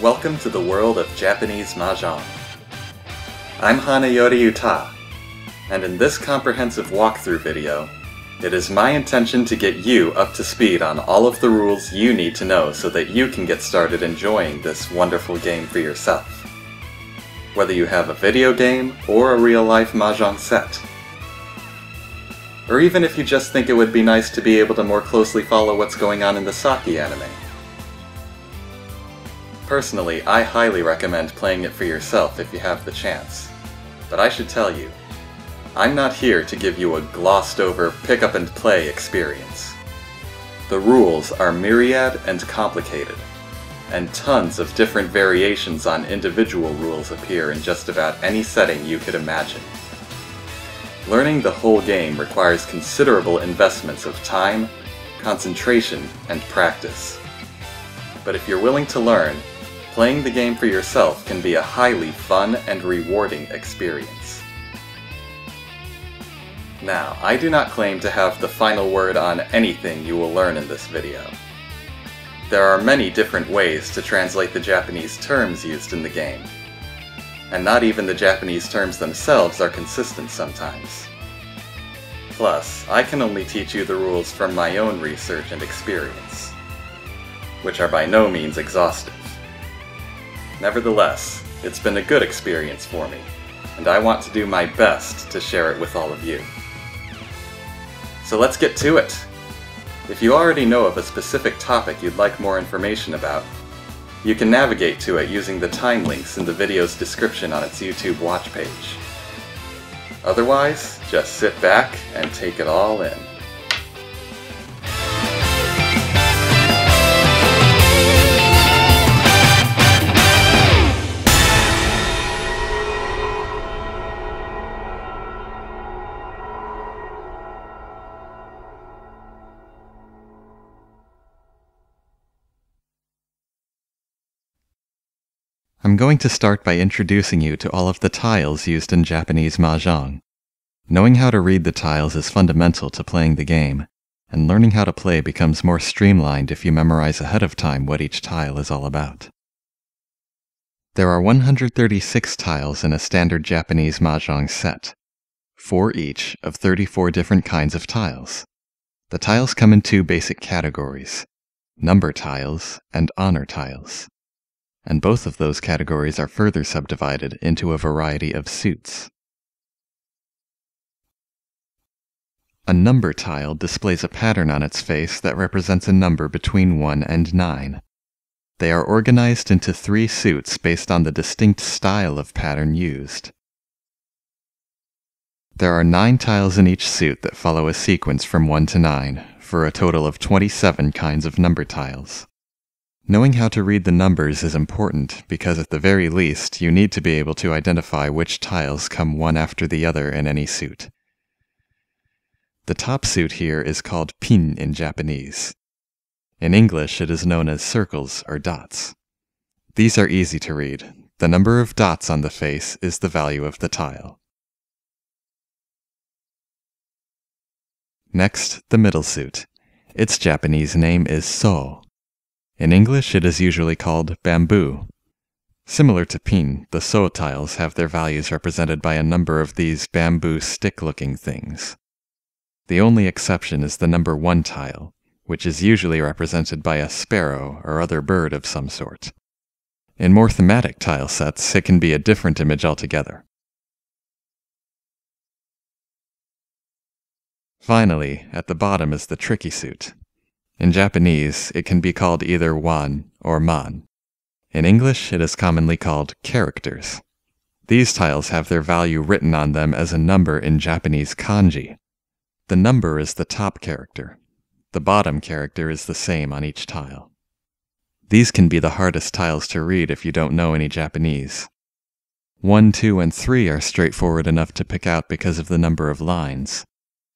Welcome to the world of Japanese Mahjong. I'm HanaYoriUta, and in this comprehensive walkthrough video, it is my intention to get you up to speed on all of the rules you need to know so that you can get started enjoying this wonderful game for yourself. Whether you have a video game or a real-life Mahjong set. Or even if you just think it would be nice to be able to more closely follow what's going on in the Saki anime. Personally, I highly recommend playing it for yourself if you have the chance. But I should tell you, I'm not here to give you a glossed over pick up and play experience. The rules are myriad and complicated, and tons of different variations on individual rules appear in just about any setting you could imagine. Learning the whole game requires considerable investments of time, concentration, and practice. But if you're willing to learn, playing the game for yourself can be a highly fun and rewarding experience. Now, I do not claim to have the final word on anything you will learn in this video. There are many different ways to translate the Japanese terms used in the game, and not even the Japanese terms themselves are consistent sometimes. Plus, I can only teach you the rules from my own research and experience, which are by no means exhaustive. Nevertheless, it's been a good experience for me, and I want to do my best to share it with all of you. So let's get to it! If you already know of a specific topic you'd like more information about, you can navigate to it using the time links in the video's description on its YouTube watch page. Otherwise, just sit back and take it all in. I'm going to start by introducing you to all of the tiles used in Japanese Mahjong. Knowing how to read the tiles is fundamental to playing the game, and learning how to play becomes more streamlined if you memorize ahead of time what each tile is all about. There are 136 tiles in a standard Japanese Mahjong set, four each of 34 different kinds of tiles. The tiles come in two basic categories number tiles and honor tiles and both of those categories are further subdivided into a variety of suits. A number tile displays a pattern on its face that represents a number between 1 and 9. They are organized into three suits based on the distinct style of pattern used. There are nine tiles in each suit that follow a sequence from 1 to 9, for a total of 27 kinds of number tiles. Knowing how to read the numbers is important because at the very least you need to be able to identify which tiles come one after the other in any suit. The top suit here is called pin in Japanese. In English it is known as circles or dots. These are easy to read. The number of dots on the face is the value of the tile. Next, the middle suit. Its Japanese name is sou. In English, it is usually called bamboo. Similar to pin, the sou tiles have their values represented by a number of these bamboo stick-looking things. The only exception is the number 1 tile, which is usually represented by a sparrow or other bird of some sort. In more thematic tile sets, it can be a different image altogether. Finally, at the bottom is the tricky suit, in Japanese, it can be called either wan or man. In English, it is commonly called characters. These tiles have their value written on them as a number in Japanese kanji. The number is the top character. The bottom character is the same on each tile. These can be the hardest tiles to read if you don't know any Japanese. 1, 2, and 3 are straightforward enough to pick out because of the number of lines,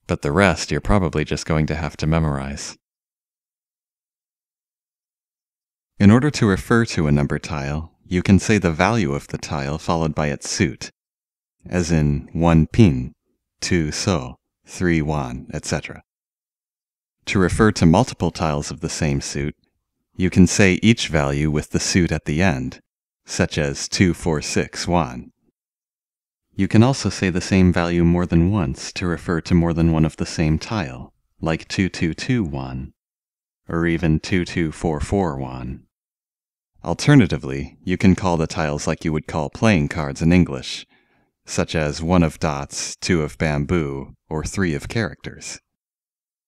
but the rest you're probably just going to have to memorize. In order to refer to a number tile, you can say the value of the tile followed by its suit, as in 1 pin, 2 sou, 3 wan, etc. To refer to multiple tiles of the same suit, you can say each value with the suit at the end, such as 246 You can also say the same value more than once to refer to more than one of the same tile, like 2221, or even 22441. Alternatively, you can call the tiles like you would call playing cards in English, such as one of dots, two of bamboo, or three of characters.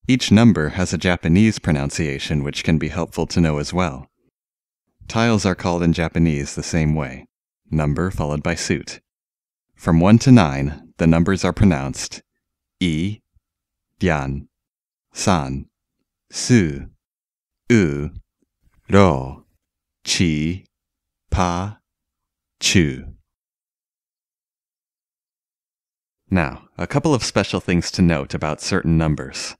Each number has a Japanese pronunciation which can be helpful to know as well. Tiles are called in Japanese the same way number followed by suit. From 1 to 9, the numbers are pronounced I, Bian, San, Su, U, Ro, Chi, Pa, Chu. Now, a couple of special things to note about certain numbers.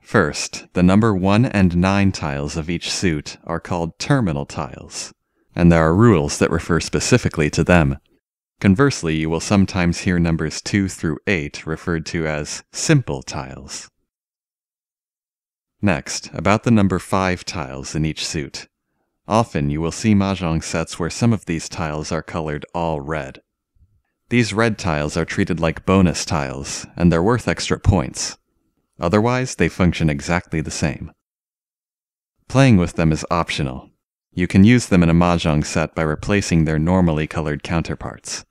First, the number 1 and 9 tiles of each suit are called terminal tiles, and there are rules that refer specifically to them. Conversely, you will sometimes hear numbers 2 through 8 referred to as simple tiles. Next, about the number 5 tiles in each suit. Often you will see mahjong sets where some of these tiles are colored all red. These red tiles are treated like bonus tiles, and they're worth extra points. Otherwise, they function exactly the same. Playing with them is optional. You can use them in a mahjong set by replacing their normally colored counterparts.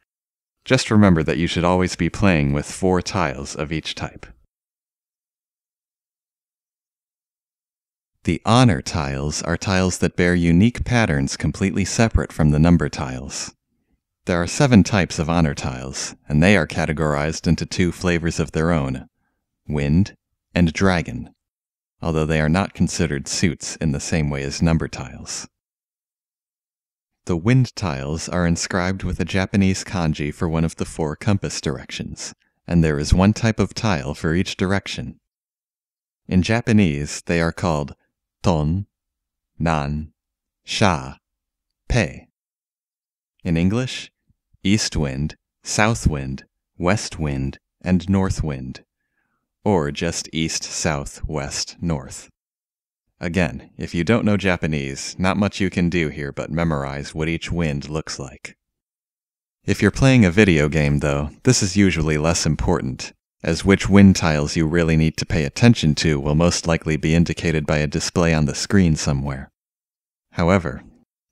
Just remember that you should always be playing with four tiles of each type. The honor tiles are tiles that bear unique patterns completely separate from the number tiles. There are seven types of honor tiles, and they are categorized into two flavors of their own wind and dragon, although they are not considered suits in the same way as number tiles. The wind tiles are inscribed with a Japanese kanji for one of the four compass directions, and there is one type of tile for each direction. In Japanese, they are called ton, nan, sha, pe. In English, east wind, south wind, west wind, and north wind or just east, south, west, north. Again, if you don't know Japanese, not much you can do here but memorize what each wind looks like. If you're playing a video game, though, this is usually less important, as which wind tiles you really need to pay attention to will most likely be indicated by a display on the screen somewhere. However,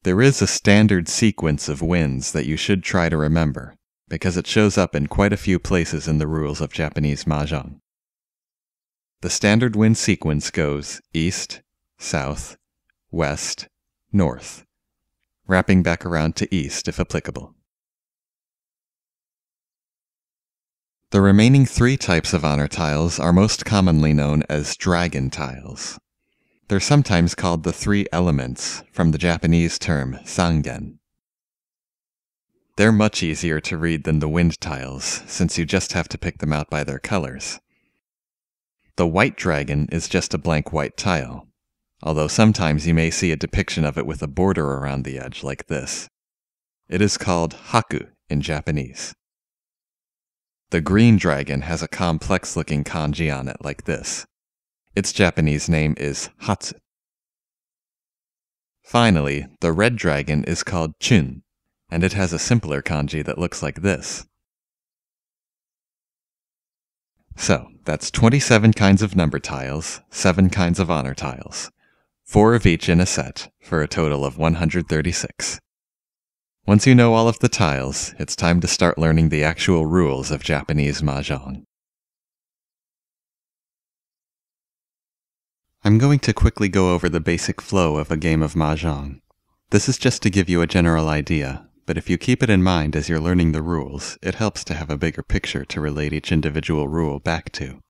there is a standard sequence of winds that you should try to remember, because it shows up in quite a few places in the rules of Japanese Mahjong. The standard wind sequence goes east, south, west, north, wrapping back around to east if applicable. The remaining three types of honor tiles are most commonly known as dragon tiles. They're sometimes called the three elements, from the Japanese term sangen. They're much easier to read than the wind tiles, since you just have to pick them out by their colors. The white dragon is just a blank white tile, although sometimes you may see a depiction of it with a border around the edge like this. It is called haku in Japanese. The green dragon has a complex looking kanji on it like this. Its Japanese name is Hatsu. Finally, the red dragon is called Chun, and it has a simpler kanji that looks like this. So, that's 27 kinds of number tiles, 7 kinds of honor tiles, 4 of each in a set, for a total of 136. Once you know all of the tiles, it's time to start learning the actual rules of Japanese Mahjong. I'm going to quickly go over the basic flow of a game of Mahjong. This is just to give you a general idea, but if you keep it in mind as you're learning the rules, it helps to have a bigger picture to relate each individual rule back to.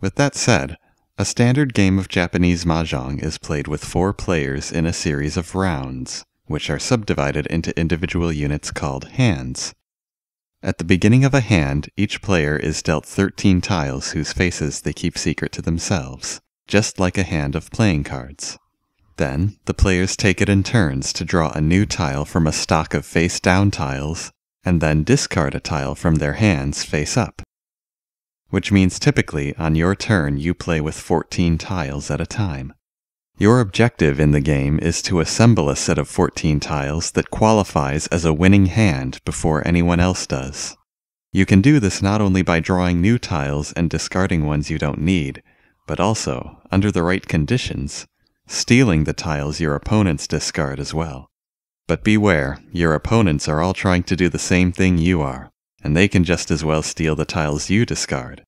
With that said, a standard game of Japanese mahjong is played with four players in a series of rounds, which are subdivided into individual units called hands. At the beginning of a hand, each player is dealt 13 tiles whose faces they keep secret to themselves, just like a hand of playing cards. Then, the players take it in turns to draw a new tile from a stock of face down tiles, and then discard a tile from their hands face up. Which means typically on your turn you play with 14 tiles at a time. Your objective in the game is to assemble a set of 14 tiles that qualifies as a winning hand before anyone else does. You can do this not only by drawing new tiles and discarding ones you don't need, but also, under the right conditions, stealing the tiles your opponents discard as well. But beware, your opponents are all trying to do the same thing you are, and they can just as well steal the tiles you discard.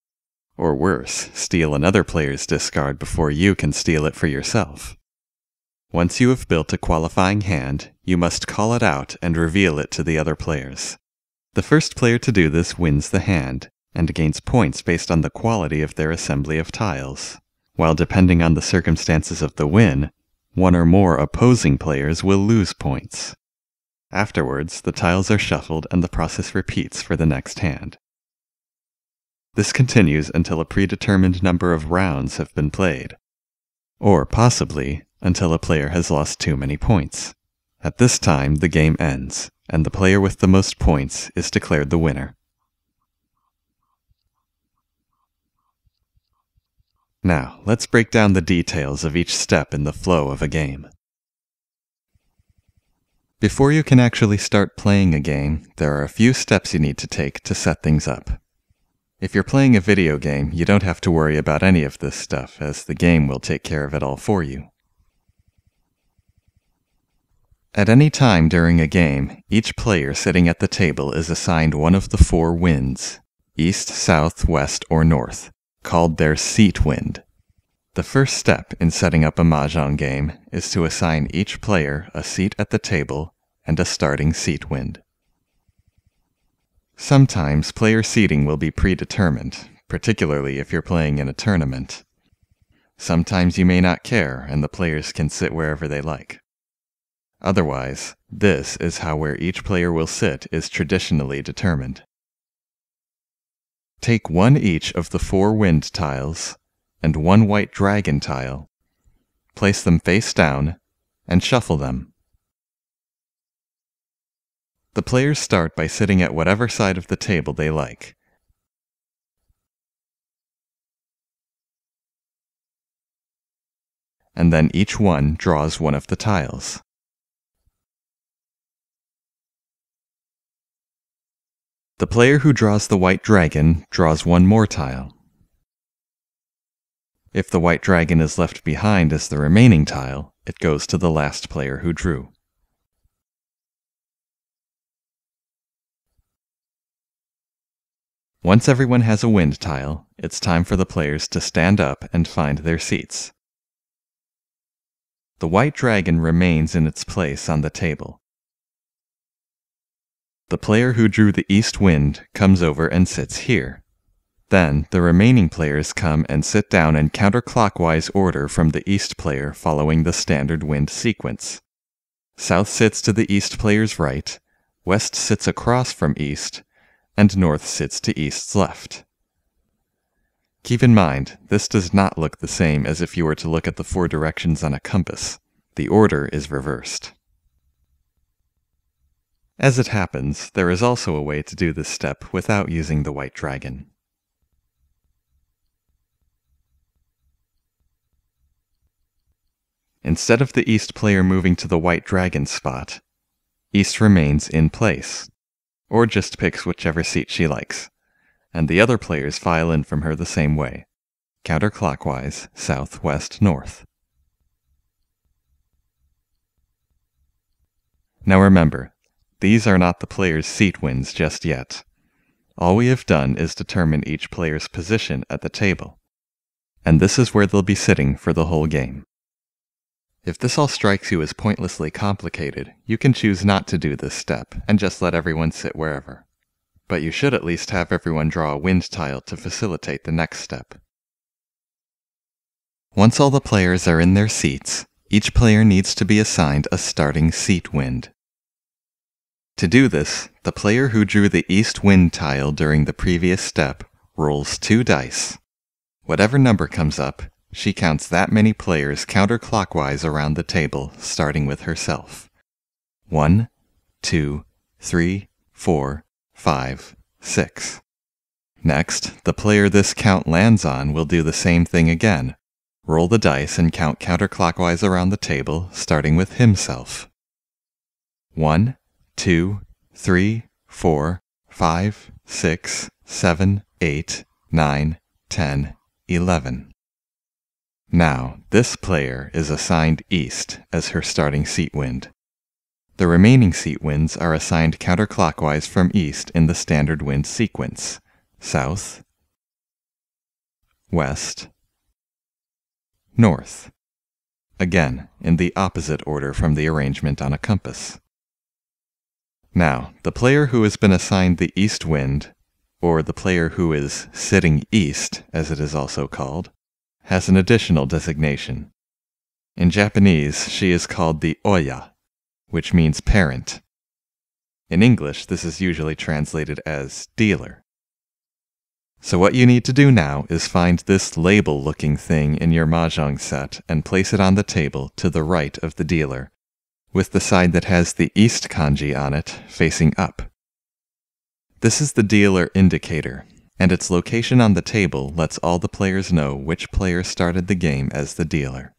Or worse, steal another player's discard before you can steal it for yourself. Once you have built a qualifying hand, you must call it out and reveal it to the other players. The first player to do this wins the hand, and gains points based on the quality of their assembly of tiles. While depending on the circumstances of the win, one or more opposing players will lose points. Afterwards, the tiles are shuffled and the process repeats for the next hand. This continues until a predetermined number of rounds have been played, or possibly until a player has lost too many points. At this time, the game ends, and the player with the most points is declared the winner. Now, let's break down the details of each step in the flow of a game. Before you can actually start playing a game, there are a few steps you need to take to set things up. If you're playing a video game, you don't have to worry about any of this stuff, as the game will take care of it all for you. At any time during a game, each player sitting at the table is assigned one of the four winds east, south, west, or north, called their seat wind. The first step in setting up a Mahjong game is to assign each player a seat at the table and a starting seat wind. Sometimes player seating will be predetermined, particularly if you're playing in a tournament. Sometimes you may not care and the players can sit wherever they like. Otherwise, this is how where each player will sit is traditionally determined. Take one each of the four wind tiles and one white dragon tile, place them face down, and shuffle them. The players start by sitting at whatever side of the table they like. And then each one draws one of the tiles. The player who draws the white dragon draws one more tile. If the white dragon is left behind as the remaining tile, it goes to the last player who drew. Once everyone has a wind tile, it's time for the players to stand up and find their seats. The white dragon remains in its place on the table. The player who drew the east wind comes over and sits here. Then, the remaining players come and sit down in counterclockwise order from the east player following the standard wind sequence. South sits to the east player's right, west sits across from east, and north sits to east's left. Keep in mind, this does not look the same as if you were to look at the four directions on a compass. The order is reversed. As it happens, there is also a way to do this step without using the white dragon. Instead of the east player moving to the white dragon spot, east remains in place or just picks whichever seat she likes, and the other players file in from her the same way, counterclockwise, south, west, north. Now remember, these are not the player's seat wins just yet. All we have done is determine each player's position at the table, and this is where they'll be sitting for the whole game. If this all strikes you as pointlessly complicated, you can choose not to do this step and just let everyone sit wherever. But you should at least have everyone draw a wind tile to facilitate the next step. Once all the players are in their seats, each player needs to be assigned a starting seat wind. To do this, the player who drew the east wind tile during the previous step rolls two dice. Whatever number comes up, she counts that many players counterclockwise around the table, starting with herself. One, two, three, four, five, six. Next, the player this count lands on will do the same thing again, roll the dice and count counterclockwise around the table, starting with himself. One, two, three, four, five, six, seven, eight, nine, ten, eleven. Now, this player is assigned East as her starting seat wind. The remaining seat winds are assigned counterclockwise from east in the standard wind sequence south, west, north. Again, in the opposite order from the arrangement on a compass. Now, the player who has been assigned the east wind, or the player who is sitting east, as it is also called, has an additional designation. In Japanese, she is called the Oya, which means parent. In English, this is usually translated as dealer. So what you need to do now is find this label-looking thing in your mahjong set and place it on the table to the right of the dealer, with the side that has the east kanji on it facing up. This is the dealer indicator, and its location on the table lets all the players know which player started the game as the dealer.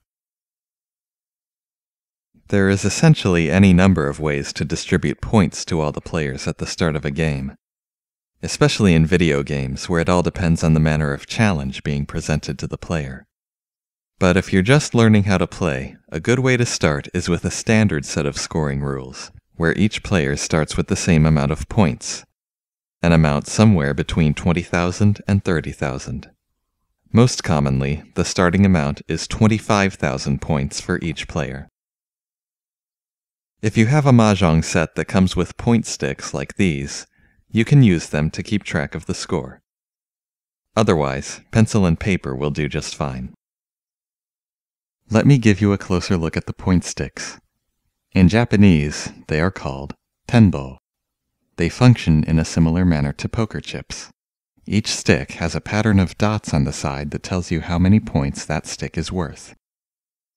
There is essentially any number of ways to distribute points to all the players at the start of a game, especially in video games where it all depends on the manner of challenge being presented to the player. But if you're just learning how to play, a good way to start is with a standard set of scoring rules, where each player starts with the same amount of points, an amount somewhere between 20,000 and 30,000. Most commonly, the starting amount is 25,000 points for each player. If you have a mahjong set that comes with point sticks like these, you can use them to keep track of the score. Otherwise, pencil and paper will do just fine. Let me give you a closer look at the point sticks. In Japanese, they are called tenbo. They function in a similar manner to poker chips. Each stick has a pattern of dots on the side that tells you how many points that stick is worth.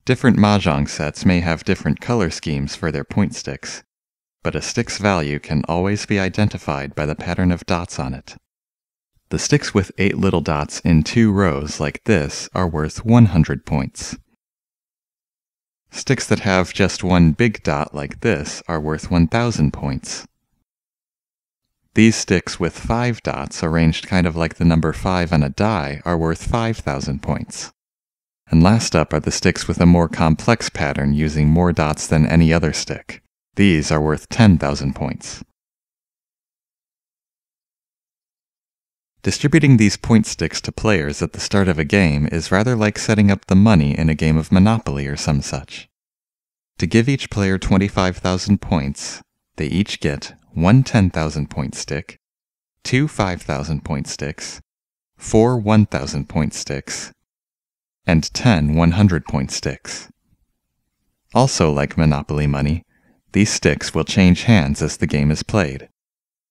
Different mahjong sets may have different color schemes for their point sticks, but a stick's value can always be identified by the pattern of dots on it. The sticks with eight little dots in two rows like this are worth 100 points. Sticks that have just one big dot like this are worth 1000 points. These sticks with five dots arranged kind of like the number five on a die are worth 5,000 points. And last up are the sticks with a more complex pattern using more dots than any other stick. These are worth 10,000 points. Distributing these point sticks to players at the start of a game is rather like setting up the money in a game of Monopoly or some such. To give each player 25,000 points, they each get one 10,000 point stick, two 5,000 point sticks, four 1,000 point sticks, and 10 100 point sticks. Also, like Monopoly money, these sticks will change hands as the game is played,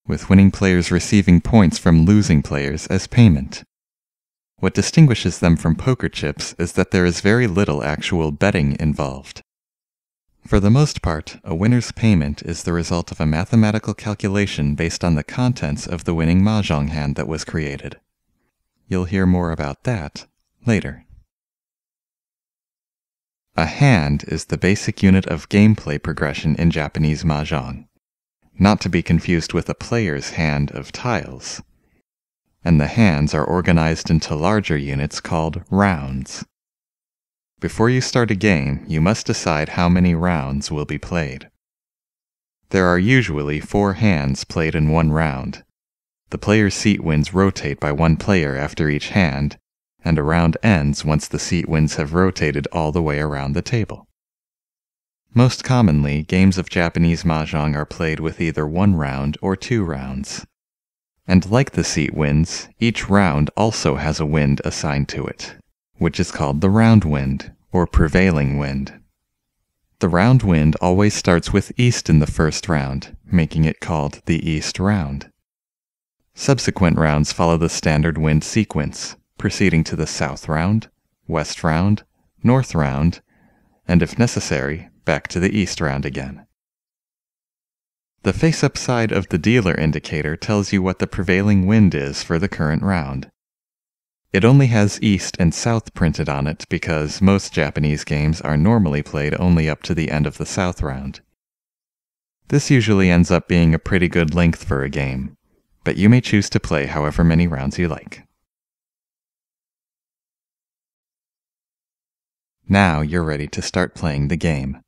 with winning players receiving points from losing players as payment. What distinguishes them from poker chips is that there is very little actual betting involved. For the most part, a winner's payment is the result of a mathematical calculation based on the contents of the winning mahjong hand that was created. You'll hear more about that later. A hand is the basic unit of gameplay progression in Japanese mahjong, not to be confused with a player's hand of tiles. And the hands are organized into larger units called rounds. Before you start a game, you must decide how many rounds will be played. There are usually four hands played in one round. The player's seat winds rotate by one player after each hand, and a round ends once the seat winds have rotated all the way around the table. Most commonly, games of Japanese mahjong are played with either one round or two rounds. And like the seat winds, each round also has a wind assigned to it, which is called the round wind, or prevailing wind. The round wind always starts with east in the first round, making it called the east round. Subsequent rounds follow the standard wind sequence, proceeding to the south round, west round, north round, and if necessary, back to the east round again. The face-up side of the dealer indicator tells you what the prevailing wind is for the current round. It only has East and South printed on it because most Japanese games are normally played only up to the end of the South round. This usually ends up being a pretty good length for a game, but you may choose to play however many rounds you like. Now you're ready to start playing the game.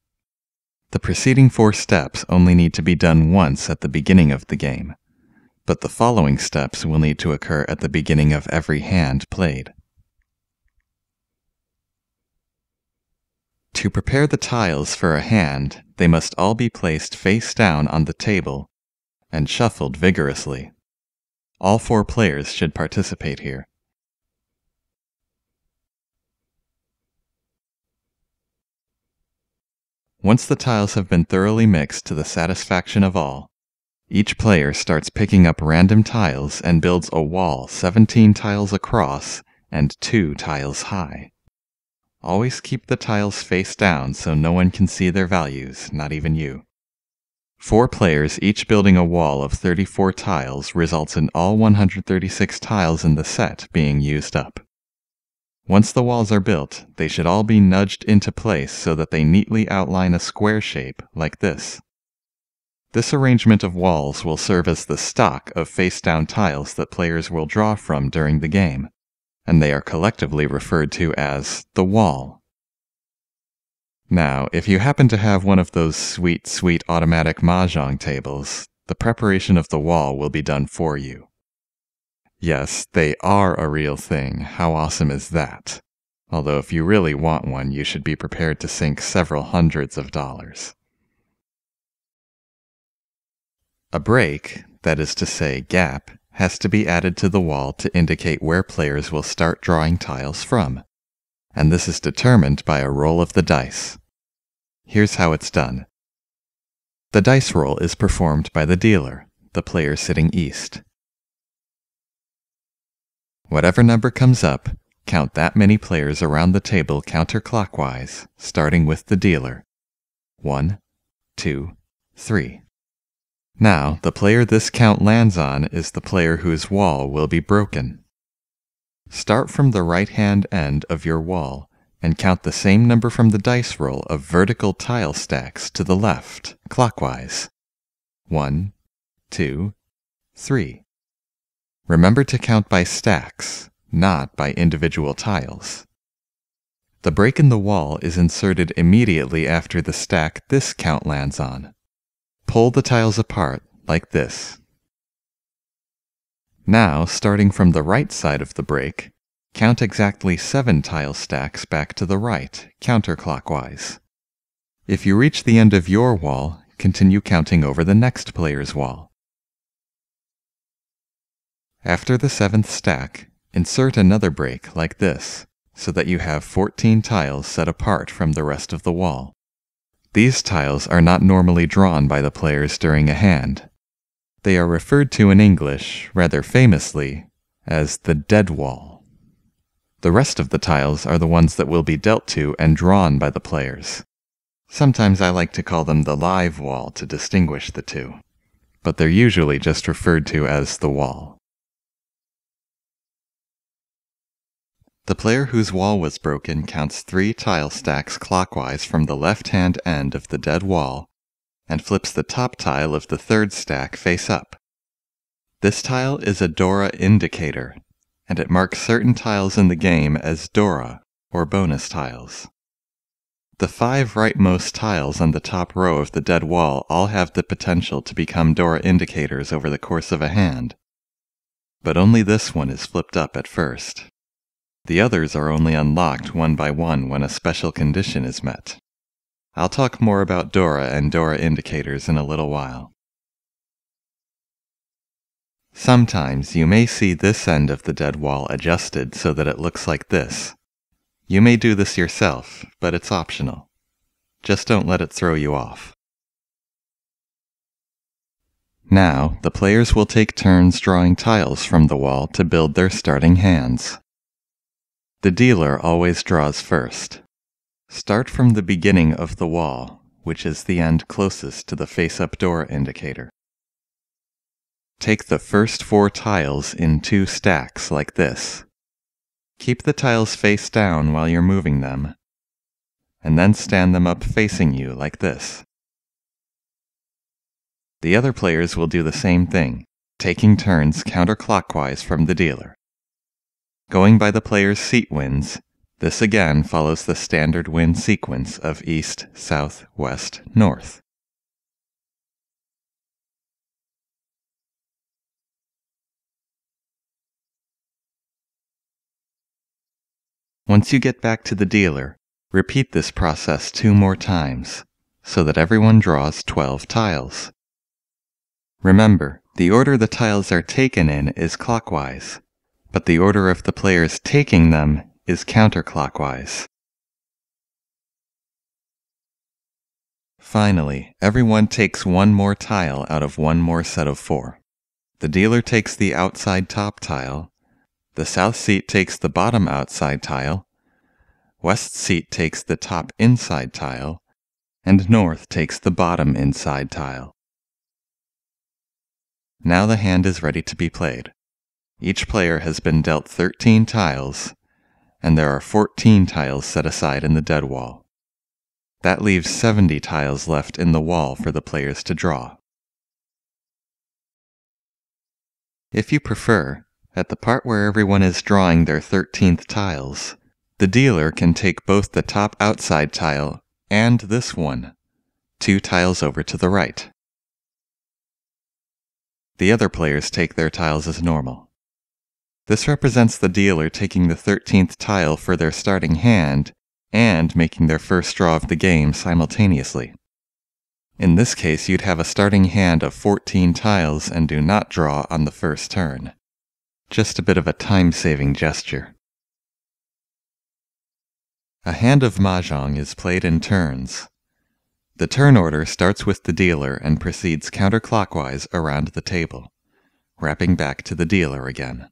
The preceding four steps only need to be done once at the beginning of the game but the following steps will need to occur at the beginning of every hand played. To prepare the tiles for a hand, they must all be placed face down on the table and shuffled vigorously. All four players should participate here. Once the tiles have been thoroughly mixed to the satisfaction of all, each player starts picking up random tiles and builds a wall 17 tiles across and 2 tiles high. Always keep the tiles face down so no one can see their values, not even you. Four players each building a wall of 34 tiles results in all 136 tiles in the set being used up. Once the walls are built, they should all be nudged into place so that they neatly outline a square shape like this. This arrangement of walls will serve as the stock of face-down tiles that players will draw from during the game, and they are collectively referred to as the wall. Now, if you happen to have one of those sweet, sweet automatic mahjong tables, the preparation of the wall will be done for you. Yes, they are a real thing. How awesome is that? Although if you really want one, you should be prepared to sink several hundreds of dollars. A break, that is to say gap, has to be added to the wall to indicate where players will start drawing tiles from, and this is determined by a roll of the dice. Here's how it's done. The dice roll is performed by the dealer, the player sitting east. Whatever number comes up, count that many players around the table counterclockwise, starting with the dealer. One, two, three. Now, the player this count lands on is the player whose wall will be broken. Start from the right-hand end of your wall and count the same number from the dice roll of vertical tile stacks to the left, clockwise. One, two, three. Remember to count by stacks, not by individual tiles. The break in the wall is inserted immediately after the stack this count lands on. Pull the tiles apart like this. Now, starting from the right side of the break, count exactly seven tile stacks back to the right, counterclockwise. If you reach the end of your wall, continue counting over the next player's wall. After the seventh stack, insert another break like this, so that you have 14 tiles set apart from the rest of the wall. These tiles are not normally drawn by the players during a hand. They are referred to in English, rather famously, as the dead wall. The rest of the tiles are the ones that will be dealt to and drawn by the players. Sometimes I like to call them the live wall to distinguish the two, but they're usually just referred to as the wall. The player whose wall was broken counts three tile stacks clockwise from the left-hand end of the dead wall and flips the top tile of the third stack face up. This tile is a Dora indicator, and it marks certain tiles in the game as Dora, or bonus tiles. The five rightmost tiles on the top row of the dead wall all have the potential to become Dora indicators over the course of a hand, but only this one is flipped up at first. The others are only unlocked one by one when a special condition is met. I'll talk more about Dora and Dora indicators in a little while. Sometimes you may see this end of the dead wall adjusted so that it looks like this. You may do this yourself, but it's optional. Just don't let it throw you off. Now, the players will take turns drawing tiles from the wall to build their starting hands. The dealer always draws first. Start from the beginning of the wall, which is the end closest to the face-up Dora indicator. Take the first four tiles in two stacks like this. Keep the tiles face down while you're moving them, and then stand them up facing you like this. The other players will do the same thing, taking turns counterclockwise from the dealer. Going by the player's seat wins, this again follows the standard win sequence of east, south, west, north. Once you get back to the dealer, repeat this process two more times, so that everyone draws 12 tiles. Remember, the order the tiles are taken in is clockwise, but the order of the players taking them is counterclockwise. Finally, everyone takes one more tile out of one more set of four. The dealer takes the outside top tile, the south seat takes the bottom outside tile, west seat takes the top inside tile, and north takes the bottom inside tile. Now the hand is ready to be played. Each player has been dealt 13 tiles, and there are 14 tiles set aside in the dead wall. That leaves 70 tiles left in the wall for the players to draw. If you prefer, at the part where everyone is drawing their 13th tiles, the dealer can take both the top outside tile and this one, two tiles over to the right. The other players take their tiles as normal. This represents the dealer taking the 13th tile for their starting hand and making their first draw of the game simultaneously. In this case, you'd have a starting hand of 14 tiles and do not draw on the first turn. Just a bit of a time-saving gesture. A hand of Mahjong is played in turns. The turn order starts with the dealer and proceeds counterclockwise around the table, wrapping back to the dealer again.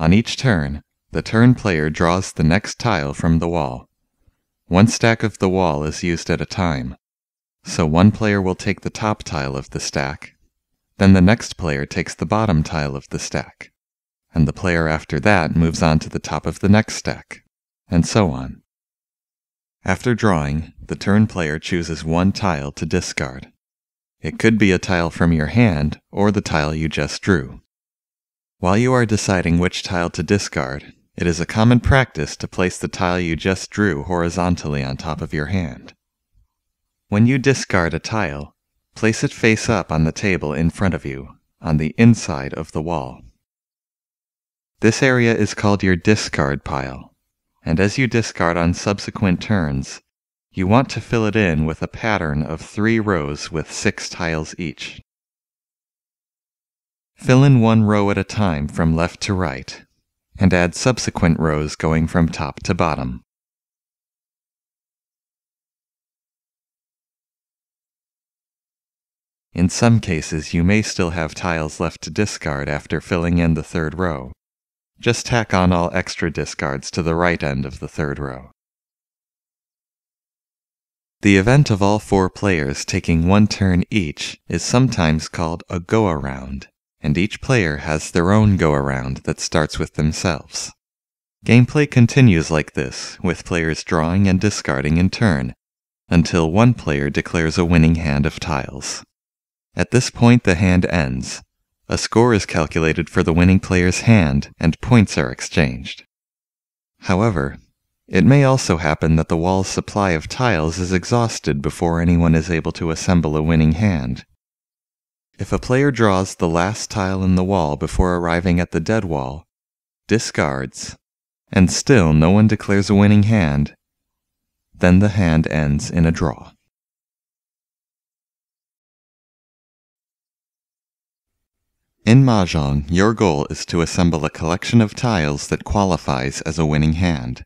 On each turn, the turn player draws the next tile from the wall. One stack of the wall is used at a time, so one player will take the top tile of the stack, then the next player takes the bottom tile of the stack and the player after that moves on to the top of the next stack, and so on. After drawing, the turn player chooses one tile to discard. It could be a tile from your hand or the tile you just drew. While you are deciding which tile to discard, it is a common practice to place the tile you just drew horizontally on top of your hand. When you discard a tile, place it face up on the table in front of you, on the inside of the wall. This area is called your discard pile, and as you discard on subsequent turns, you want to fill it in with a pattern of three rows with six tiles each. Fill in one row at a time from left to right, and add subsequent rows going from top to bottom. In some cases, you may still have tiles left to discard after filling in the third row. Just tack on all extra discards to the right end of the third row. The event of all four players taking one turn each is sometimes called a go-around, and each player has their own go-around that starts with themselves. Gameplay continues like this, with players drawing and discarding in turn, until one player declares a winning hand of tiles. At this point the hand ends, a score is calculated for the winning player's hand, and points are exchanged. However, it may also happen that the wall's supply of tiles is exhausted before anyone is able to assemble a winning hand. If a player draws the last tile in the wall before arriving at the dead wall, discards, and still no one declares a winning hand, then the hand ends in a draw. In Mahjong, your goal is to assemble a collection of tiles that qualifies as a winning hand.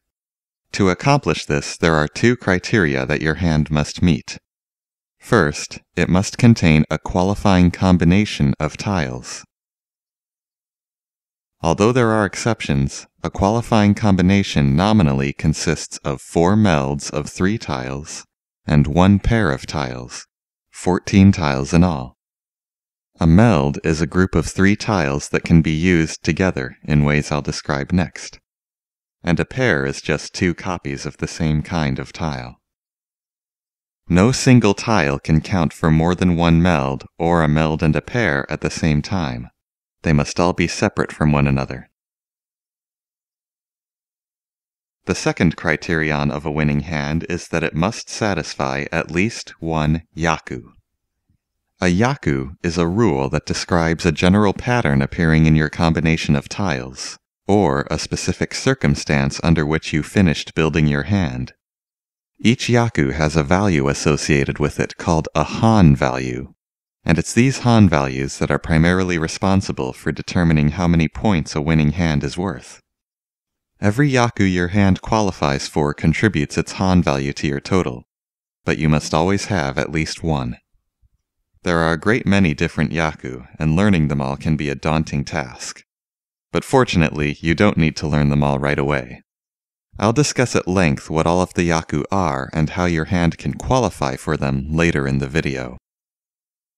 To accomplish this, there are two criteria that your hand must meet. First, it must contain a qualifying combination of tiles. Although there are exceptions, a qualifying combination nominally consists of four melds of three tiles and one pair of tiles, 14 tiles in all. A meld is a group of three tiles that can be used together in ways I'll describe next. and a pair is just two copies of the same kind of tile. No single tile can count for more than one meld or a meld and a pair at the same time. They must all be separate from one another. The second criterion of a winning hand is that it must satisfy at least one yaku. A yaku is a rule that describes a general pattern appearing in your combination of tiles, or a specific circumstance under which you finished building your hand. Each yaku has a value associated with it called a Han value, and it's these Han values that are primarily responsible for determining how many points a winning hand is worth. Every yaku your hand qualifies for contributes its Han value to your total, but you must always have at least one. There are a great many different yaku, and learning them all can be a daunting task. But fortunately, you don't need to learn them all right away. I'll discuss at length what all of the yaku are and how your hand can qualify for them later in the video.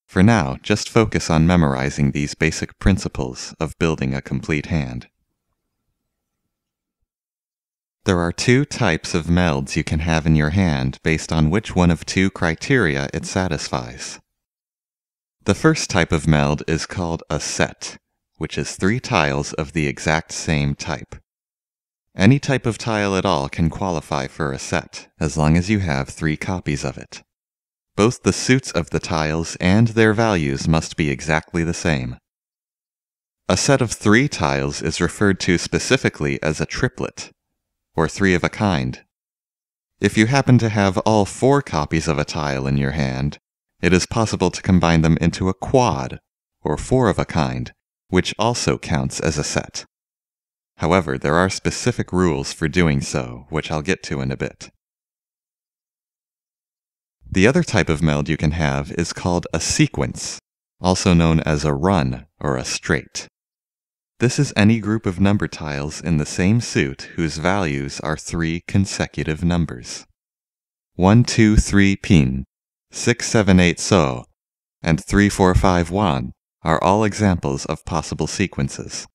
For now, just focus on memorizing these basic principles of building a complete hand. There are two types of melds you can have in your hand based on which one of two criteria it satisfies. The first type of meld is called a set, which is three tiles of the exact same type. Any type of tile at all can qualify for a set, as long as you have three copies of it. Both the suits of the tiles and their values must be exactly the same. A set of three tiles is referred to specifically as a triplet, or three of a kind. If you happen to have all four copies of a tile in your hand, it is possible to combine them into a quad, or four of a kind, which also counts as a set. However, there are specific rules for doing so, which I'll get to in a bit. The other type of meld you can have is called a sequence, also known as a run or a straight. This is any group of number tiles in the same suit whose values are three consecutive numbers. 1, 2, 3 pin, 6, 7, 8 sou, and 3, 4, 5 wan are all examples of possible sequences.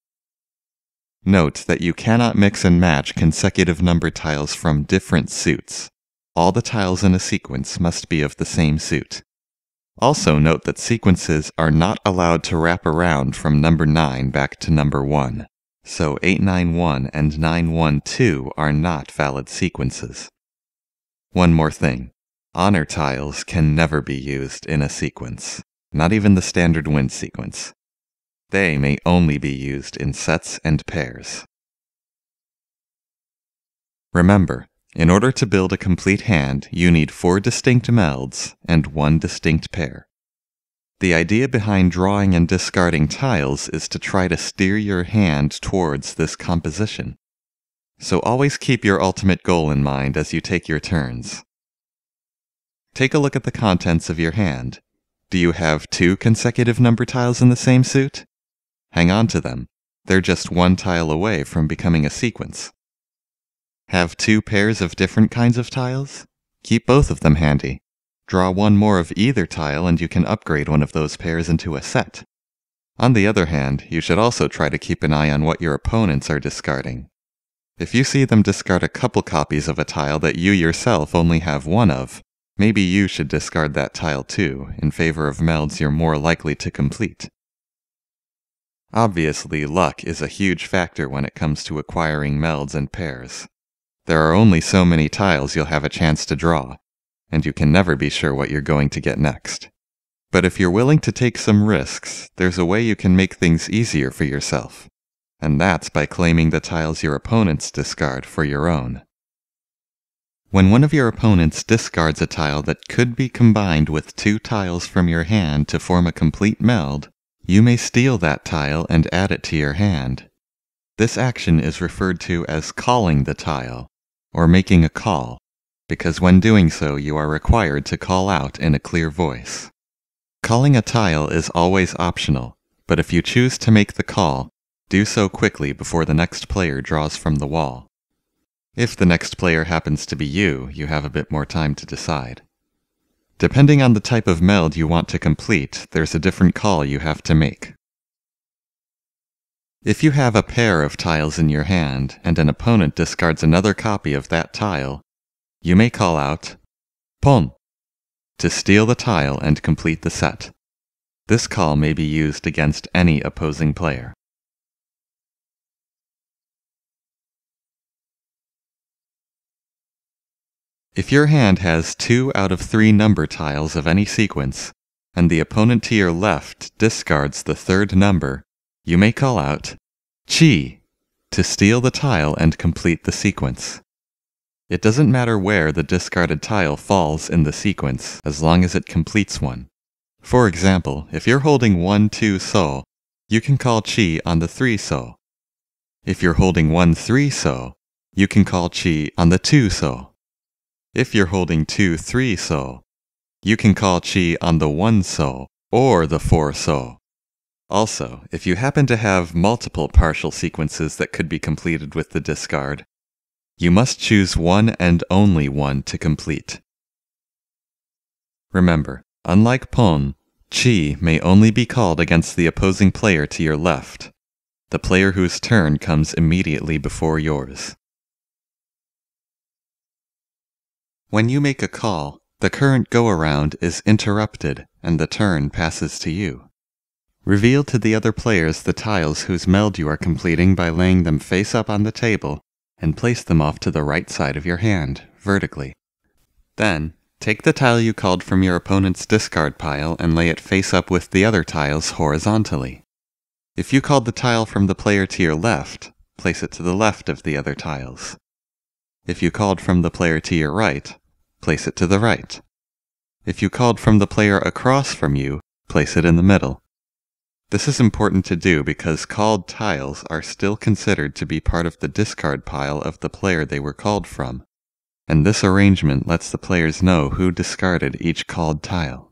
Note that you cannot mix and match consecutive number tiles from different suits. All the tiles in a sequence must be of the same suit. Also note that sequences are not allowed to wrap around from number 9 back to number 1, so 891 and 912 are not valid sequences. One more thing. Honor tiles can never be used in a sequence, not even the standard wind sequence. They may only be used in sets and pairs. Remember, in order to build a complete hand, you need four distinct melds and one distinct pair. The idea behind drawing and discarding tiles is to try to steer your hand towards this composition. So always keep your ultimate goal in mind as you take your turns. Take a look at the contents of your hand. Do you have two consecutive number tiles in the same suit? Hang on to them. They're just one tile away from becoming a sequence. Have two pairs of different kinds of tiles? Keep both of them handy. Draw one more of either tile and you can upgrade one of those pairs into a set. On the other hand, you should also try to keep an eye on what your opponents are discarding. If you see them discard a couple copies of a tile that you yourself only have one of, maybe you should discard that tile too, in favor of melds you're more likely to complete. Obviously, luck is a huge factor when it comes to acquiring melds and pairs. There are only so many tiles you'll have a chance to draw, and you can never be sure what you're going to get next. But if you're willing to take some risks, there's a way you can make things easier for yourself, and that's by claiming the tiles your opponents discard for your own. When one of your opponents discards a tile that could be combined with two tiles from your hand to form a complete meld, you may steal that tile and add it to your hand. This action is referred to as calling the tile, or making a call, because when doing so you are required to call out in a clear voice. Calling a tile is always optional, but if you choose to make the call, do so quickly before the next player draws from the wall. If the next player happens to be you, you have a bit more time to decide. Depending on the type of meld you want to complete, there's a different call you have to make. If you have a pair of tiles in your hand and an opponent discards another copy of that tile, you may call out Pon to steal the tile and complete the set. This call may be used against any opposing player. If your hand has two out of three number tiles of any sequence, and the opponent to your left discards the third number, you may call out Chi to steal the tile and complete the sequence. It doesn't matter where the discarded tile falls in the sequence, as long as it completes one. For example, if you're holding 1 2 Sou, you can call Chi on the 3 Sou. If you're holding 1 3 Sou, you can call Chi on the 2 Sou. If you're holding 2 3 sou, you can call chi on the 1 sou or the 4 sou. Also, if you happen to have multiple partial sequences that could be completed with the discard, you must choose one and only one to complete. Remember, unlike Pon, Chi may only be called against the opposing player to your left, the player whose turn comes immediately before yours. When you make a call, the current go-around is interrupted and the turn passes to you. Reveal to the other players the tiles whose meld you are completing by laying them face up on the table and place them off to the right side of your hand, vertically. Then, take the tile you called from your opponent's discard pile and lay it face up with the other tiles horizontally. If you called the tile from the player to your left, place it to the left of the other tiles. If you called from the player to your right, place it to the right. If you called from the player across from you, place it in the middle. This is important to do because called tiles are still considered to be part of the discard pile of the player they were called from, and this arrangement lets the players know who discarded each called tile.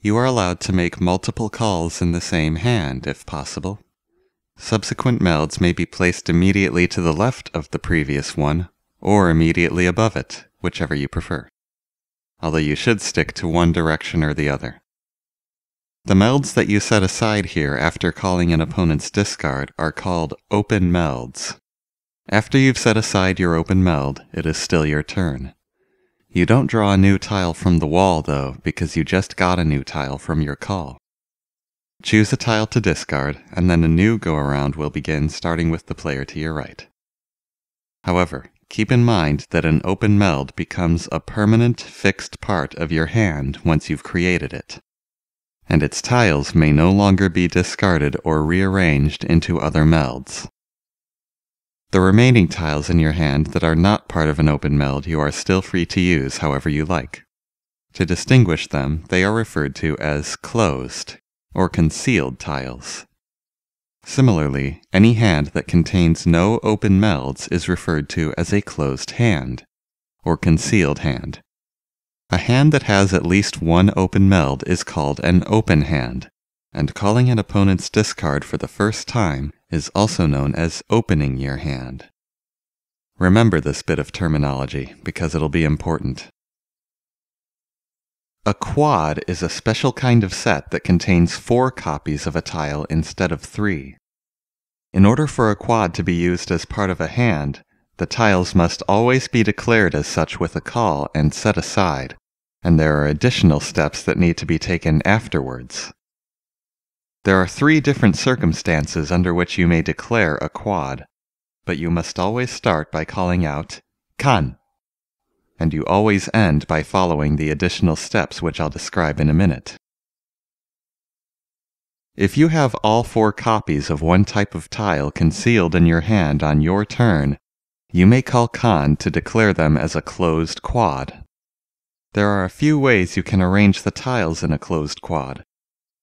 You are allowed to make multiple calls in the same hand if possible. Subsequent melds may be placed immediately to the left of the previous one, or immediately above it, whichever you prefer, although you should stick to one direction or the other. The melds that you set aside here after calling an opponent's discard are called open melds. After you've set aside your open meld, it is still your turn. You don't draw a new tile from the wall, though, because you just got a new tile from your call. Choose a tile to discard, and then a new go-around will begin starting with the player to your right. However, Keep in mind that an open meld becomes a permanent fixed part of your hand once you've created it, and its tiles may no longer be discarded or rearranged into other melds. The remaining tiles in your hand that are not part of an open meld you are still free to use however you like. To distinguish them, they are referred to as closed or concealed tiles. Similarly, any hand that contains no open melds is referred to as a closed hand, or concealed hand. A hand that has at least one open meld is called an open hand, and calling an opponent's discard for the first time is also known as opening your hand. Remember this bit of terminology because it'll be important. A quad is a special kind of set that contains four copies of a tile instead of three. In order for a quad to be used as part of a hand, the tiles must always be declared as such with a call and set aside, and there are additional steps that need to be taken afterwards. There are three different circumstances under which you may declare a quad, but you must always start by calling out kan and you always end by following the additional steps which I'll describe in a minute. If you have all four copies of one type of tile concealed in your hand on your turn, you may call Kan to declare them as a closed quad. There are a few ways you can arrange the tiles in a closed quad.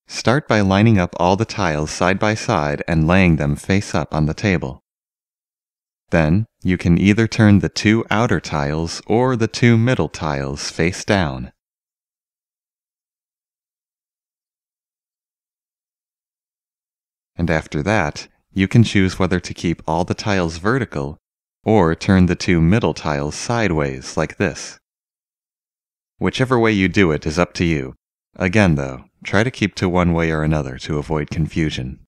Start by lining up all the tiles side by side and laying them face up on the table. Then, you can either turn the two outer tiles or the two middle tiles face down. And after that, you can choose whether to keep all the tiles vertical or turn the two middle tiles sideways like this. Whichever way you do it is up to you. Again though, try to keep to one way or another to avoid confusion.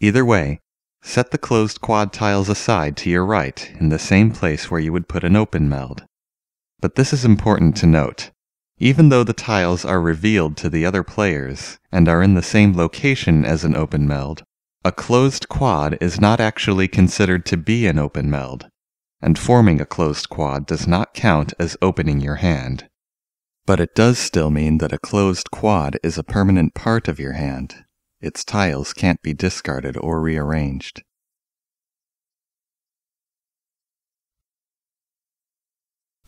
Either way, set the closed quad tiles aside to your right in the same place where you would put an open meld. But this is important to note. Even though the tiles are revealed to the other players and are in the same location as an open meld, a closed quad is not actually considered to be an open meld, and forming a closed quad does not count as opening your hand. But it does still mean that a closed quad is a permanent part of your hand. Its tiles can't be discarded or rearranged.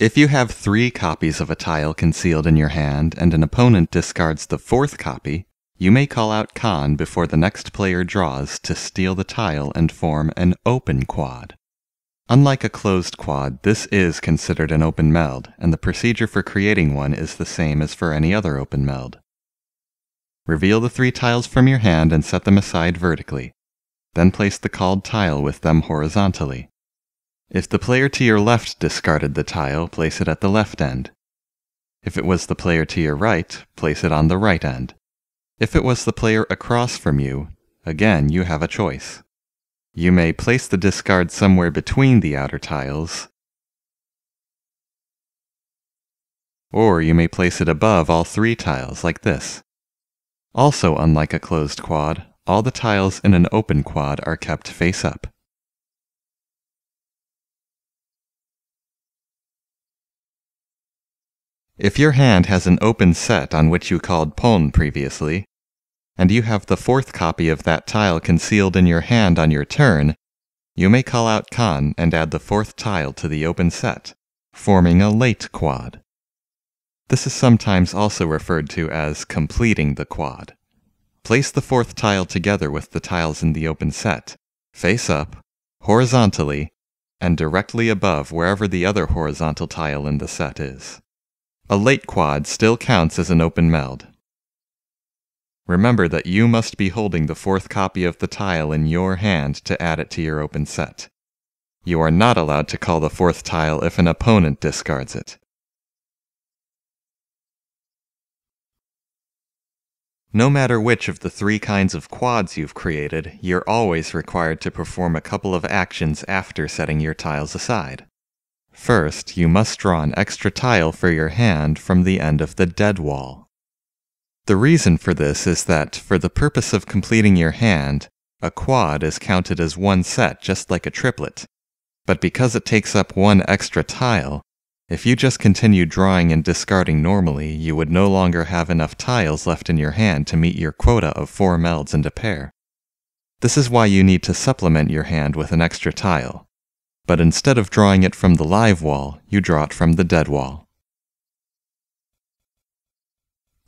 If you have three copies of a tile concealed in your hand and an opponent discards the fourth copy, you may call out Kan before the next player draws to steal the tile and form an open quad. Unlike a closed quad, this is considered an open meld, and the procedure for creating one is the same as for any other open meld. Reveal the three tiles from your hand and set them aside vertically. Then place the called tile with them horizontally. If the player to your left discarded the tile, place it at the left end. If it was the player to your right, place it on the right end. If it was the player across from you, again you have a choice. You may place the discard somewhere between the outer tiles, or you may place it above all three tiles like this. Also unlike a closed quad, all the tiles in an open quad are kept face up. If your hand has an open set on which you called Pon previously, and you have the fourth copy of that tile concealed in your hand on your turn, you may call out Kan and add the fourth tile to the open set, forming a late quad. This is sometimes also referred to as completing the quad. Place the fourth tile together with the tiles in the open set, face up, horizontally, and directly above wherever the other horizontal tile in the set is. A late quad still counts as an open meld. Remember that you must be holding the fourth copy of the tile in your hand to add it to your open set. You are not allowed to call the fourth tile if an opponent discards it. No matter which of the three kinds of quads you've created, you're always required to perform a couple of actions after setting your tiles aside. First, you must draw an extra tile for your hand from the end of the dead wall. The reason for this is that, for the purpose of completing your hand, a quad is counted as one set just like a triplet. But because it takes up one extra tile, if you just continue drawing and discarding normally, you would no longer have enough tiles left in your hand to meet your quota of four melds and a pair. This is why you need to supplement your hand with an extra tile but instead of drawing it from the live wall, you draw it from the dead wall.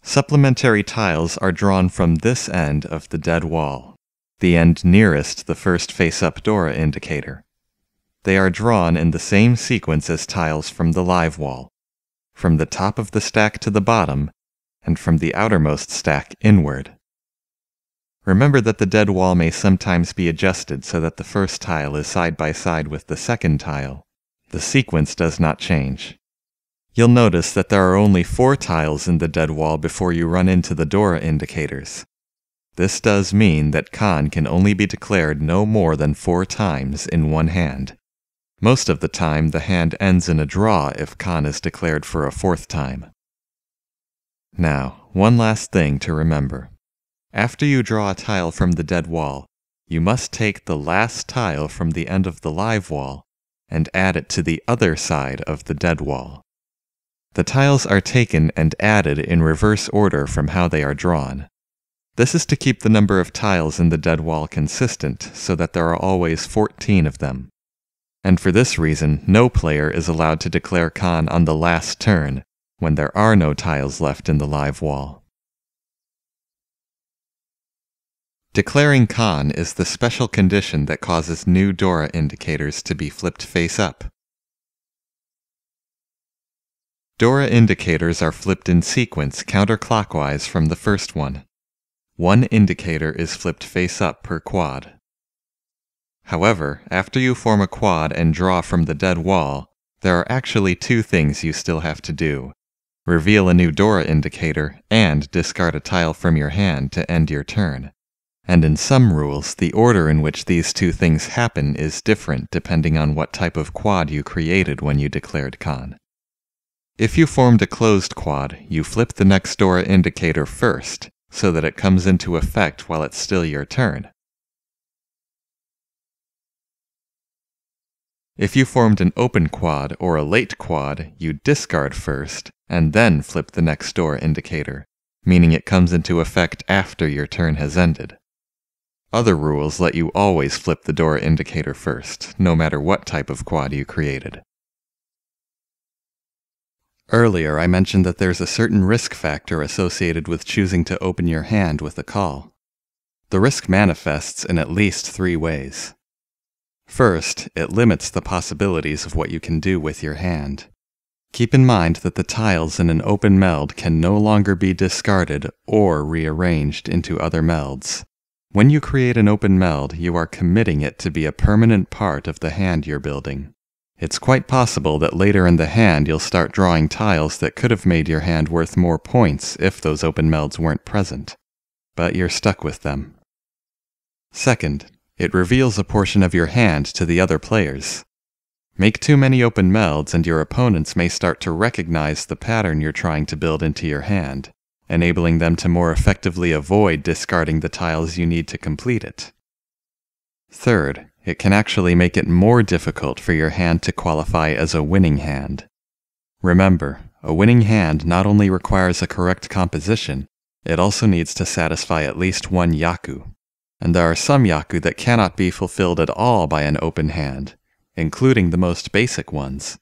Supplementary tiles are drawn from this end of the dead wall, the end nearest the first face-up Dora indicator. They are drawn in the same sequence as tiles from the live wall, from the top of the stack to the bottom, and from the outermost stack inward. Remember that the dead wall may sometimes be adjusted so that the first tile is side by side with the second tile. The sequence does not change. You'll notice that there are only four tiles in the dead wall before you run into the Dora indicators. This does mean that Kan can only be declared no more than four times in one hand. Most of the time, the hand ends in a draw if Kan is declared for a fourth time. Now, one last thing to remember. After you draw a tile from the dead wall, you must take the last tile from the end of the live wall and add it to the other side of the dead wall. The tiles are taken and added in reverse order from how they are drawn. This is to keep the number of tiles in the dead wall consistent so that there are always 14 of them. And for this reason, no player is allowed to declare Kan on the last turn, when there are no tiles left in the live wall. Declaring Kan is the special condition that causes new Dora indicators to be flipped face up. Dora indicators are flipped in sequence counterclockwise from the first one. One indicator is flipped face up per quad. However, after you form a quad and draw from the dead wall, there are actually two things you still have to do. Reveal a new Dora indicator and discard a tile from your hand to end your turn. and in some rules, the order in which these two things happen is different depending on what type of quad you created when you declared Kan. If you formed a closed quad, you flip the next Dora indicator first, so that it comes into effect while it's still your turn. If you formed an open quad or a late quad, you discard first, and then flip the next Dora indicator, meaning it comes into effect after your turn has ended. Other rules let you always flip the Dora indicator first, no matter what type of quad you created. Earlier, I mentioned that there's a certain risk factor associated with choosing to open your hand with a call. The risk manifests in at least three ways. First, it limits the possibilities of what you can do with your hand. Keep in mind that the tiles in an open meld can no longer be discarded or rearranged into other melds. When you create an open meld, you are committing it to be a permanent part of the hand you're building. It's quite possible that later in the hand you'll start drawing tiles that could have made your hand worth more points if those open melds weren't present. But you're stuck with them. Second, it reveals a portion of your hand to the other players. Make too many open melds and your opponents may start to recognize the pattern you're trying to build into your hand enabling them to more effectively avoid discarding the tiles you need to complete it. Third, it can actually make it more difficult for your hand to qualify as a winning hand. Remember, a winning hand not only requires a correct composition, it also needs to satisfy at least one yaku. And there are some yaku that cannot be fulfilled at all by an open hand, including the most basic ones.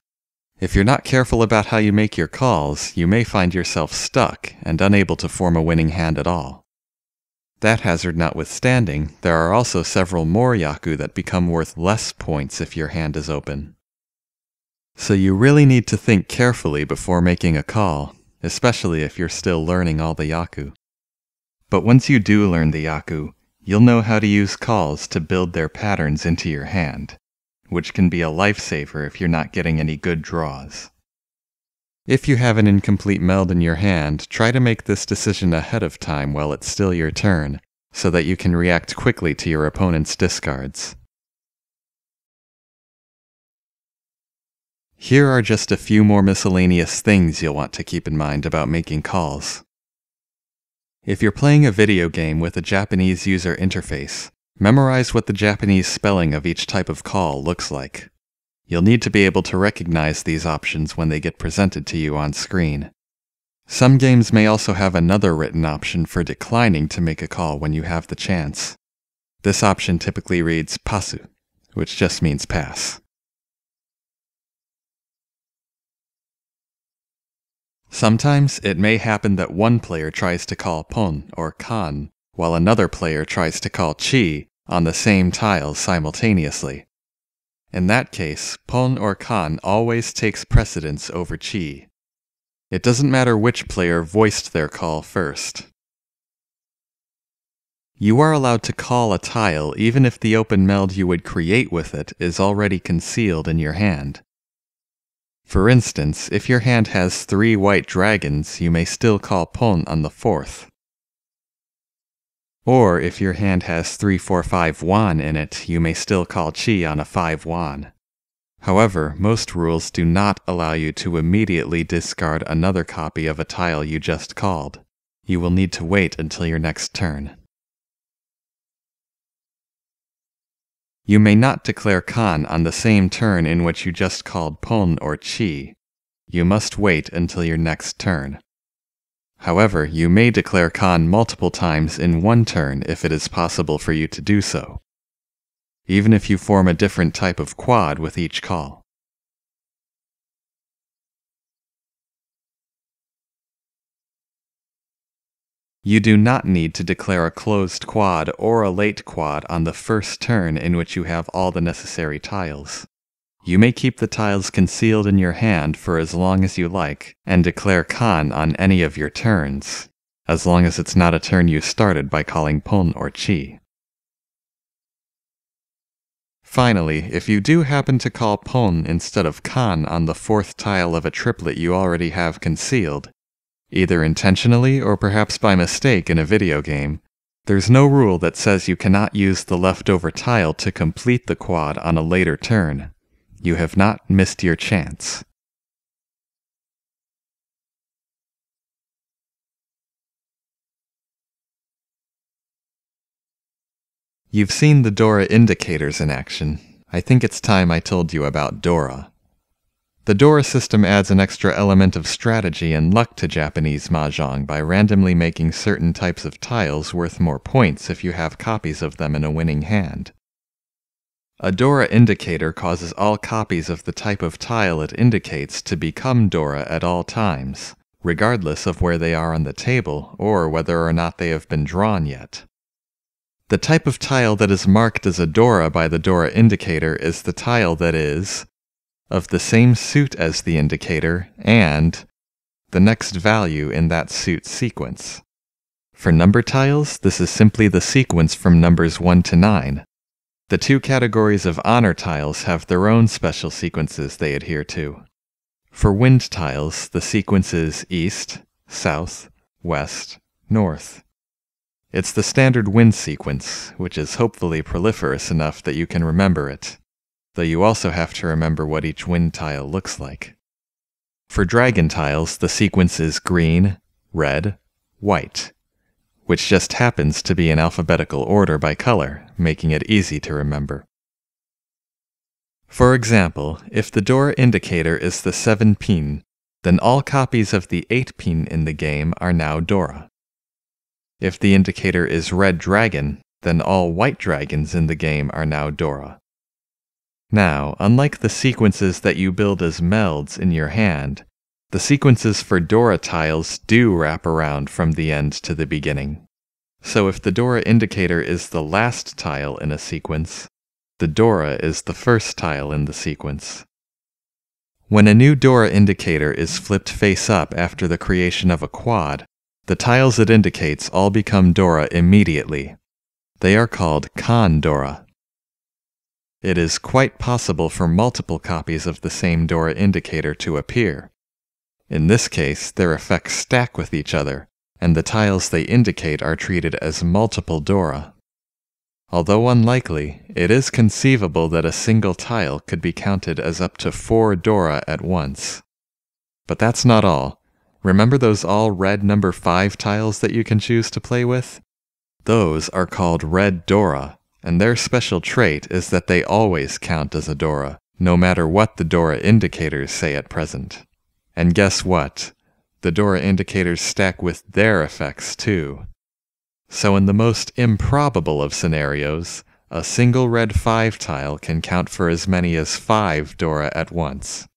If you're not careful about how you make your calls, you may find yourself stuck and unable to form a winning hand at all. That hazard notwithstanding, there are also several more Yaku that become worth less points if your hand is open. So you really need to think carefully before making a call, especially if you're still learning all the Yaku. But once you do learn the Yaku, you'll know how to use calls to build their patterns into your hand which can be a lifesaver if you're not getting any good draws. If you have an incomplete meld in your hand, try to make this decision ahead of time while it's still your turn, so that you can react quickly to your opponent's discards. Here are just a few more miscellaneous things you'll want to keep in mind about making calls. If you're playing a video game with a Japanese user interface, Memorize what the Japanese spelling of each type of call looks like. You'll need to be able to recognize these options when they get presented to you on screen. Some games may also have another written option for declining to make a call when you have the chance. This option typically reads pasu, which just means pass. Sometimes it may happen that one player tries to call pon or kan, while another player tries to call chi on the same tiles simultaneously. In that case, Pon or Kan always takes precedence over Chi. It doesn't matter which player voiced their call first. You are allowed to call a tile even if the open meld you would create with it is already concealed in your hand. For instance, if your hand has three white dragons, you may still call Pon on the fourth. Or if your hand has 3, 4, 5 wan in it, you may still call chi on a 5 wan. However, most rules do not allow you to immediately discard another copy of a tile you just called. You will need to wait until your next turn. You may not declare Kan on the same turn in which you just called Pon or Chi. You must wait until your next turn. However, you may declare Kan multiple times in one turn if it is possible for you to do so, even if you form a different type of quad with each call. You do not need to declare a closed quad or a late quad on the first turn in which you have all the necessary tiles. You may keep the tiles concealed in your hand for as long as you like, and declare Kan on any of your turns, as long as it's not a turn you started by calling Pon or Chi. Finally, if you do happen to call Pon instead of Kan on the fourth tile of a triplet you already have concealed, either intentionally or perhaps by mistake in a video game, There's no rule that says you cannot use the leftover tile to complete the quad on a later turn. You have not missed your chance. You've seen the Dora indicators in action. I think it's time I told you about Dora. The Dora system adds an extra element of strategy and luck to Japanese mahjong by randomly making certain types of tiles worth more points if you have copies of them in a winning hand. A Dora indicator causes all copies of the type of tile it indicates to become Dora at all times, regardless of where they are on the table or whether or not they have been drawn yet. The type of tile that is marked as a Dora by the Dora indicator is the tile that is of the same suit as the indicator, and the next value in that suit sequence. For number tiles, this is simply the sequence from numbers 1 to 9. The two categories of honor tiles have their own special sequences they adhere to. For wind tiles, the sequence is east, south, west, north. It's the standard wind sequence, which is hopefully proliferous enough that you can remember it though you also have to remember what each wind tile looks like. For dragon tiles, the sequence is green, red, white, which just happens to be in alphabetical order by color, making it easy to remember. For example, if the Dora indicator is the 7 pin, then all copies of the 8 pin in the game are now Dora. If the indicator is red dragon, then all white dragons in the game are now Dora. Now, unlike the sequences that you build as melds in your hand, the sequences for Dora tiles do wrap around from the end to the beginning. So if the Dora indicator is the last tile in a sequence, the Dora is the first tile in the sequence. When a new Dora indicator is flipped face up after the creation of a quad, the tiles it indicates all become Dora immediately. They are called Kan Dora. It is quite possible for multiple copies of the same Dora indicator to appear. In this case, their effects stack with each other, and the tiles they indicate are treated as multiple Dora. Although unlikely, it is conceivable that a single tile could be counted as up to four Dora at once. But that's not all. Remember those all red number 5 tiles that you can choose to play with? Those are called red Dora, and their special trait is that they always count as a Dora, no matter what the Dora indicators say at present. And guess what? The Dora indicators stack with their effects too. So in the most improbable of scenarios, a single red 5 tile can count for as many as 5 Dora at once.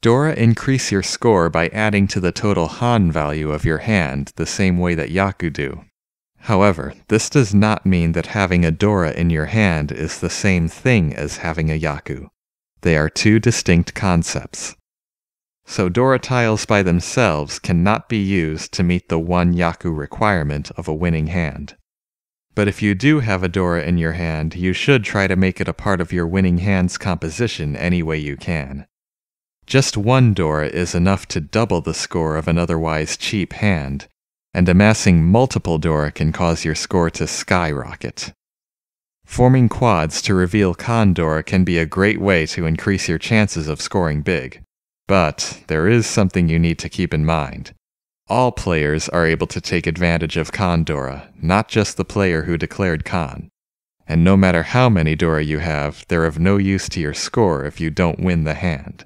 Dora increase your score by adding to the total Han value of your hand the same way that Yaku do. However, this does not mean that having a Dora in your hand is the same thing as having a Yaku. They are two distinct concepts. So Dora tiles by themselves cannot be used to meet the one Yaku requirement of a winning hand. But if you do have a Dora in your hand, you should try to make it a part of your winning hand's composition any way you can. Just one Dora is enough to double the score of an otherwise cheap hand, and amassing multiple Dora can cause your score to skyrocket. Forming quads to reveal Kan Dora can be a great way to increase your chances of scoring big. But there is something you need to keep in mind. All players are able to take advantage of Kan Dora, not just the player who declared Kan. And no matter how many Dora you have, they're of no use to your score if you don't win the hand.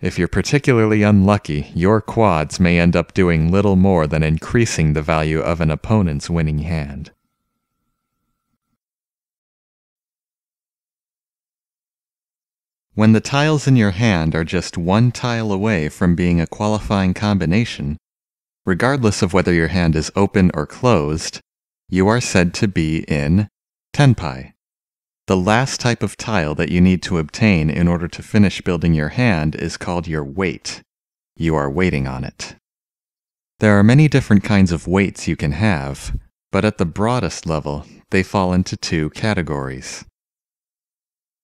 If you're particularly unlucky, your quads may end up doing little more than increasing the value of an opponent's winning hand. When the tiles in your hand are just one tile away from being a qualifying combination, regardless of whether your hand is open or closed, you are said to be in Tenpai. The last type of tile that you need to obtain in order to finish building your hand is called your wait. You are waiting on it. There are many different kinds of waits you can have, but at the broadest level, they fall into two categories.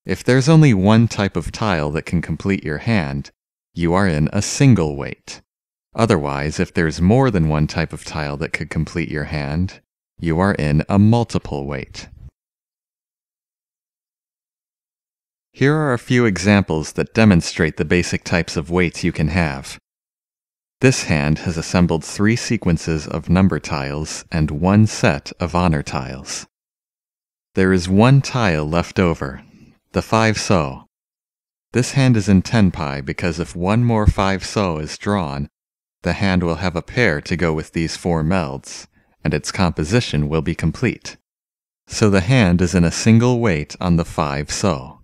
If there's only one type of tile that can complete your hand, you are in a single wait. Otherwise, if there's more than one type of tile that could complete your hand, you are in a multiple wait. Here are a few examples that demonstrate the basic types of waits you can have. This hand has assembled three sequences of number tiles and one set of honor tiles. There is one tile left over, the 5 sou. This hand is in tenpai because if one more 5 sou is drawn, the hand will have a pair to go with these four melds, and its composition will be complete. So the hand is in a single wait on the 5 sou.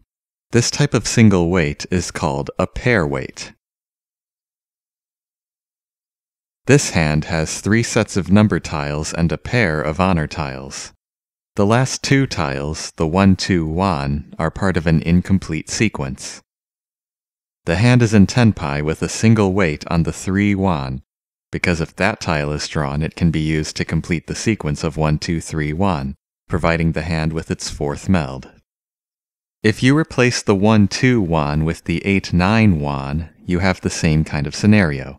This type of single wait is called a pair wait. This hand has three sets of number tiles and a pair of honor tiles. The last two tiles, the 1-2 wan, are part of an incomplete sequence. The hand is in tenpai with a single wait on the 3 wan, because if that tile is drawn it can be used to complete the sequence of 1, 2, 3 wan, providing the hand with its fourth meld. If you replace the 1-2 wan with the 8-9 wan, you have the same kind of scenario.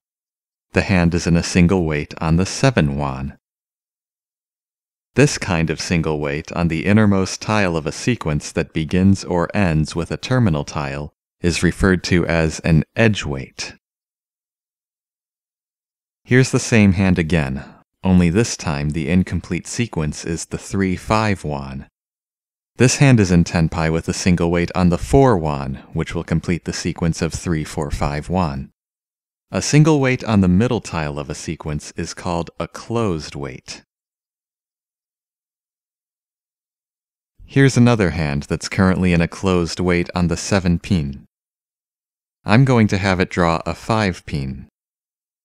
The hand is in a single wait on the 7 wan. This kind of single wait on the innermost tile of a sequence that begins or ends with a terminal tile is referred to as an edge wait. Here's the same hand again, only this time the incomplete sequence is the 3-5 wan. This hand is in Tenpai with a single wait on the 4 wan, which will complete the sequence of 3, 4, 5 wan. A single wait on the middle tile of a sequence is called a closed wait. Here's another hand that's currently in a closed wait on the 7 pin. I'm going to have it draw a 5 pin.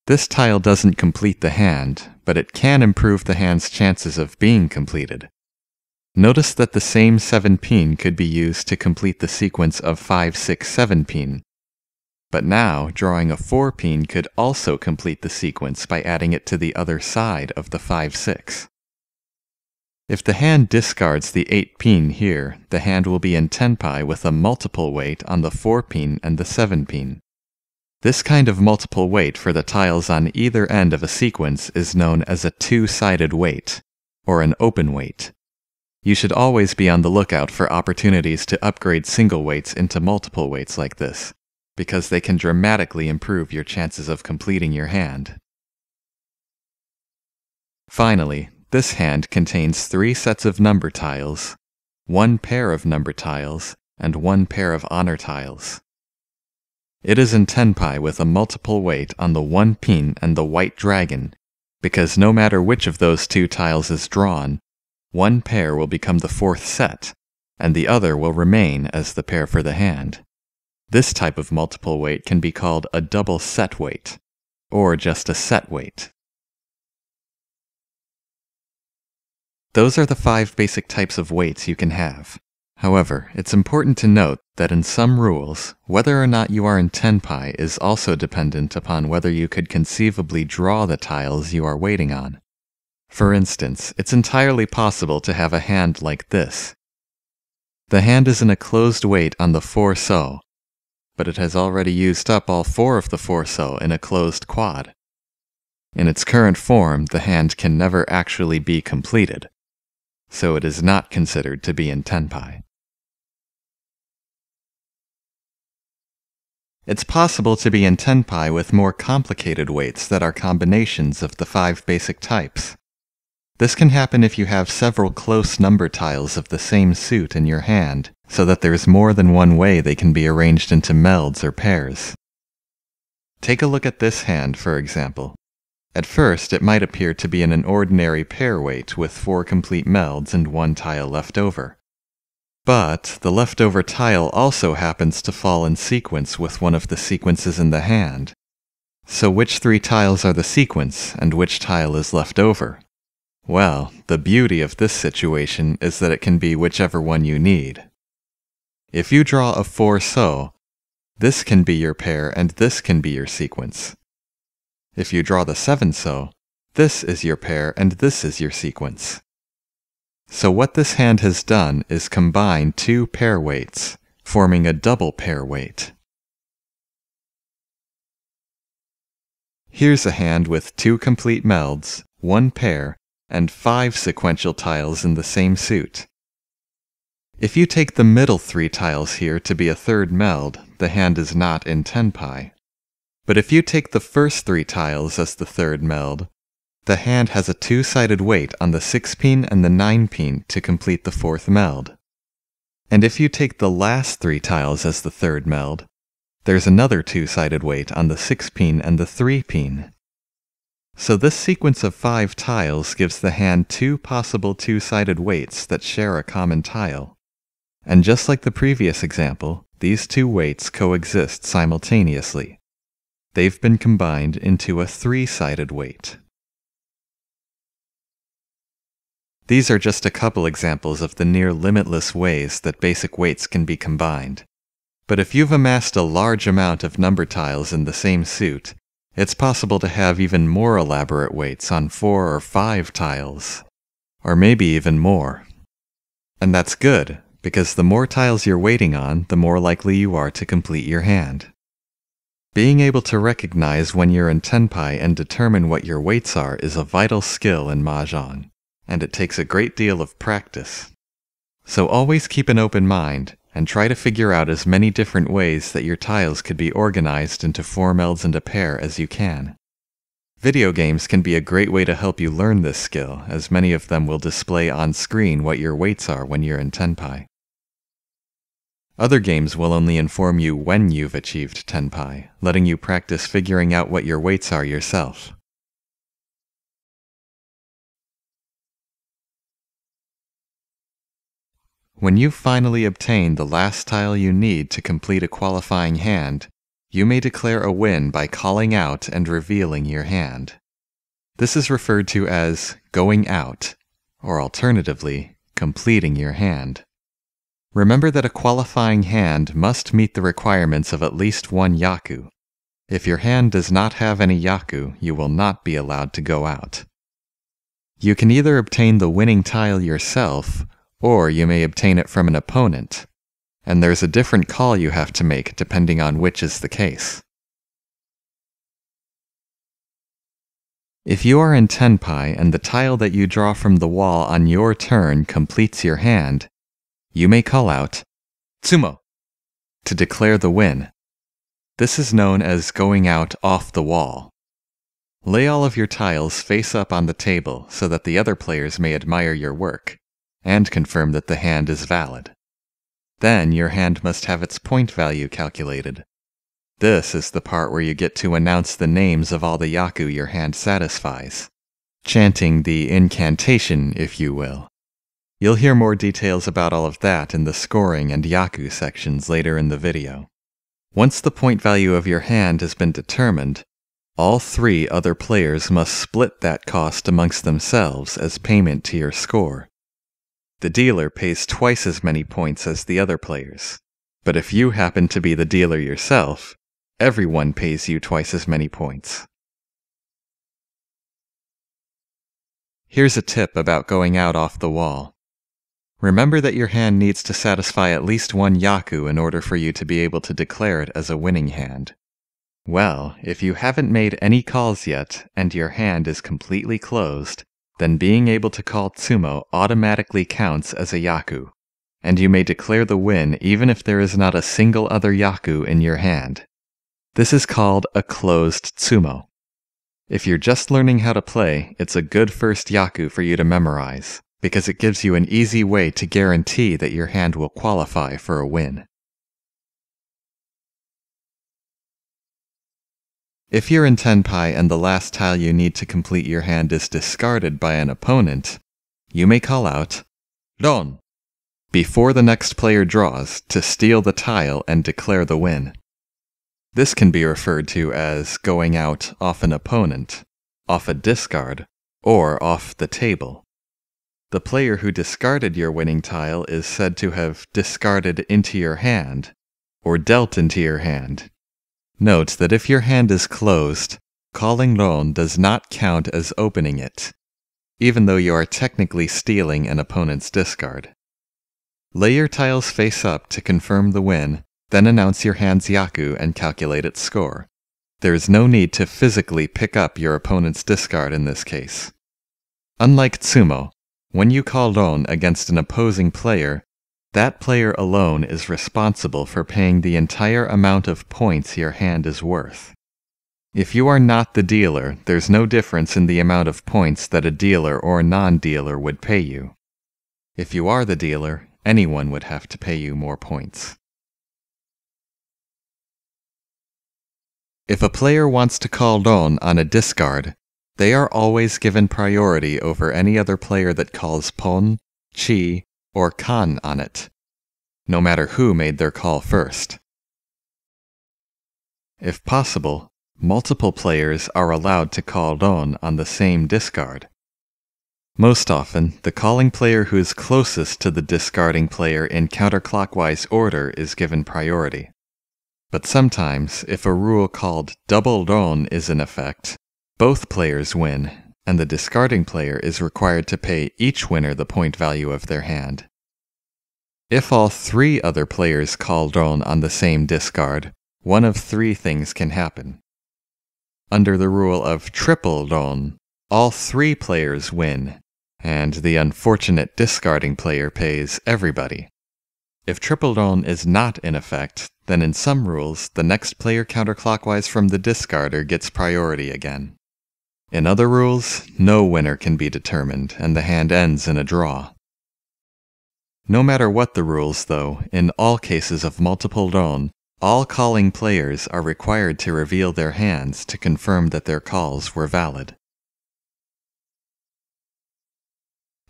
This tile doesn't complete the hand, but it can improve the hand's chances of being completed. Notice that the same 7 pin could be used to complete the sequence of 5, 6, 7 pin. But now, drawing a 4 pin could also complete the sequence by adding it to the other side of the 5, 6. If the hand discards the 8 pin here, the hand will be in tenpai with a multiple wait on the 4 pin and the 7 pin. This kind of multiple wait for the tiles on either end of a sequence is known as a two-sided wait, or an open wait. You should always be on the lookout for opportunities to upgrade single waits into multiple waits like this, because they can dramatically improve your chances of completing your hand. Finally, this hand contains three sets of number tiles, one pair of number tiles, and one pair of honor tiles. It is in Tenpai with a multiple wait on the one pin and the white dragon, because no matter which of those two tiles is drawn, one pair will become the fourth set, and the other will remain as the pair for the hand. This type of multiple wait can be called a double set wait, or just a set wait. Those are the five basic types of waits you can have. However, it's important to note that in some rules, whether or not you are in Tenpai is also dependent upon whether you could conceivably draw the tiles you are waiting on. For instance, it's entirely possible to have a hand like this. The hand is in a closed wait on the 4 sou, but it has already used up all four of the 4 sou in a closed quad. In its current form, the hand can never actually be completed, so it is not considered to be in Tenpai. It's possible to be in Tenpai with more complicated waits that are combinations of the five basic types. This can happen if you have several close number tiles of the same suit in your hand, so that there's more than one way they can be arranged into melds or pairs. Take a look at this hand, for example. At first, it might appear to be in an ordinary pair wait with four complete melds and one tile left over. But the leftover tile also happens to fall in sequence with one of the sequences in the hand. So which three tiles are the sequence, and which tile is left over? Well, the beauty of this situation is that it can be whichever one you need. If you draw a 4 sou, this can be your pair and this can be your sequence. If you draw the 7 sou, this is your pair and this is your sequence. So what this hand has done is combine two pair waits, forming a double pair wait. Here's a hand with two complete melds, one pair, and five sequential tiles in the same suit. If you take the middle three tiles here to be a third meld, the hand is not in Tenpai. But if you take the first three tiles as the third meld, the hand has a two-sided wait on the 6-pin and the 9-pin to complete the fourth meld. And if you take the last three tiles as the third meld, there's another two-sided wait on the 6-pin and the 3-pin. So this sequence of five tiles gives the hand two possible two-sided waits that share a common tile. And just like the previous example, these two waits coexist simultaneously. They've been combined into a three-sided wait. These are just a couple examples of the near limitless ways that basic waits can be combined. But if you've amassed a large amount of number tiles in the same suit, it's possible to have even more elaborate waits on four or five tiles. Or maybe even more. And that's good, because the more tiles you're waiting on, the more likely you are to complete your hand. Being able to recognize when you're in Tenpai and determine what your waits are is a vital skill in Mahjong, and it takes a great deal of practice. So always keep an open mind, and try to figure out as many different ways that your tiles could be organized into four melds and a pair as you can. Video games can be a great way to help you learn this skill, as many of them will display on screen what your waits are when you're in Tenpai. Other games will only inform you when you've achieved Tenpai, letting you practice figuring out what your waits are yourself. When you finally obtain the last tile you need to complete a qualifying hand, you may declare a win by calling out and revealing your hand. This is referred to as going out, or alternatively, completing your hand. Remember that a qualifying hand must meet the requirements of at least one yaku. If your hand does not have any yaku, you will not be allowed to go out. You can either obtain the winning tile yourself, or you may obtain it from an opponent, and there's a different call you have to make depending on which is the case. If you are in Tenpai and the tile that you draw from the wall on your turn completes your hand, you may call out Tsumo to declare the win. This is known as going out off the wall. Lay all of your tiles face up on the table so that the other players may admire your work and confirm that the hand is valid. Then your hand must have its point value calculated. This is the part where you get to announce the names of all the yaku your hand satisfies, chanting the incantation, if you will. You'll hear more details about all of that in the scoring and yaku sections later in the video. Once the point value of your hand has been determined, all three other players must split that cost amongst themselves as payment to your score. The dealer pays twice as many points as the other players. But if you happen to be the dealer yourself, everyone pays you twice as many points. Here's a tip about going out off the wall. Remember that your hand needs to satisfy at least one yaku in order for you to be able to declare it as a winning hand. Well, if you haven't made any calls yet, and your hand is completely closed, then being able to call Tsumo automatically counts as a Yaku, and you may declare the win even if there is not a single other Yaku in your hand. This is called a closed Tsumo. If you're just learning how to play, it's a good first Yaku for you to memorize, because it gives you an easy way to guarantee that your hand will qualify for a win. If you're in Tenpai and the last tile you need to complete your hand is discarded by an opponent, you may call out Ron before the next player draws to steal the tile and declare the win. This can be referred to as going out off an opponent, off a discard, or off the table. The player who discarded your winning tile is said to have discarded into your hand, or dealt into your hand, Note that if your hand is closed, calling Ron does not count as opening it, even though you are technically stealing an opponent's discard. Lay your tiles face up to confirm the win, then announce your hand's Yaku and calculate its score. there is no need to physically pick up your opponent's discard in this case. Unlike Tsumo, when you call Ron against an opposing player, that player alone is responsible for paying the entire amount of points your hand is worth. If you are not the dealer, there's no difference in the amount of points that a dealer or non-dealer would pay you. If you are the dealer, anyone would have to pay you more points. If a player wants to call Ron on a discard, they are always given priority over any other player that calls Pon, Chi, or Kan on it, no matter who made their call first. If possible, multiple players are allowed to call Ron on the same discard. Most often, the calling player who is closest to the discarding player in counterclockwise order is given priority. But sometimes, if a rule called double Ron is in effect, both players win, and the discarding player is required to pay each winner the point value of their hand. If all three other players call Ron on the same discard, one of three things can happen. Under the rule of triple Ron, all three players win, and the unfortunate discarding player pays everybody. If triple Ron is not in effect, then in some rules, the next player counterclockwise from the discarder gets priority again. In other rules, no winner can be determined, and the hand ends in a draw. No matter what the rules, though, in all cases of multiple Ron, all calling players are required to reveal their hands to confirm that their calls were valid.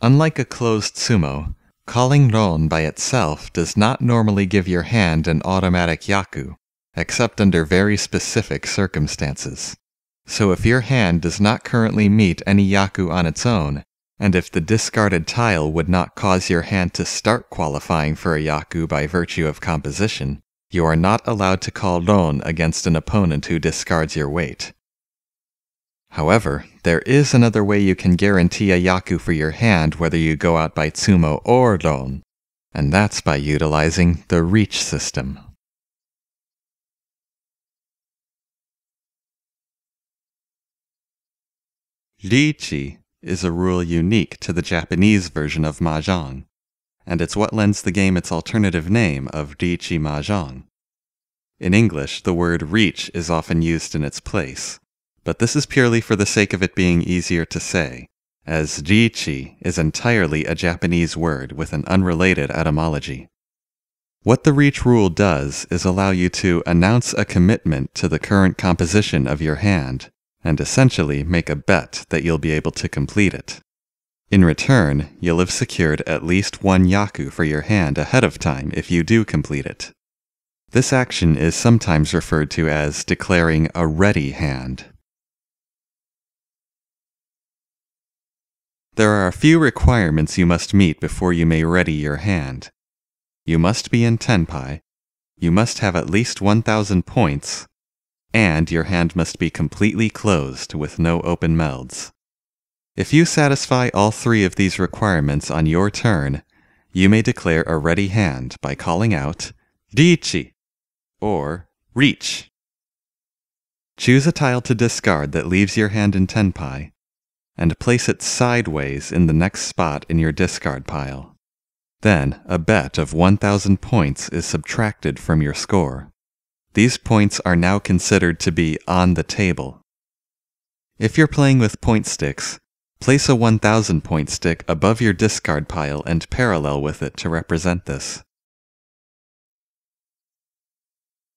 Unlike a closed Tsumo, calling Ron by itself does not normally give your hand an automatic yaku, except under very specific circumstances. So if your hand does not currently meet any Yaku on its own, and if the discarded tile would not cause your hand to start qualifying for a Yaku by virtue of composition, you are not allowed to call Ron against an opponent who discards your wait. However, there is another way you can guarantee a Yaku for your hand whether you go out by Tsumo or Ron, and that's by utilizing the reach system. Riichi is a rule unique to the Japanese version of Mahjong, and it's what lends the game its alternative name of Riichi Mahjong. In English, the word reach is often used in its place, but this is purely for the sake of it being easier to say, as Riichi is entirely a Japanese word with an unrelated etymology. What the reach rule does is allow you to announce a commitment to the current composition of your hand and essentially make a bet that you'll be able to complete it. In return, you'll have secured at least one Yaku for your hand ahead of time if you do complete it. This action is sometimes referred to as declaring a ready hand. There are a few requirements you must meet before you may ready your hand. You must be in Tenpai, you must have at least 1000 points, and your hand must be completely closed with no open melds. If you satisfy all three of these requirements on your turn, you may declare a ready hand by calling out Riichi or Reach. Choose a tile to discard that leaves your hand in Tenpai, and place it sideways in the next spot in your discard pile. Then, a bet of 1000 points is subtracted from your score. These points are now considered to be on the table. If you're playing with point sticks, place a 1000 point stick above your discard pile and parallel with it to represent this.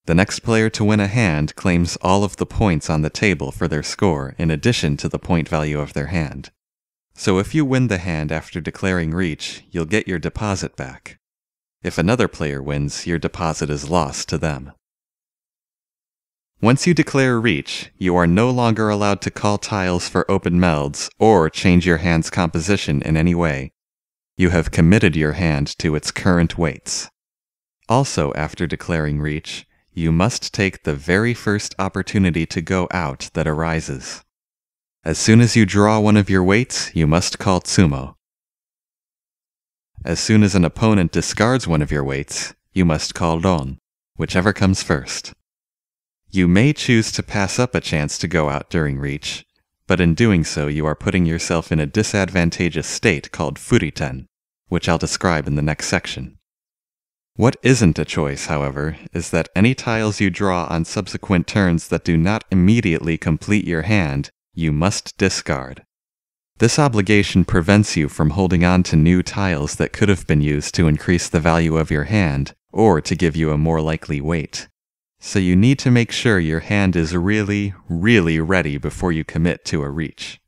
The next player to win a hand claims all of the points on the table for their score in addition to the point value of their hand. So if you win the hand after declaring reach, you'll get your deposit back. If another player wins, your deposit is lost to them. Once you declare reach, you are no longer allowed to call tiles for open melds or change your hand's composition in any way. You have committed your hand to its current waits. Also, after declaring reach, you must take the very first opportunity to go out that arises. As soon as you draw one of your waits, you must call Tsumo. As soon as an opponent discards one of your waits, you must call Ron, whichever comes first. You may choose to pass up a chance to go out during reach, but in doing so you are putting yourself in a disadvantageous state called furiten, which I'll describe in the next section. What isn't a choice, however, is that any tiles you draw on subsequent turns that do not immediately complete your hand, you must discard. This obligation prevents you from holding on to new tiles that could have been used to increase the value of your hand, or to give you a more likely wait. So you need to make sure your hand is really, really ready before you commit to a reach.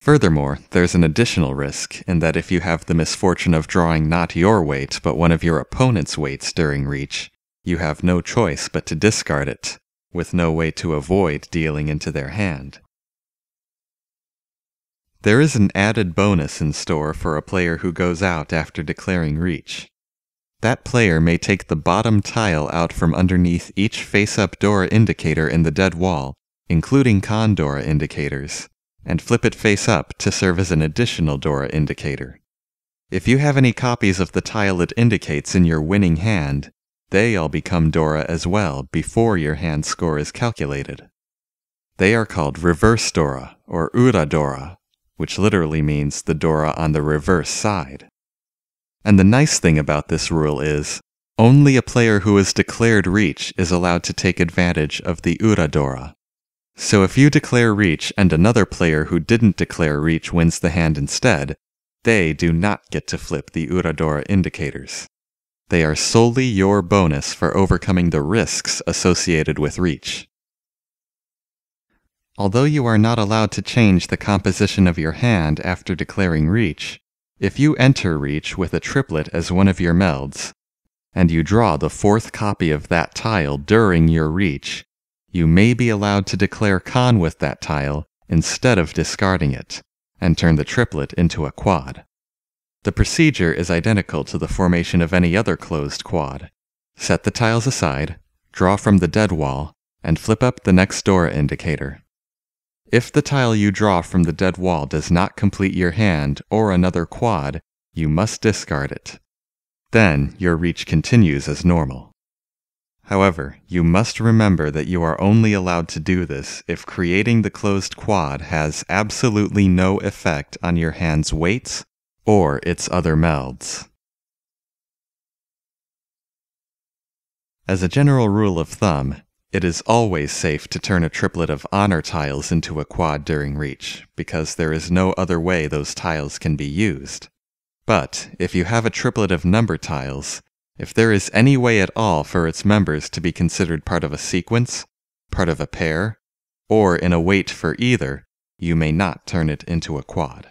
Furthermore, there's an additional risk in that if you have the misfortune of drawing not your wait but one of your opponent's waits during reach, you have no choice but to discard it, with no way to avoid dealing into their hand. There is an added bonus in store for a player who goes out after declaring reach. That player may take the bottom tile out from underneath each face-up Dora indicator in the dead wall, including Kan Dora indicators, and flip it face up to serve as an additional Dora indicator. If you have any copies of the tile it indicates in your winning hand, they all become Dora as well before your hand score is calculated. They are called reverse Dora or Ura Dora which literally means the Dora on the reverse side. And the nice thing about this rule is, only a player who has declared reach is allowed to take advantage of the Uradora. So if you declare reach and another player who didn't declare reach wins the hand instead, they do not get to flip the Uradora indicators. They are solely your bonus for overcoming the risks associated with reach. Although you are not allowed to change the composition of your hand after declaring reach, if you enter reach with a triplet as one of your melds, and you draw the fourth copy of that tile during your reach, you may be allowed to declare Kan with that tile instead of discarding it, and turn the triplet into a quad. The procedure is identical to the formation of any other closed quad. Set the tiles aside, draw from the dead wall, and flip up the next Dora indicator. If the tile you draw from the dead wall does not complete your hand or another quad, you must discard it. Then your reach continues as normal. However, you must remember that you are only allowed to do this if creating the closed quad has absolutely no effect on your hand's waits or its other melds. As a general rule of thumb, it is always safe to turn a triplet of honor tiles into a quad during reach, because there is no other way those tiles can be used. But if you have a triplet of number tiles, if there is any way at all for its members to be considered part of a sequence, part of a pair, or in a wait for either, you may not turn it into a quad.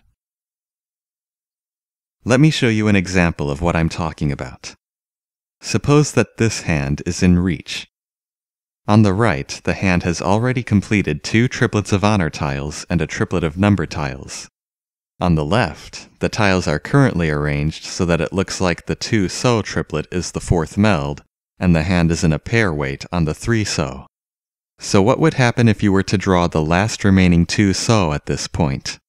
Let me show you an example of what I'm talking about. Suppose that this hand is in reach, on the right, the hand has already completed two triplets of honor tiles and a triplet of number tiles. On the left, the tiles are currently arranged sou that it looks like the 2 sou triplet is the fourth meld, and the hand is in a pair wait on the 3 sou. So what would happen if you were to draw the last remaining 2 so at this point?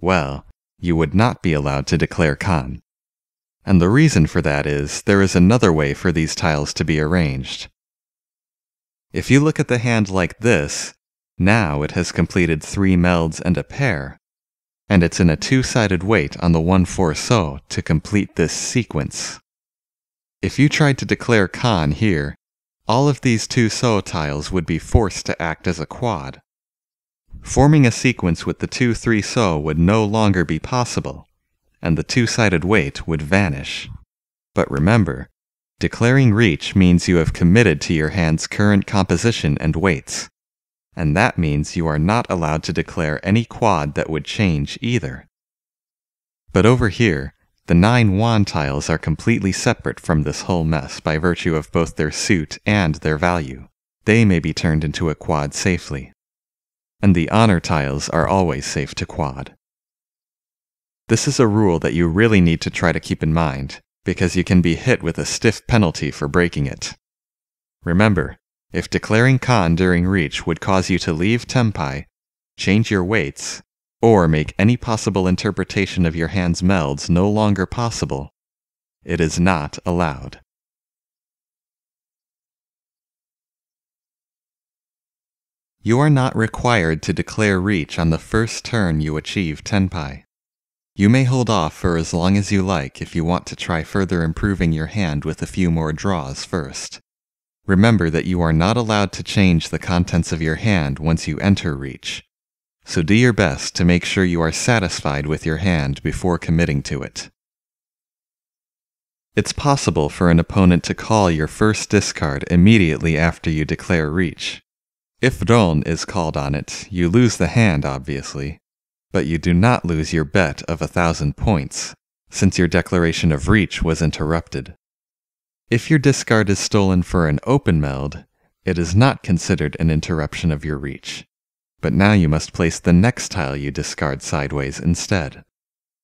Well, you would not be allowed to declare Kan. And the reason for that is there is another way for these tiles to be arranged. If you look at the hand like this, now it has completed three melds and a pair, and it's in a two-sided wait on the 1-4 sou to complete this sequence. If you tried to declare Kan here, all of these two sou tiles would be forced to act as a quad. Forming a sequence with the 2-3 sou would no longer be possible, and the two-sided wait would vanish. But remember, Declaring reach means you have committed to your hand's current composition and waits. And that means you are not allowed to declare any quad that would change either. But over here, the nine wan tiles are completely separate from this whole mess by virtue of both their suit and their value. They may be turned into a quad safely. And the honor tiles are always safe to quad. This is a rule that you really need to try to keep in mind, because you can be hit with a stiff penalty for breaking it. Remember, if declaring Kan during reach would cause you to leave Tenpai, change your waits, or make any possible interpretation of your hand's melds no longer possible, it is not allowed. You are not required to declare reach on the first turn you achieve Tenpai. You may hold off for as long as you like if you want to try further improving your hand with a few more draws first. Remember that you are not allowed to change the contents of your hand once you enter reach, so do your best to make sure you are satisfied with your hand before committing to it. It's possible for an opponent to call your first discard immediately after you declare reach. If Ron is called on it, you lose the hand, obviously, but you do not lose your bet of a thousand points, since your declaration of reach was interrupted. If your discard is stolen for an open meld, it is not considered an interruption of your reach, but now you must place the next tile you discard sideways instead.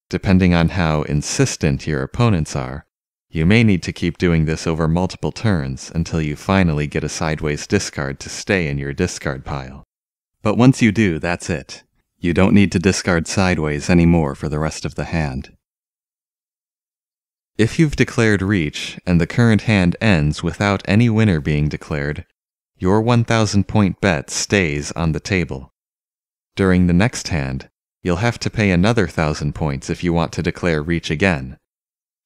Depending on how insistent your opponents are, you may need to keep doing this over multiple turns until you finally get a sideways discard to stay in your discard pile. But once you do, that's it. You don't need to discard sideways anymore for the rest of the hand. If you've declared reach and the current hand ends without any winner being declared, your 1000 point bet stays on the table. During the next hand, you'll have to pay another 1000 points if you want to declare reach again.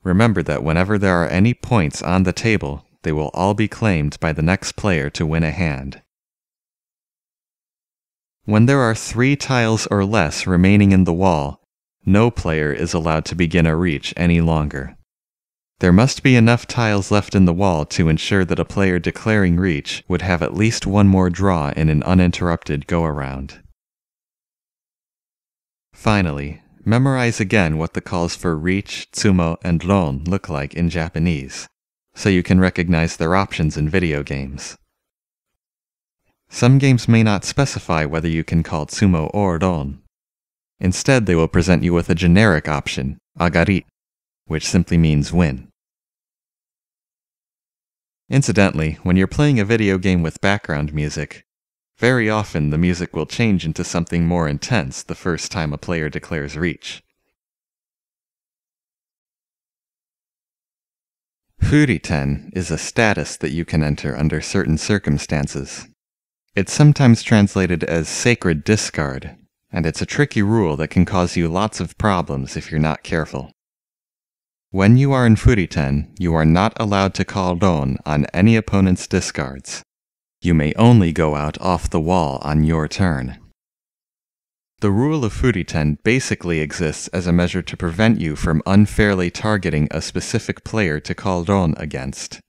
Remember that whenever there are any points on the table, they will all be claimed by the next player to win a hand. When there are three tiles or less remaining in the wall, no player is allowed to begin a reach any longer. There must be enough tiles left in the wall to ensure that a player declaring reach would have at least one more draw in an uninterrupted go-around. Finally, memorize again what the calls for reach, tsumo, and ron look like in Japanese, so you can recognize their options in video games. Some games may not specify whether you can call Tsumo or Ron. Instead, they will present you with a generic option, Agari, which simply means win. Incidentally, when you're playing a video game with background music, very often the music will change into something more intense the first time a player declares reach. Furiten is a status that you can enter under certain circumstances. It's sometimes translated as sacred discard, and it's a tricky rule that can cause you lots of problems if you're not careful. When you are in Furiten, you are not allowed to call Ron on any opponent's discards. You may only go out off the wall on your turn. The rule of Furiten basically exists as a measure to prevent you from unfairly targeting a specific player to call Ron against.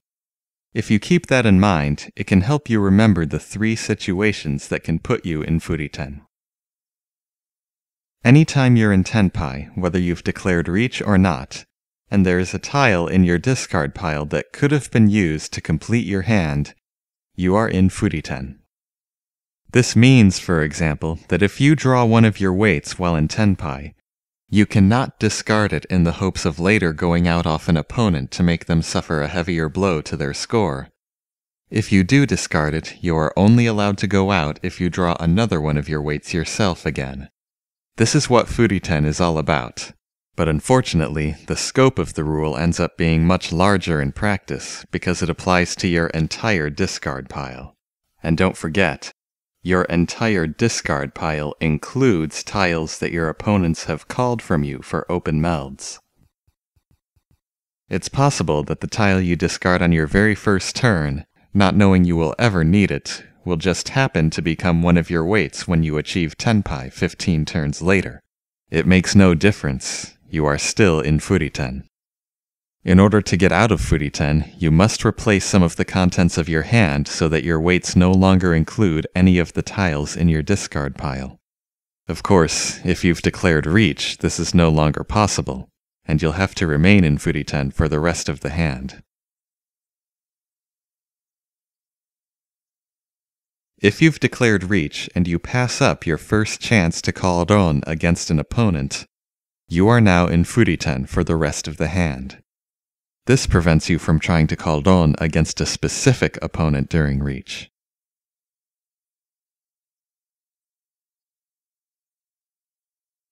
If you keep that in mind, it can help you remember the three situations that can put you in Furiten. Anytime you're in Tenpai, whether you've declared reach or not, and there is a tile in your discard pile that could have been used to complete your hand, you are in Furiten. This means, for example, that if you draw one of your waits while in Tenpai, you cannot discard it in the hopes of later going out off an opponent to make them suffer a heavier blow to their score. If you do discard it, you are only allowed to go out if you draw another one of your waits yourself again. This is what Furiten is all about. But unfortunately, the scope of the rule ends up being much larger in practice because it applies to your entire discard pile. And don't forget, your entire discard pile includes tiles that your opponents have called from you for open melds. It's possible that the tile you discard on your very first turn, not knowing you will ever need it, will just happen to become one of your waits when you achieve Tenpai 15 turns later. It makes no difference, you are still in Furiten. In order to get out of Furiten, you must replace some of the contents of your hand so that your waits no longer include any of the tiles in your discard pile. Of course, if you've declared reach, this is no longer possible, and you'll have to remain in Furiten for the rest of the hand. If you've declared reach and you pass up your first chance to call Ron against an opponent, you are now in Furiten for the rest of the hand. This prevents you from trying to call Ron against a specific opponent during reach.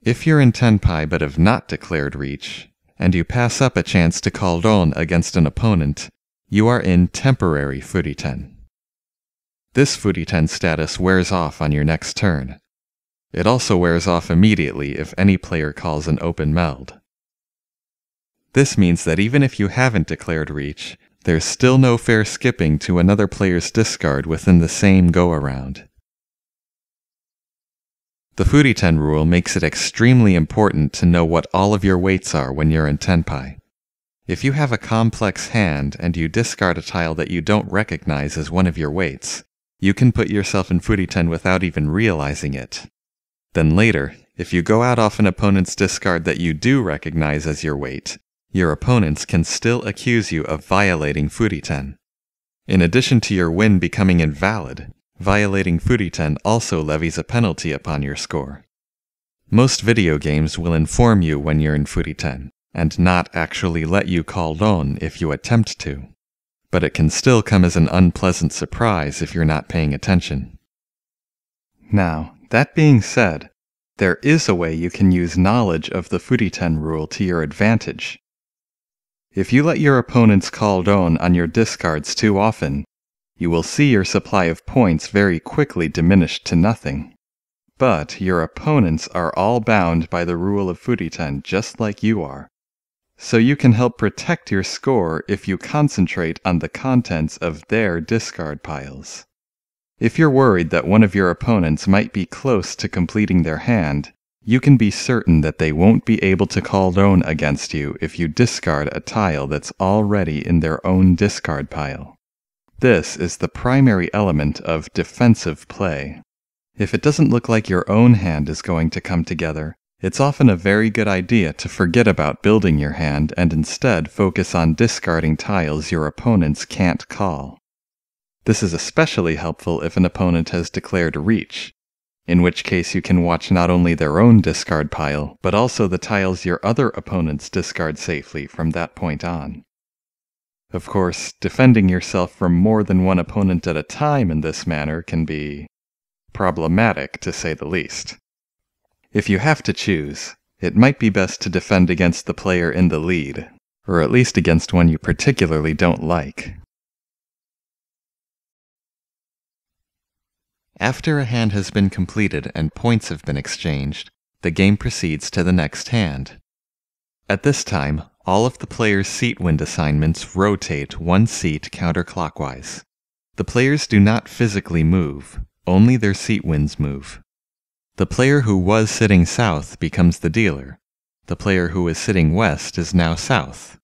If you're in Tenpai but have not declared reach, and you pass up a chance to call Ron against an opponent, you are in temporary Furiten. This Furiten status wears off on your next turn. It also wears off immediately if any player calls an open meld. This means that even if you haven't declared reach, there's still no fair skipping to another player's discard within the same go-around. The Furiten rule makes it extremely important to know what all of your waits are when you're in Tenpai. If you have a complex hand and you discard a tile that you don't recognize as one of your waits, you can put yourself in Furiten without even realizing it. Then later, if you go out off an opponent's discard that you do recognize as your wait, your opponents can still accuse you of violating Furiten. In addition to your win becoming invalid, violating Furiten also levies a penalty upon your score. Most video games will inform you when you're in Furiten, and not actually let you call Ron if you attempt to. But it can still come as an unpleasant surprise if you're not paying attention. Now, that being said, there is a way you can use knowledge of the Furiten rule to your advantage. If you let your opponents call Ron on your discards too often, you will see your supply of points very quickly diminished to nothing. But your opponents are all bound by the rule of Furiten just like you are. So you can help protect your score if you concentrate on the contents of their discard piles. If you're worried that one of your opponents might be close to completing their hand, you can be certain that they won't be able to call Ron against you if you discard a tile that's already in their own discard pile. This is the primary element of defensive play. If it doesn't look like your own hand is going to come together, it's often a very good idea to forget about building your hand and instead focus on discarding tiles your opponents can't call. This is especially helpful if an opponent has declared reach, in which case you can watch not only their own discard pile, but also the tiles your other opponents discard safely from that point on. Of course, defending yourself from more than one opponent at a time in this manner can be problematic, to say the least. If you have to choose, it might be best to defend against the player in the lead, or at least against one you particularly don't like. After a hand has been completed and points have been exchanged, the game proceeds to the next hand. At this time, all of the player's seat wind assignments rotate one seat counterclockwise. The players do not physically move, only their seat winds move. The player who was sitting south becomes the dealer. The player who is sitting west is now south,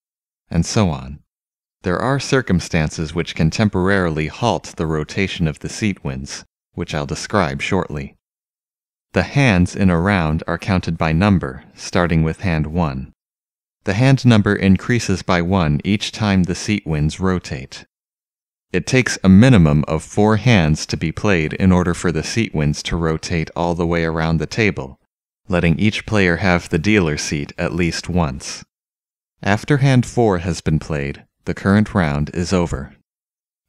and so on. There are circumstances which can temporarily halt the rotation of the seat winds, which I'll describe shortly. The hands in a round are counted by number, starting with hand 1. The hand number increases by 1 each time the seat winds rotate. It takes a minimum of four hands to be played in order for the seat winds to rotate all the way around the table, letting each player have the dealer seat at least once. After hand 4 has been played, the current round is over.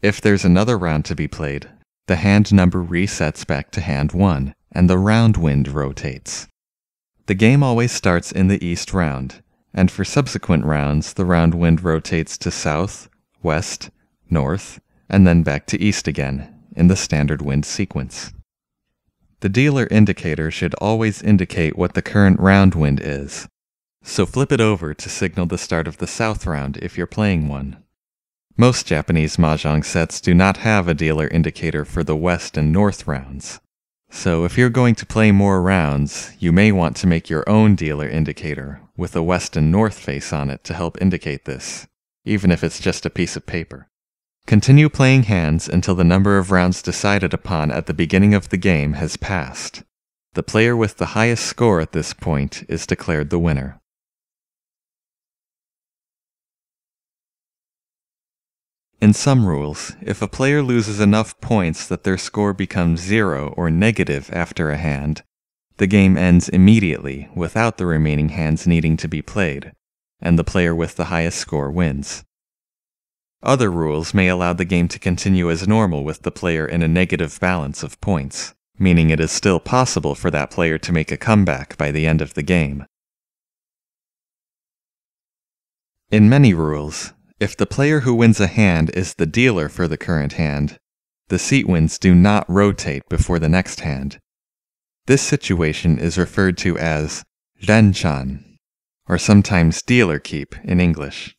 If there's another round to be played, the hand number resets back to hand 1, and the round wind rotates. The game always starts in the east round, and for subsequent rounds the round wind rotates to south, west, north, and then back to east again, in the standard wind sequence. The dealer indicator should always indicate what the current round wind is, so flip it over to signal the start of the south round if you're playing one. Most Japanese mahjong sets do not have a dealer indicator for the west and north rounds. So if you're going to play more rounds, you may want to make your own dealer indicator with a west and north face on it to help indicate this, even if it's just a piece of paper. Continue playing hands until the number of rounds decided upon at the beginning of the game has passed. The player with the highest score at this point is declared the winner. In some rules, if a player loses enough points that their score becomes zero or negative after a hand, the game ends immediately without the remaining hands needing to be played, and the player with the highest score wins. Other rules may allow the game to continue as normal with the player in a negative balance of points, meaning it is still possible for that player to make a comeback by the end of the game. In many rules, if the player who wins a hand is the dealer for the current hand, the seat winds do not rotate before the next hand. This situation is referred to as renchan, or sometimes dealer keep in English.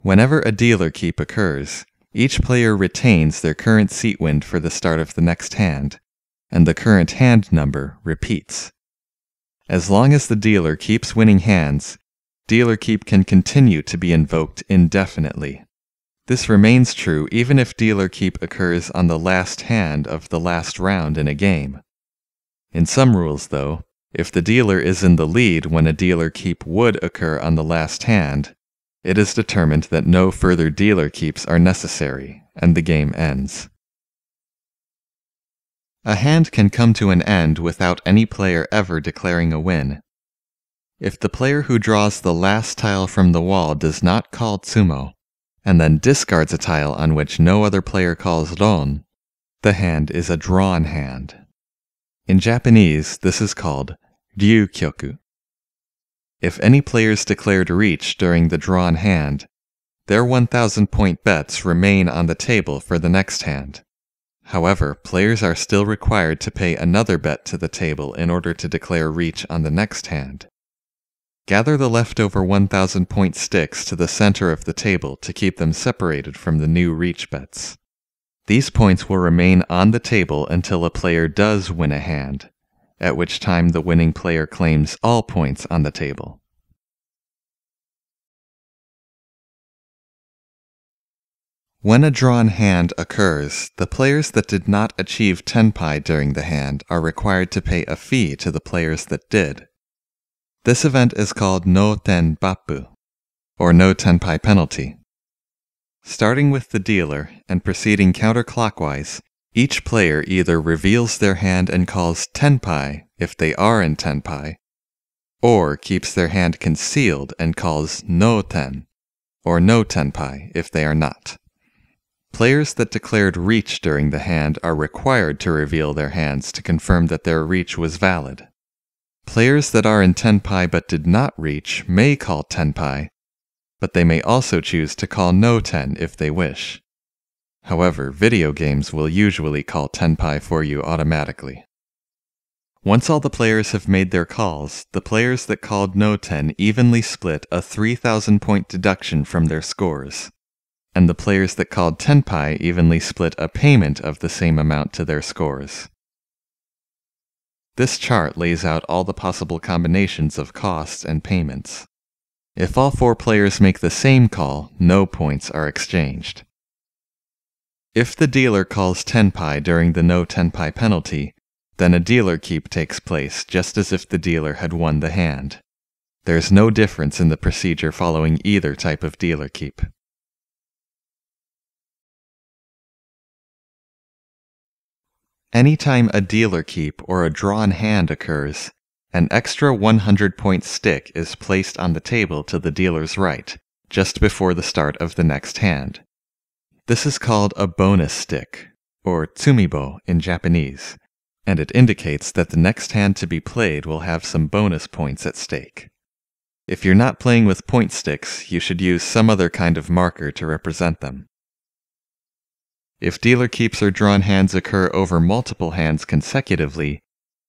Whenever a dealer keep occurs, each player retains their current seat wind for the start of the next hand, and the current hand number repeats. As long as the dealer keeps winning hands, dealer keep can continue to be invoked indefinitely. This remains true even if dealer keep occurs on the last hand of the last round in a game. In some rules, though, if the dealer is in the lead when a dealer keep would occur on the last hand, it is determined that no further dealer keeps are necessary, and the game ends. A hand can come to an end without any player ever declaring a win. If the player who draws the last tile from the wall does not call tsumo, and then discards a tile on which no other player calls ron, the hand is a drawn hand. In Japanese, this is called ryukyoku. If any players declared reach during the drawn hand, their 1000 point bets remain on the table for the next hand. However, players are still required to pay another bet to the table in order to declare reach on the next hand. Gather the leftover 1000 point sticks to the center of the table to keep them separated from the new reach bets. These points will remain on the table until a player does win a hand, at which time the winning player claims all points on the table. When a drawn hand occurs, the players that did not achieve tenpai during the hand are required to pay a fee to the players that did. This event is called no ten bappu, or no tenpai penalty. Starting with the dealer and proceeding counterclockwise, each player either reveals their hand and calls tenpai if they are in tenpai, or keeps their hand concealed and calls no ten, or no tenpai if they are not. Players that declared reach during the hand are required to reveal their hands to confirm that their reach was valid. Players that are in tenpai but did not reach may call tenpai, but they may also choose to call no ten if they wish. However, video games will usually call Tenpai for you automatically. Once all the players have made their calls, the players that called no ten evenly split a 3000 point deduction from their scores, and the players that called Tenpai evenly split a payment of the same amount to their scores. This chart lays out all the possible combinations of costs and payments. If all four players make the same call, no points are exchanged. If the dealer calls tenpai during the no tenpai penalty, then a dealer keep takes place just as if the dealer had won the hand. There's no difference in the procedure following either type of dealer keep. Anytime a dealer keep or a drawn hand occurs, an extra 100 point stick is placed on the table to the dealer's right, just before the start of the next hand. This is called a bonus stick, or tsumibo in Japanese, and it indicates that the next hand to be played will have some bonus points at stake. If you're not playing with point sticks, you should use some other kind of marker to represent them. If dealer keeps or drawn hands occur over multiple hands consecutively,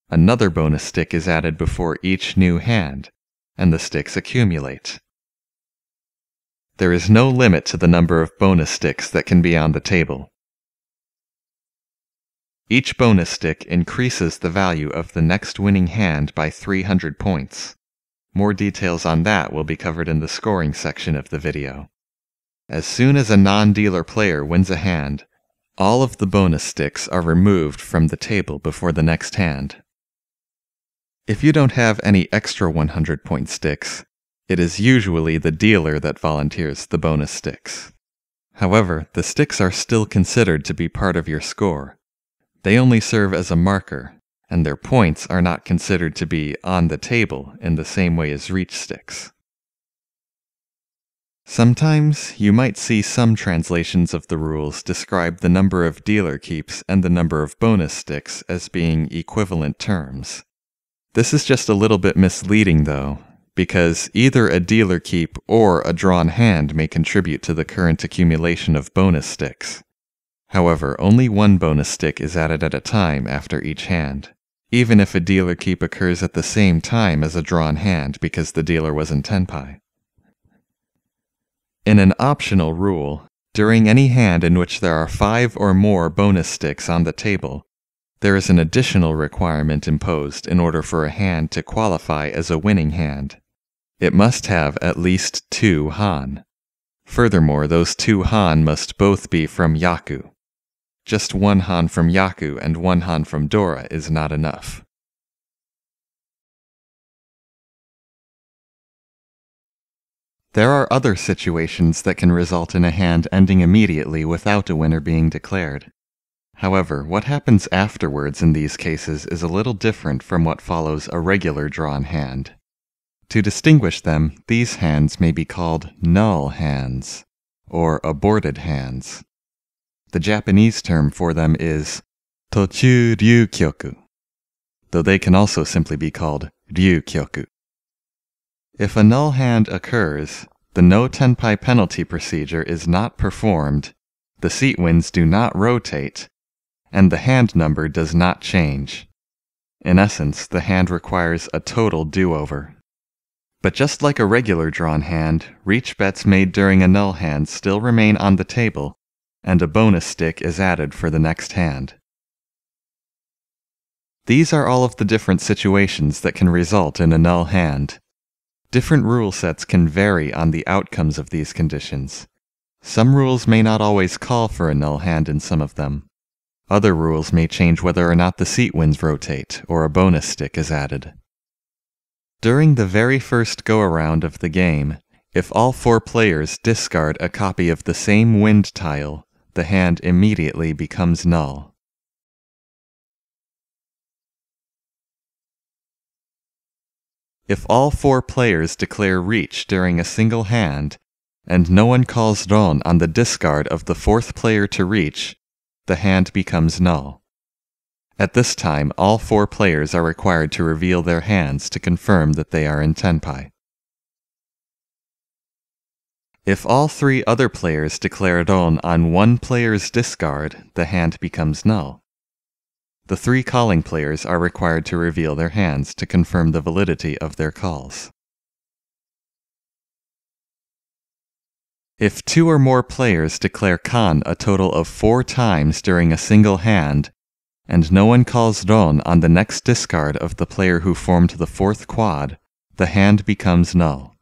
another bonus stick is added before each new hand, and the sticks accumulate. There is no limit to the number of bonus sticks that can be on the table. Each bonus stick increases the value of the next winning hand by 300 points. More details on that will be covered in the scoring section of the video. As soon as a non-dealer player wins a hand, all of the bonus sticks are removed from the table before the next hand. If you don't have any extra 100 point sticks, it is usually the dealer that volunteers the bonus sticks. However, the sticks are still considered to be part of your score. They only serve as a marker, and their points are not considered to be on the table in the same way as reach sticks. Sometimes you might see some translations of the rules describe the number of dealer keeps and the number of bonus sticks as being equivalent terms. This is just a little bit misleading though, because either a dealer keep or a drawn hand may contribute to the current accumulation of bonus sticks. However, only one bonus stick is added at a time after each hand, even if a dealer keep occurs at the same time as a drawn hand because the dealer was in tenpai. In an optional rule, during any hand in which there are five or more bonus sticks on the table, there is an additional requirement imposed in order for a hand to qualify as a winning hand. It must have at least two Han. Furthermore, those two Han must both be from Yaku. Just one Han from Yaku and one Han from Dora is not enough. There are other situations that can result in a hand ending immediately without a winner being declared. However, what happens afterwards in these cases is a little different from what follows a regular drawn hand. To distinguish them, these hands may be called null hands, or aborted hands. The Japanese term for them is tochu ryukyoku, though they can also simply be called ryukyoku. If a null hand occurs, the no tenpai penalty procedure is not performed, the seat winds do not rotate, and the hand number does not change. In essence, the hand requires a total do-over. But just like a regular drawn hand, reach bets made during a null hand still remain on the table, and a bonus stick is added for the next hand. These are all of the different situations that can result in a null hand. Different rule sets can vary on the outcomes of these conditions. Some rules may not always call for a null hand in some of them. Other rules may change whether or not the seat winds rotate or a bonus stick is added. During the very first go-around of the game, if all four players discard a copy of the same wind tile, the hand immediately becomes null. If all four players declare reach during a single hand, and no one calls Ron on the discard of the fourth player to reach, the hand becomes null. At this time, all four players are required to reveal their hands to confirm that they are in Tenpai. If all three other players declare Ron on one player's discard, the hand becomes null. The three calling players are required to reveal their hands to confirm the validity of their calls. If two or more players declare Kan a total of four times during a single hand, and no one calls Ron on the next discard of the player who formed the fourth quad, the hand becomes null.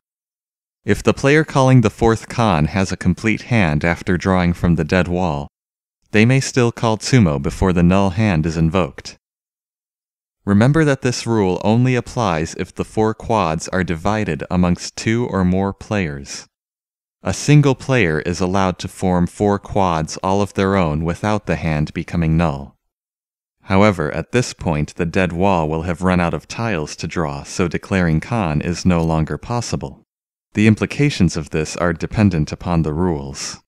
If the player calling the fourth Kan has a complete hand after drawing from the dead wall, they may still call Tsumo before the null hand is invoked. Remember that this rule only applies if the four quads are divided amongst two or more players. A single player is allowed to form four quads all of their own without the hand becoming null. However, at this point the dead wall will have run out of tiles to draw, so declaring Kan is no longer possible. The implications of this are dependent upon the rules.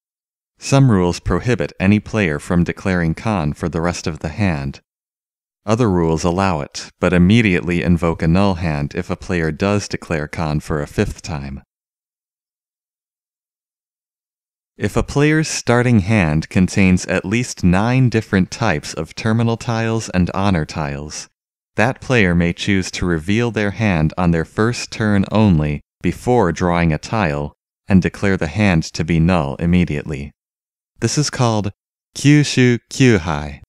Some rules prohibit any player from declaring Kan for the rest of the hand. Other rules allow it, but immediately invoke a null hand if a player does declare Kan for a fifth time. If a player's starting hand contains at least nine different types of terminal tiles and honor tiles, that player may choose to reveal their hand on their first turn only before drawing a tile and declare the hand to be null immediately. This is called Kyushu Kyuhai,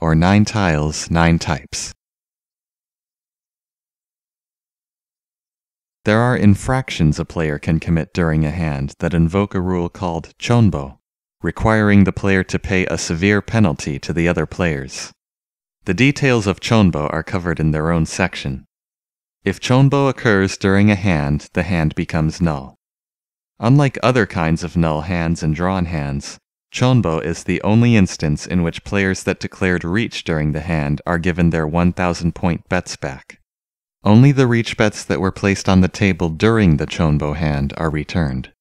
or nine tiles, nine types. There are infractions a player can commit during a hand that invoke a rule called chonbo, requiring the player to pay a severe penalty to the other players. The details of chonbo are covered in their own section. If chonbo occurs during a hand, the hand becomes null. Unlike other kinds of null hands and drawn hands, chonbo is the only instance in which players that declared reach during the hand are given their 1000 point bets back. Only the reach bets that were placed on the table during the Chonbo hand are returned.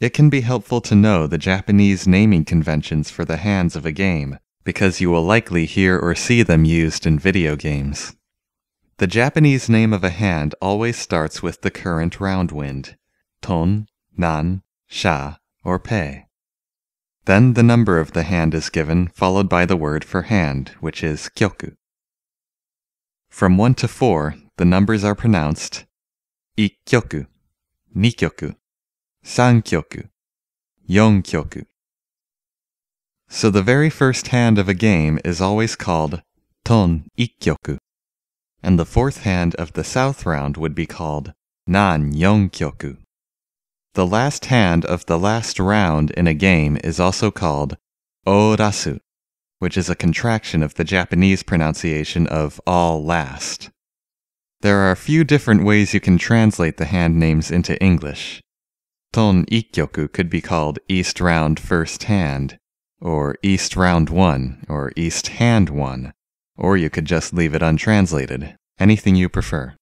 It can be helpful to know the Japanese naming conventions for the hands of a game, because you will likely hear or see them used in video games. The Japanese name of a hand always starts with the current round wind, ton, nan, sha, or pei. Then the number of the hand is given, followed by the word for hand, which is kyoku. From 1 to 4, the numbers are pronounced ikkyoku, nikyoku, sankyoku, yonkyoku. So the very first hand of a game is always called ton ikkyoku, and the fourth hand of the south round would be called nan yonkyoku. The last hand of the last round in a game is also called orasu, which is a contraction of the Japanese pronunciation of all last. There are a few different ways you can translate the hand names into English. Ton ikkyoku could be called East Round First Hand, or East Round 1, or East Hand 1, or you could just leave it untranslated, anything you prefer.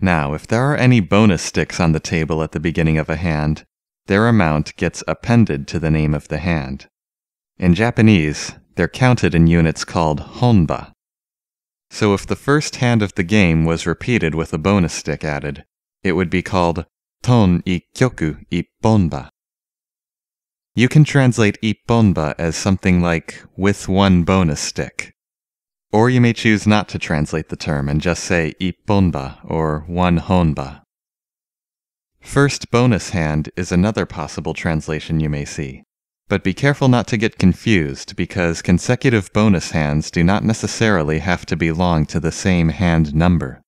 Now, if there are any bonus sticks on the table at the beginning of a hand, their amount gets appended to the name of the hand. In Japanese, they're counted in units called honba. So if the first hand of the game was repeated with a bonus stick added, it would be called ton ikkyoku ipponba. You can translate ipponba as something like with one bonus stick. Or you may choose not to translate the term and just say ipponba or one honba. First bonus hand is another possible translation you may see. But be careful not to get confused because consecutive bonus hands do not necessarily have to belong to the same hand number.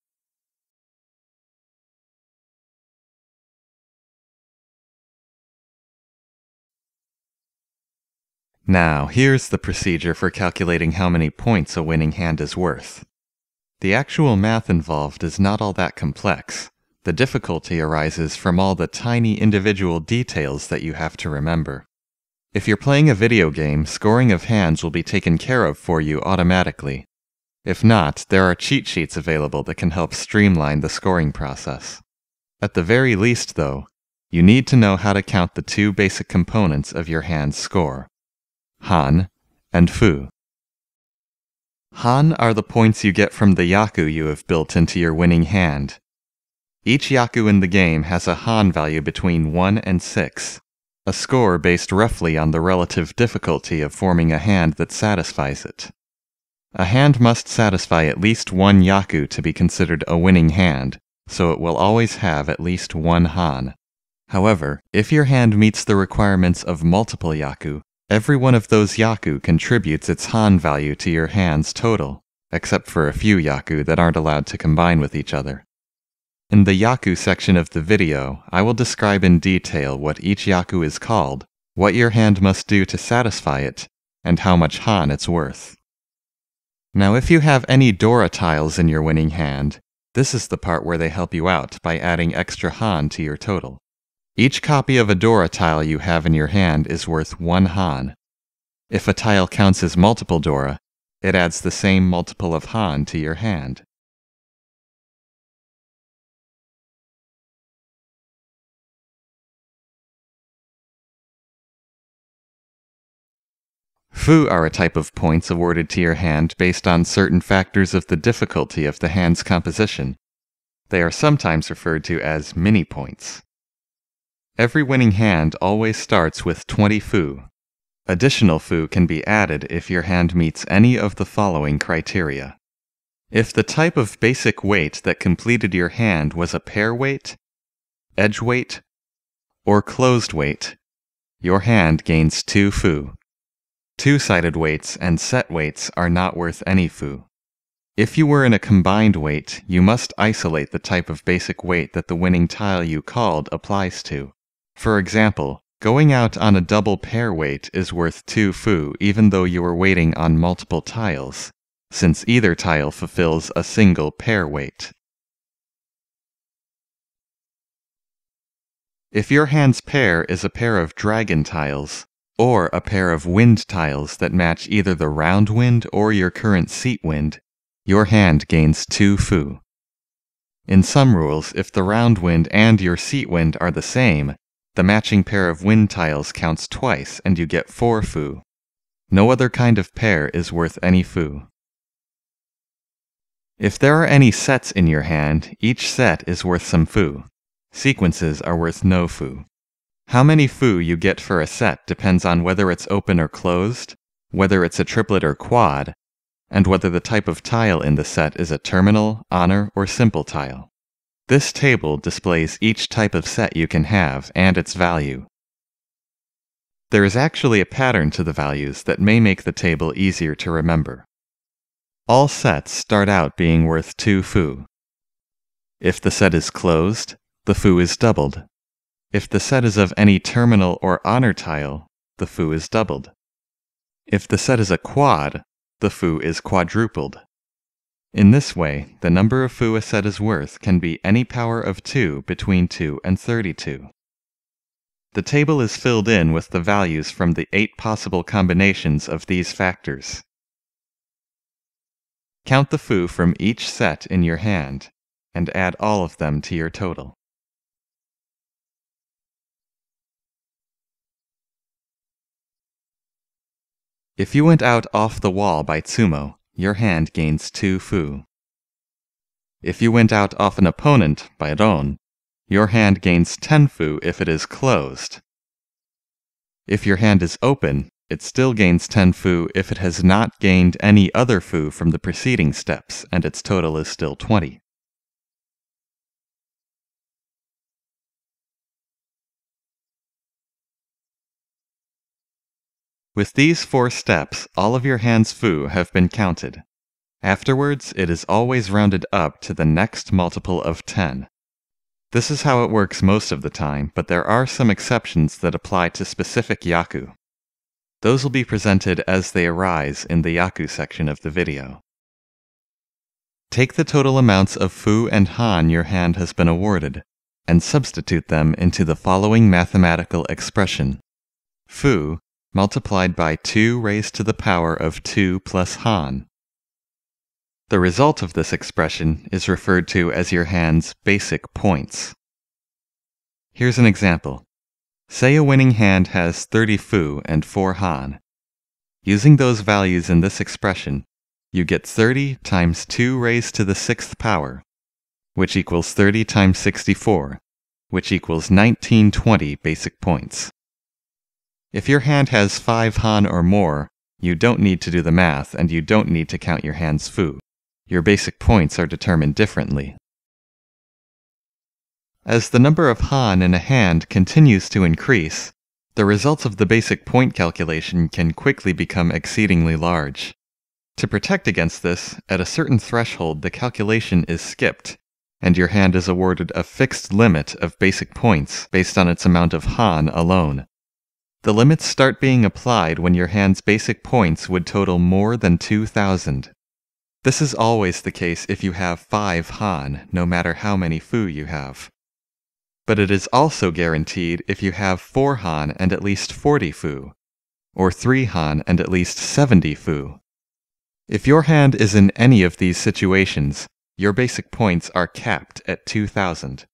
Now, here's the procedure for calculating how many points a winning hand is worth. The actual math involved is not all that complex. The difficulty arises from all the tiny individual details that you have to remember. If you're playing a video game, scoring of hands will be taken care of for you automatically. If not, there are cheat sheets available that can help streamline the scoring process. At the very least, though, you need to know how to count the two basic components of your hand's score. Han, and Fu. Han are the points you get from the Yaku you have built into your winning hand. Each Yaku in the game has a Han value between 1 and 6, a score based roughly on the relative difficulty of forming a hand that satisfies it. A hand must satisfy at least one Yaku to be considered a winning hand, so it will always have at least one Han. However, if your hand meets the requirements of multiple Yaku, Every one of those Yaku contributes its Han value to your hand's total, except for a few Yaku that aren't allowed to combine with each other. In the Yaku section of the video, I will describe in detail what each Yaku is called, what your hand must do to satisfy it, and how much Han it's worth. Now if you have any Dora tiles in your winning hand, this is the part where they help you out by adding extra Han to your total. Each copy of a Dora tile you have in your hand is worth one Han. If a tile counts as multiple Dora, it adds the same multiple of Han to your hand. Fu are a type of points awarded to your hand based on certain factors of the difficulty of the hand's composition. They are sometimes referred to as mini points. Every winning hand always starts with 20 fu. Additional fu can be added if your hand meets any of the following criteria. If the type of basic wait that completed your hand was a pair wait, edge wait, or closed wait, your hand gains 2 fu. Two-sided waits and set waits are not worth any fu. If you were in a combined wait, you must isolate the type of basic wait that the winning tile you called applies to. For example, going out on a double pair wait is worth 2 fu even though you are waiting on multiple tiles, since either tile fulfills a single pair wait. If your hand's pair is a pair of dragon tiles, or a pair of wind tiles that match either the round wind or your current seat wind, your hand gains 2 fu. In some rules, if the round wind and your seat wind are the same, the matching pair of wind tiles counts twice and you get 4 fu. No other kind of pair is worth any fu. If there are any sets in your hand, each set is worth some fu. Sequences are worth no fu. How many fu you get for a set depends on whether it's open or closed, whether it's a triplet or quad, and whether the type of tile in the set is a terminal, honor, or simple tile. This table displays each type of set you can have and its value. There is actually a pattern to the values that may make the table easier to remember. All sets start out being worth 2 fu. If the set is closed, the fu is doubled. If the set is of any terminal or honor tile, the fu is doubled. If the set is a quad, the fu is quadrupled. In this way, the number of fu a set is worth can be any power of 2 between 2 and 32. The table is filled in with the values from the eight possible combinations of these factors. Count the fu from each set in your hand, and add all of them to your total. If you went out off the wall by Tsumo, your hand gains 2 fu. If you went out off an opponent by Ron, your hand gains 10 fu if it is closed. If your hand is open, it still gains 10 fu if it has not gained any other fu from the preceding steps, and its total is still 20. With these four steps, all of your hand's fu have been counted. Afterwards, it is always rounded up to the next multiple of 10. This is how it works most of the time, but there are some exceptions that apply to specific Yaku. Those will be presented as they arise in the Yaku section of the video. Take the total amounts of Fu and Han your hand has been awarded, and substitute them into the following mathematical expression. Fu multiplied by 2 raised to the power of 2 plus Han. The result of this expression is referred to as your hand's basic points. Here's an example. Say a winning hand has 30 Fu and 4 Han. Using those values in this expression, you get 30 times 2 raised to the sixth power, which equals 30 times 64, which equals 1920 basic points. If your hand has 5 Han or more, you don't need to do the math and you don't need to count your hand's fu. Your basic points are determined differently. As the number of Han in a hand continues to increase, the results of the basic point calculation can quickly become exceedingly large. To protect against this, at a certain threshold the calculation is skipped, and your hand is awarded a fixed limit of basic points based on its amount of Han alone. The limits start being applied when your hand's basic points would total more than 2,000. This is always the case if you have 5 Han, no matter how many Fu you have. But it is also guaranteed if you have 4 Han and at least 40 Fu, or 3 Han and at least 70 Fu. If your hand is in any of these situations, your basic points are capped at 2,000.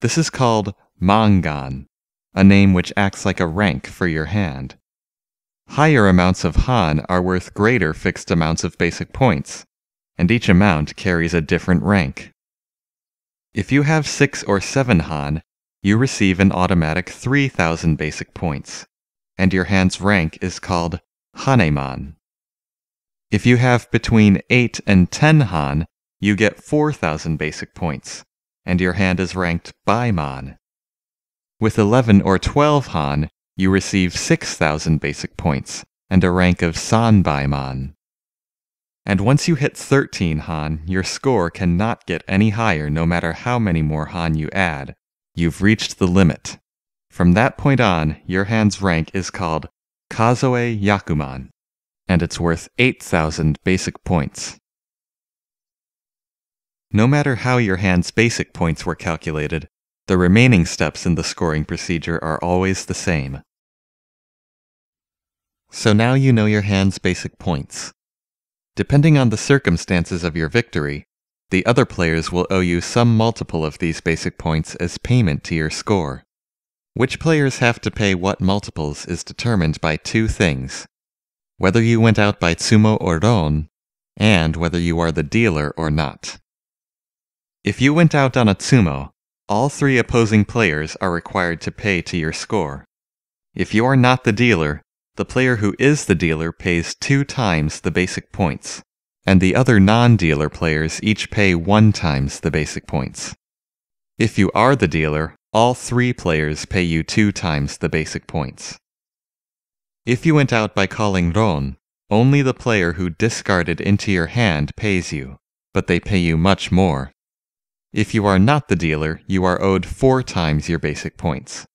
This is called Mangan a name which acts like a rank for your hand. Higher amounts of Han are worth greater fixed amounts of basic points, and each amount carries a different rank. If you have 6 or 7 Han, you receive an automatic 3000 basic points, and your hand's rank is called Haneman. If you have between 8 and 10 Han, you get 4000 basic points, and your hand is ranked Baiman. With 11 or 12 Han, you receive 6,000 basic points and a rank of Sanbaiman. And once you hit 13 Han, your score cannot get any higher no matter how many more Han you add. You've reached the limit. From that point on, your hand's rank is called Kazoe Yakuman, and it's worth 8,000 basic points. No matter how your hand's basic points were calculated, the remaining steps in the scoring procedure are always the same. So now you know your hand's basic points. Depending on the circumstances of your victory, the other players will owe you some multiple of these basic points as payment to your score. Which players have to pay what multiples is determined by two things whether you went out by Tsumo or Ron, and whether you are the dealer or not. If you went out on a Tsumo, all three opposing players are required to pay to your score. If you are not the dealer, the player who is the dealer pays two times the basic points, and the other non-dealer players each pay one times the basic points. If you are the dealer, all three players pay you two times the basic points. If you went out by calling Ron, only the player who discarded into your hand pays you, but they pay you much more. If you are not the dealer, you are owed four times your basic points.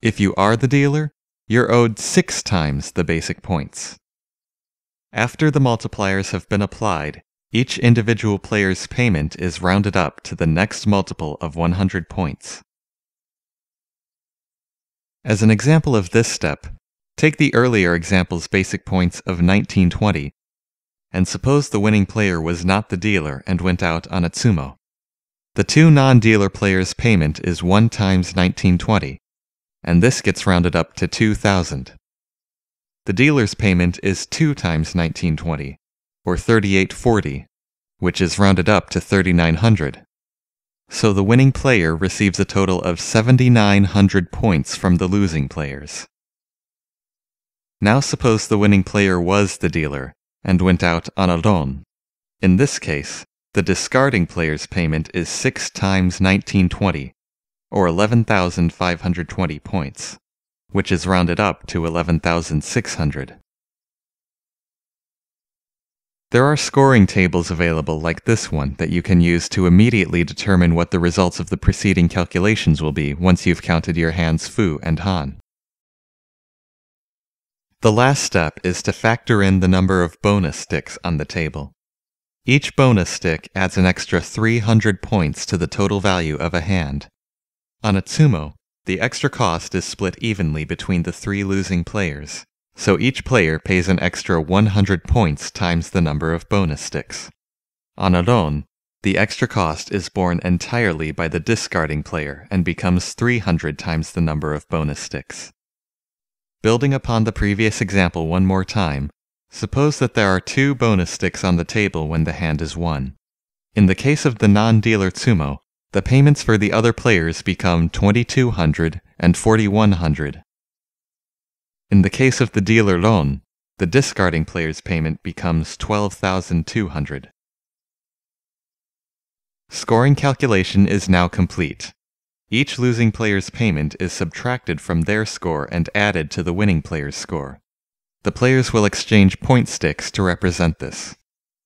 If you are the dealer, you're owed six times the basic points. After the multipliers have been applied, each individual player's payment is rounded up to the next multiple of 100 points. As an example of this step, take the earlier example's basic points of 1920, and suppose the winning player was not the dealer and went out on a tsumo. The two non-dealer players' payment is 1 times 1920, and this gets rounded up to 2000. The dealer's payment is 2 times 1920, or 3840, which is rounded up to 3900. So the winning player receives a total of 7900 points from the losing players. Now suppose the winning player was the dealer and went out on a ron. In this case, the discarding player's payment is 6 times 1920, or 11,520 points, which is rounded up to 11,600. There are scoring tables available like this one that you can use to immediately determine what the results of the preceding calculations will be once you've counted your hands Fu and Han. The last step is to factor in the number of bonus sticks on the table. Each bonus stick adds an extra 300 points to the total value of a hand. On a Tsumo, the extra cost is split evenly between the three losing players, so each player pays an extra 100 points times the number of bonus sticks. On a ron, the extra cost is borne entirely by the discarding player and becomes 300 times the number of bonus sticks. Building upon the previous example one more time, suppose that there are two bonus sticks on the table when the hand is won. In the case of the non-dealer Tsumo, the payments for the other players become 2200 and 4100. In the case of the dealer ron, the discarding player's payment becomes 12,200. Scoring calculation is now complete. Each losing player's payment is subtracted from their score and added to the winning player's score. The players will exchange point sticks to represent this.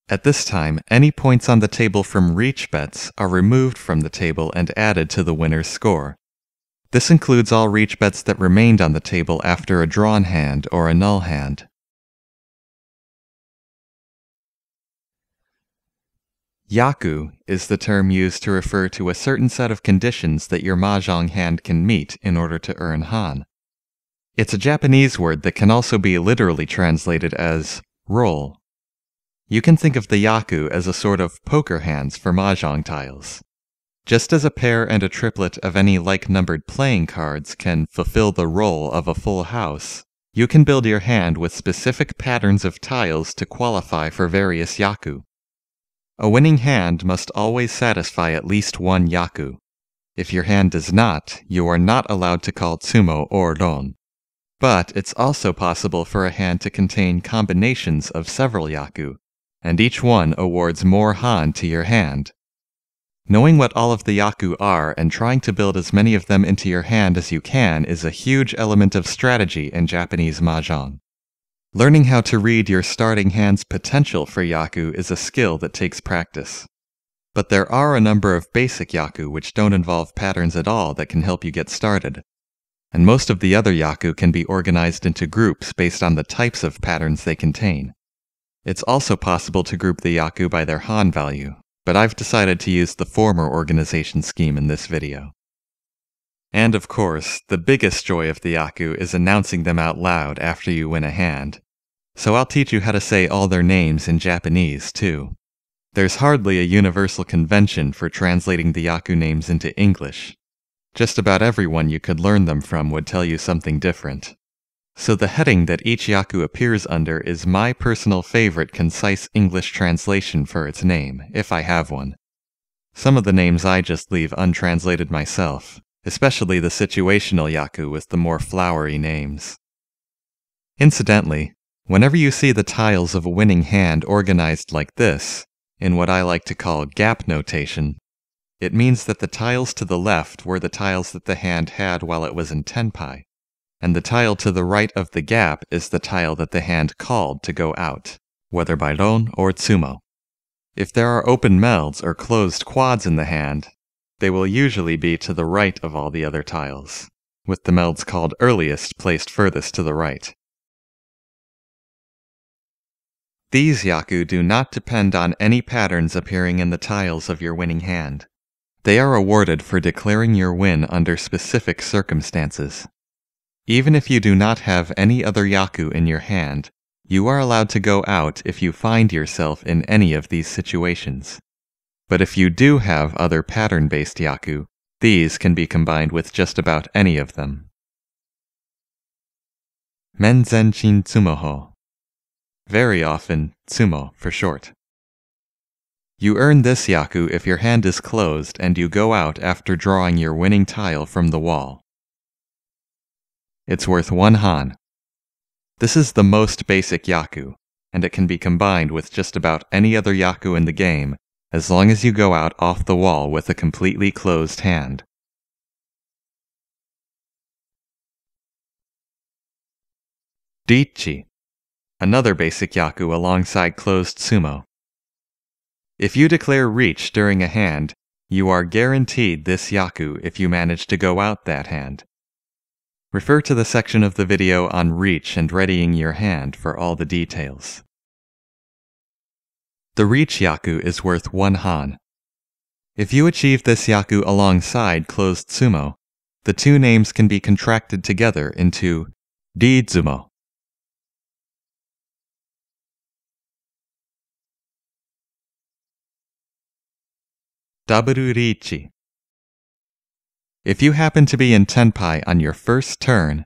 At this time, any points on the table from reach bets are removed from the table and added to the winner's score. This includes all reach bets that remained on the table after a drawn hand or a null hand. Yaku is the term used to refer to a certain set of conditions that your mahjong hand can meet in order to earn han. It's a Japanese word that can also be literally translated as role you can think of the yaku as a sort of poker hands for mahjong tiles. Just as a pair and a triplet of any like-numbered playing cards can fulfill the role of a full house, you can build your hand with specific patterns of tiles to qualify for various yaku. A winning hand must always satisfy at least one yaku. If your hand does not, you are not allowed to call tsumo or ron. But it's also possible for a hand to contain combinations of several yaku, and each one awards more Han to your hand. Knowing what all of the Yaku are and trying to build as many of them into your hand as you can is a huge element of strategy in Japanese Mahjong. Learning how to read your starting hand's potential for Yaku is a skill that takes practice. But there are a number of basic Yaku which don't involve patterns at all that can help you get started. And most of the other Yaku can be organized into groups based on the types of patterns they contain. It's also possible to group the Yaku by their Han value, but I've decided to use the former organization scheme in this video. And of course, the biggest joy of the Yaku is announcing them out loud after you win a hand. So I'll teach you how to say all their names in Japanese, too. There's hardly a universal convention for translating the Yaku names into English. Just about everyone you could learn them from would tell you something different. So the heading that each Yaku appears under is my personal favorite concise English translation for its name, if I have one. Some of the names I just leave untranslated myself, especially the situational yaku with the more flowery names. Incidentally, whenever you see the tiles of a winning hand organized like this, in what I like to call gap notation, it means that the tiles to the left were the tiles that the hand had while it was in tenpai, and the tile to the right of the gap is the tile that the hand called to go out, whether by ron or tsumo. If there are open melds or closed quads in the hand, they will usually be to the right of all the other tiles, with the melds called earliest placed furthest to the right. These yaku do not depend on any patterns appearing in the tiles of your winning hand. They are awarded for declaring your win under specific circumstances. Even if you do not have any other yaku in your hand, you are allowed to go out if you find yourself in any of these situations. But if you do have other pattern-based yaku, these can be combined with just about any of them. Menzenchin Tsumoho. Very often, Tsumo for short. You earn this yaku if your hand is closed and you go out after drawing your winning tile from the wall. It's worth one han, this is the most basic Yaku, and it can be combined with just about any other Yaku in the game, as long as you go out off the wall with a completely closed hand. Riichi, another basic Yaku alongside closed Tsumo. If you declare reach during a hand, you are guaranteed this Yaku if you manage to go out that hand. Refer to the section of the video on reach and readying your hand for all the details. The reach yaku is worth 1 han. If you achieve this yaku alongside closed Tsumo, the two names can be contracted together into Ritsumo. Riichi if you happen to be in Tenpai on your first turn,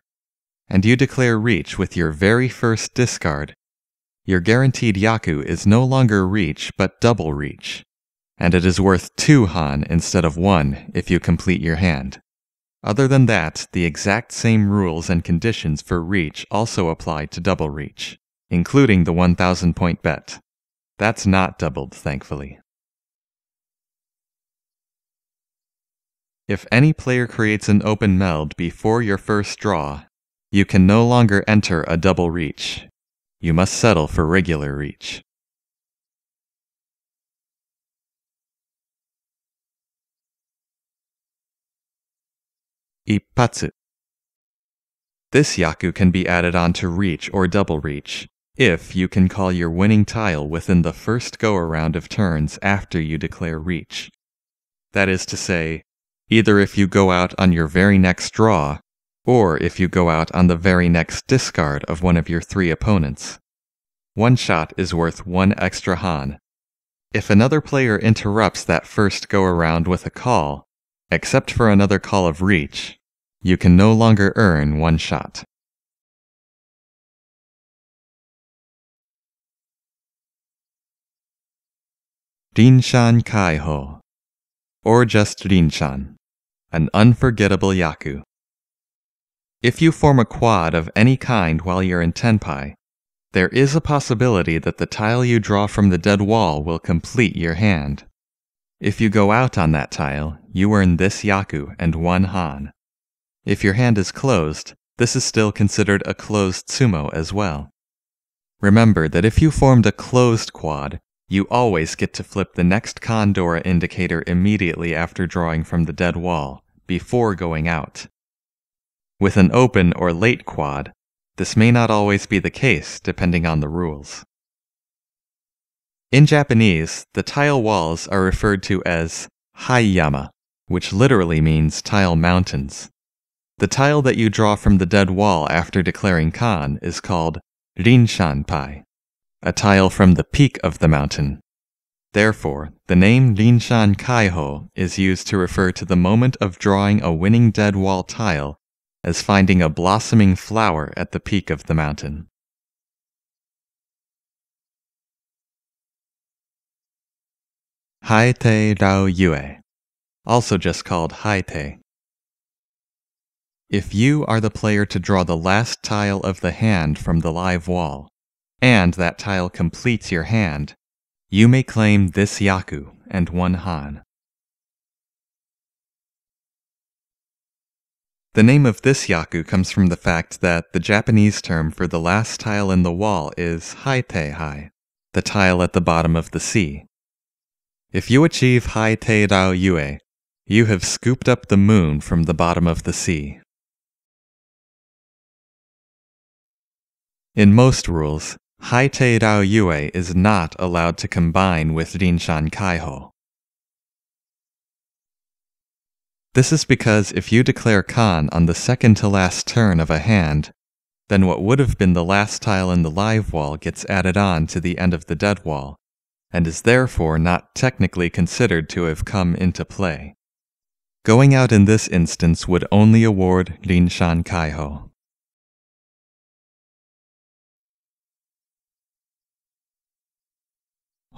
and you declare Reach with your very first discard, your guaranteed Yaku is no longer Reach but Double Reach, and it is worth 2 Han instead of 1 if you complete your hand. Other than that, the exact same rules and conditions for Reach also apply to Double Reach, including the 1000 point bet. That's not doubled, thankfully. If any player creates an open meld before your first draw, you can no longer enter a double reach. You must settle for regular reach. Ippatsu. This yaku can be added on to reach or double reach, if you can call your winning tile within the first go-around of turns after you declare reach. That is to say, either if you go out on your very next draw, or if you go out on the very next discard of one of your three opponents. One shot is worth one extra Han. If another player interrupts that first go around with a call, except for another call of reach, you can no longer earn one shot. Rinshan Kaiho, or just Rinshan an unforgettable yaku. If you form a quad of any kind while you're in Tenpai, there is a possibility that the tile you draw from the dead wall will complete your hand. If you go out on that tile, you earn this yaku and one han. If your hand is closed, this is still considered a closed Tsumo as well. Remember that if you formed a closed quad, you always get to flip the next Kandora indicator immediately after drawing from the dead wall, before going out. With an open or late quad, this may not always be the case depending on the rules. In Japanese, the tile walls are referred to as haiyama, which literally means tile mountains. The tile that you draw from the dead wall after declaring Kan is called Rinshanpai a tile from the peak of the mountain. Therefore, the name Rinshan Kaiho is used to refer to the moment of drawing a winning dead wall tile as finding a blossoming flower at the peak of the mountain. Haite Rao Yue, also just called Haite. If you are the player to draw the last tile of the hand from the live wall, and that tile completes your hand, you may claim this Yaku and one Han. The name of this Yaku comes from the fact that the Japanese term for the last tile in the wall is Haite Hai, the tile at the bottom of the sea. If you achieve Haite Rao Yue, you have scooped up the moon from the bottom of the sea. In most rules, Haite Rao Yue is not allowed to combine with Rinshan Kaiho. This is because if you declare Kan on the second to last turn of a hand, then what would have been the last tile in the live wall gets added on to the end of the dead wall, and is therefore not technically considered to have come into play. Going out in this instance would only award Rinshan Kaiho.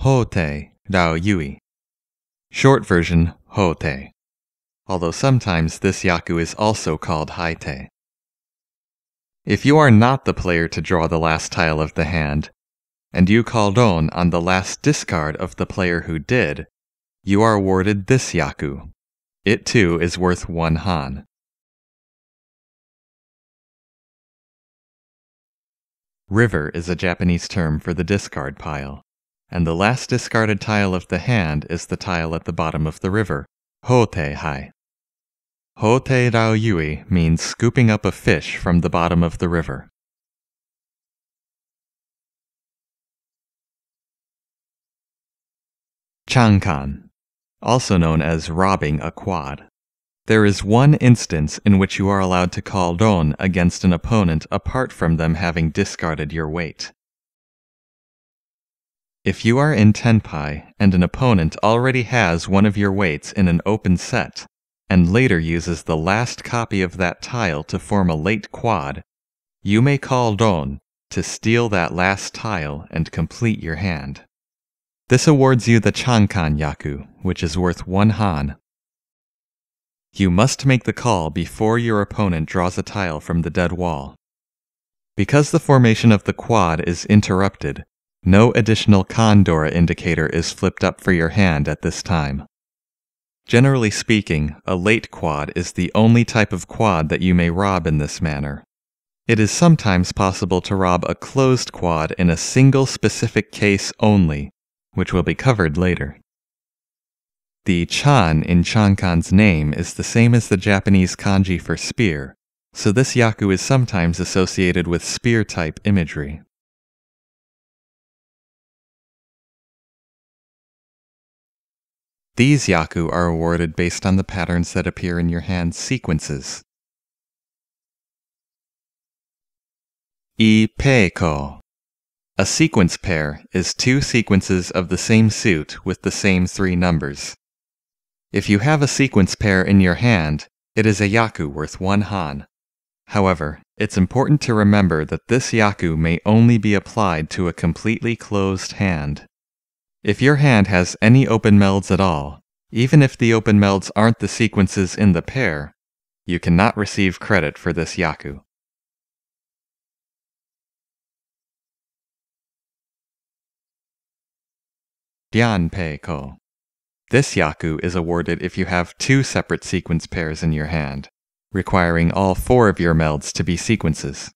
Hote Rao Yui. Short version Hote. Although sometimes this yaku is also called Haite. If you are not the player to draw the last tile of the hand, and you call Ron on the last discard of the player who did, you are awarded this yaku. It too is worth one han. River is a Japanese term for the discard pile and the last discarded tile of the hand is the tile at the bottom of the river, Hote Hai. Hote Rao Yui means scooping up a fish from the bottom of the river. Chankan, also known as robbing a quad. There is one instance in which you are allowed to call ron against an opponent apart from them having discarded your wait. If you are in Tenpai and an opponent already has one of your waits in an open set, and later uses the last copy of that tile to form a late quad, you may call Ron to steal that last tile and complete your hand. This awards you the Chankan Yaku, which is worth one Han. You must make the call before your opponent draws a tile from the dead wall. Because the formation of the quad is interrupted, no additional Kandora indicator is flipped up for your hand at this time. Generally speaking, a late quad is the only type of quad that you may rob in this manner. It is sometimes possible to rob a closed quad in a single specific case only, which will be covered later. The chan in Chankan's name is the same as the Japanese kanji for spear, so this yaku is sometimes associated with spear type imagery. These yaku are awarded based on the patterns that appear in your hand's sequences. Ipeiko. A sequence pair is two sequences of the same suit with the same three numbers. If you have a sequence pair in your hand, it is a yaku worth one han. However, it's important to remember that this yaku may only be applied to a completely closed hand. If your hand has any open melds at all, even if the open melds aren't the sequences in the pair, you cannot receive credit for this yaku. Ryanpei Ko. This yaku is awarded if you have two separate sequence pairs in your hand, requiring all four of your melds to be sequences.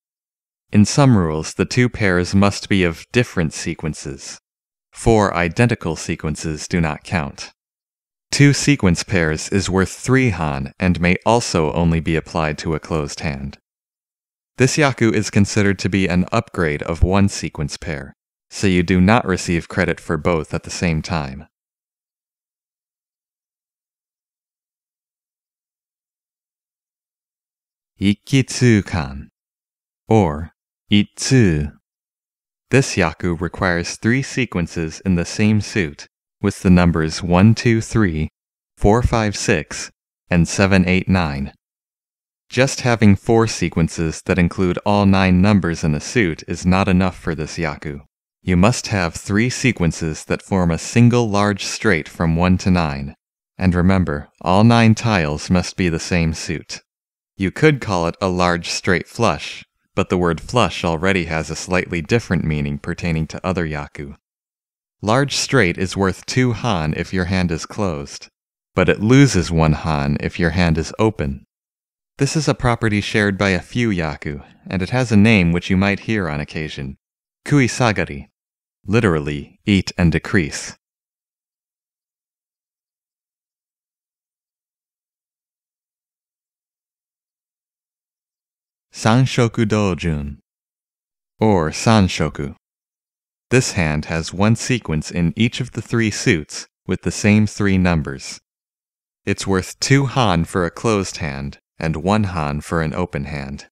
In some rules, the two pairs must be of different sequences, Four identical sequences do not count. Two sequence pairs is worth 3 Han and may also only be applied to a closed hand. This yaku is considered to be an upgrade of one sequence pair, so you do not receive credit for both at the same time. Ikkitsukan, or Itsu this yaku requires three sequences in the same suit, with the numbers 1, 2, 3, 4, 5, 6, and 7, 8, 9. Just having four sequences that include all nine numbers in a suit is not enough for this yaku. You must have three sequences that form a single large straight from 1 to 9. And remember, all nine tiles must be the same suit. You could call it a large straight flush, but the word flush already has a slightly different meaning pertaining to other yaku. Large straight is worth 2 han if your hand is closed, but it loses 1 han if your hand is open. This is a property shared by a few yaku, and it has a name which you might hear on occasion. Kuisagari, literally, eat and decrease. Sanshoku Dojun, or Sanshoku. This hand has one sequence in each of the three suits with the same three numbers. It's worth 2 han for a closed hand and 1 han for an open hand.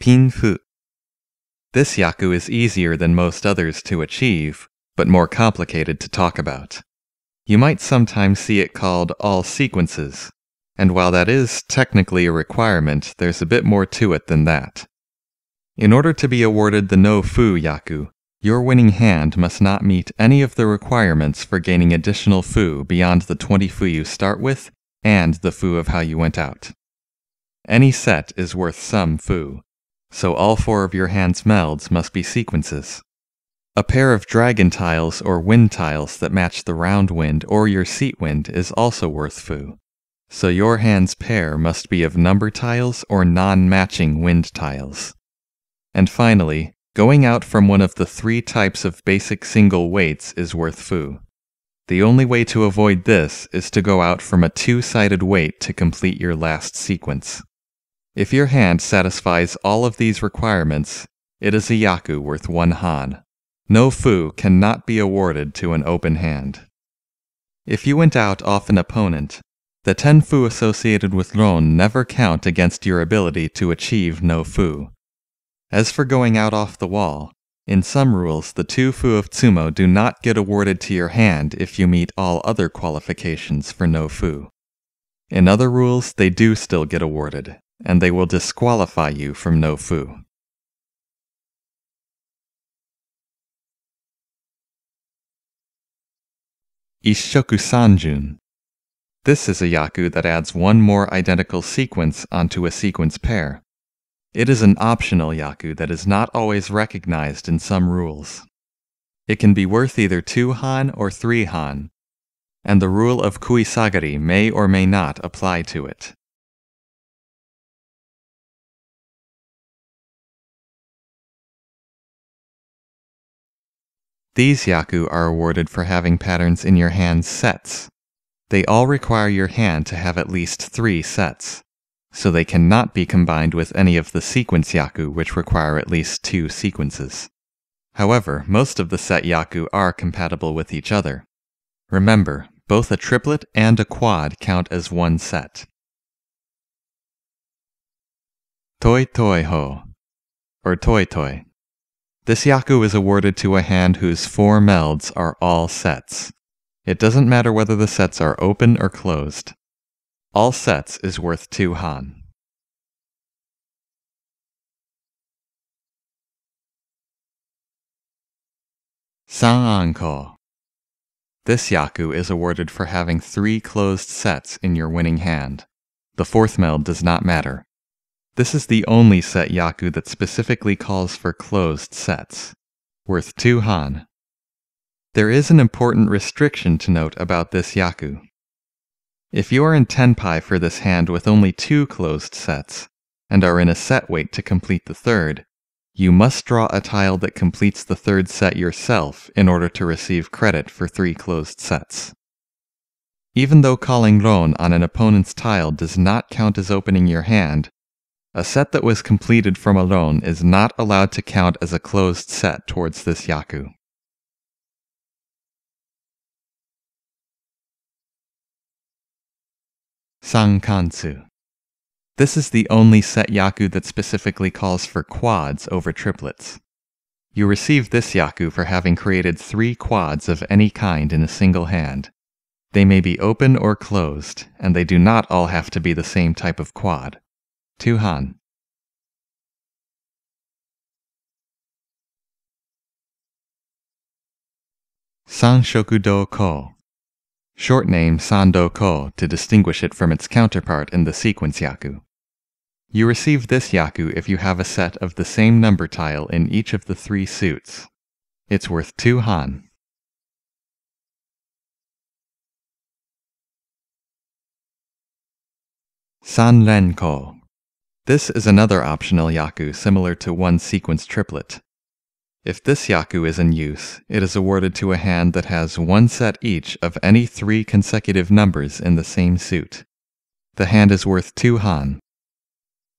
Pinfu. This yaku is easier than most others to achieve, but more complicated to talk about. You might sometimes see it called all sequences, and while that is technically a requirement, there's a bit more to it than that. In order to be awarded the no fu yaku, your winning hand must not meet any of the requirements for gaining additional fu beyond the 20 fu you start with and the fu of how you went out. Any set is worth some fu, so all four of your hand's melds must be sequences. A pair of dragon tiles or wind tiles that match the round wind or your seat wind is also worth fu. So your hand's pair must be of number tiles or non-matching wind tiles. And finally, going out from one of the three types of basic single waits is worth fu. The only way to avoid this is to go out from a two-sided wait to complete your last sequence. If your hand satisfies all of these requirements, it is a yaku worth one han. No fu cannot be awarded to an open hand. If you went out off an opponent, the 10 fu associated with Ron never count against your ability to achieve no fu. As for going out off the wall, in some rules the 2 fu of Tsumo do not get awarded to your hand if you meet all other qualifications for no fu. In other rules, they do still get awarded, and they will disqualify you from no fu. Ishoku Sanjun. This is a yaku that adds one more identical sequence onto a sequence pair. It is an optional yaku that is not always recognized in some rules. It can be worth either 2 han or 3 han, and the rule of kuisagari may or may not apply to it. These yaku are awarded for having patterns in your hand's sets. They all require your hand to have at least three sets, so they cannot be combined with any of the sequence yaku which require at least two sequences. However, most of the set yaku are compatible with each other. Remember, both a triplet and a quad count as one set. Toi Toi Ho, or Toi Toi. This yaku is awarded to a hand whose four melds are all sets. It doesn't matter whether the sets are open or closed. All sets is worth 2 han. San Anko. This yaku is awarded for having three closed sets in your winning hand. The fourth meld does not matter. This is the only set yaku that specifically calls for closed sets, worth 2 han. There is an important restriction to note about this yaku. If you are in Tenpai for this hand with only two closed sets, and are in a set wait to complete the third, you must draw a tile that completes the third set yourself in order to receive credit for three closed sets. Even though calling Ron on an opponent's tile does not count as opening your hand, a set that was completed from alone is not allowed to count as a closed set towards this yaku. Sankantsu. This is the only set yaku that specifically calls for quads over triplets. You receive this yaku for having created three quads of any kind in a single hand. They may be open or closed, and they do not all have to be the same type of quad to Han. Sanshokudo Ko. Short name Sando Ko to distinguish it from its counterpart in the sequence yaku. You receive this yaku if you have a set of the same number tile in each of the three suits. It's worth 2 han. Sanrenko this is another optional yaku similar to one sequence triplet. If this yaku is in use, it is awarded to a hand that has one set each of any three consecutive numbers in the same suit. The hand is worth 2 han.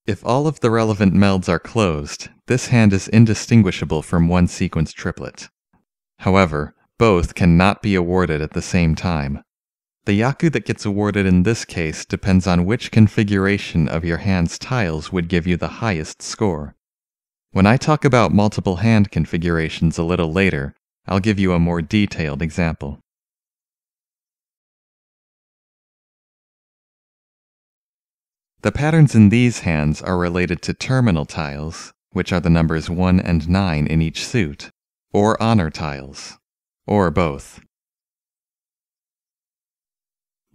If all of the relevant melds are closed, this hand is indistinguishable from one sequence triplet. However, both cannot be awarded at the same time. The Yaku that gets awarded in this case depends on which configuration of your hand's tiles would give you the highest score. When I talk about multiple hand configurations a little later, I'll give you a more detailed example. The patterns in these hands are related to terminal tiles, which are the numbers 1 and 9 in each suit, or honor tiles, or both.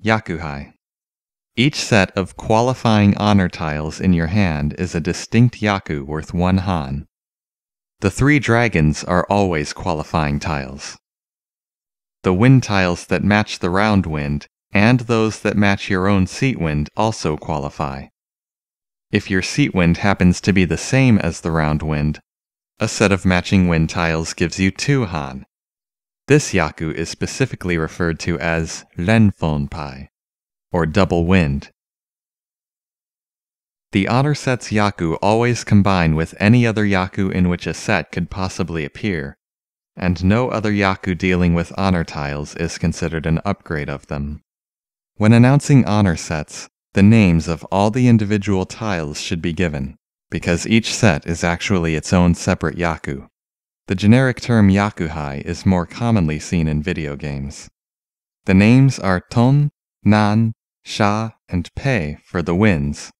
Yakuhai. Each set of qualifying honor tiles in your hand is a distinct Yaku worth one Han. The three dragons are always qualifying tiles. The wind tiles that match the round wind and those that match your own seat wind also qualify. If your seat wind happens to be the same as the round wind, a set of matching wind tiles gives you two Han. This yaku is specifically referred to as Renfon Pai, or double wind. The honor set's yaku always combine with any other yaku in which a set could possibly appear, and no other yaku dealing with honor tiles is considered an upgrade of them. When announcing honor sets, the names of all the individual tiles should be given, because each set is actually its own separate yaku. The generic term yakuhai is more commonly seen in video games. The names are Ton, Nan, Sha, and Pei for the winds,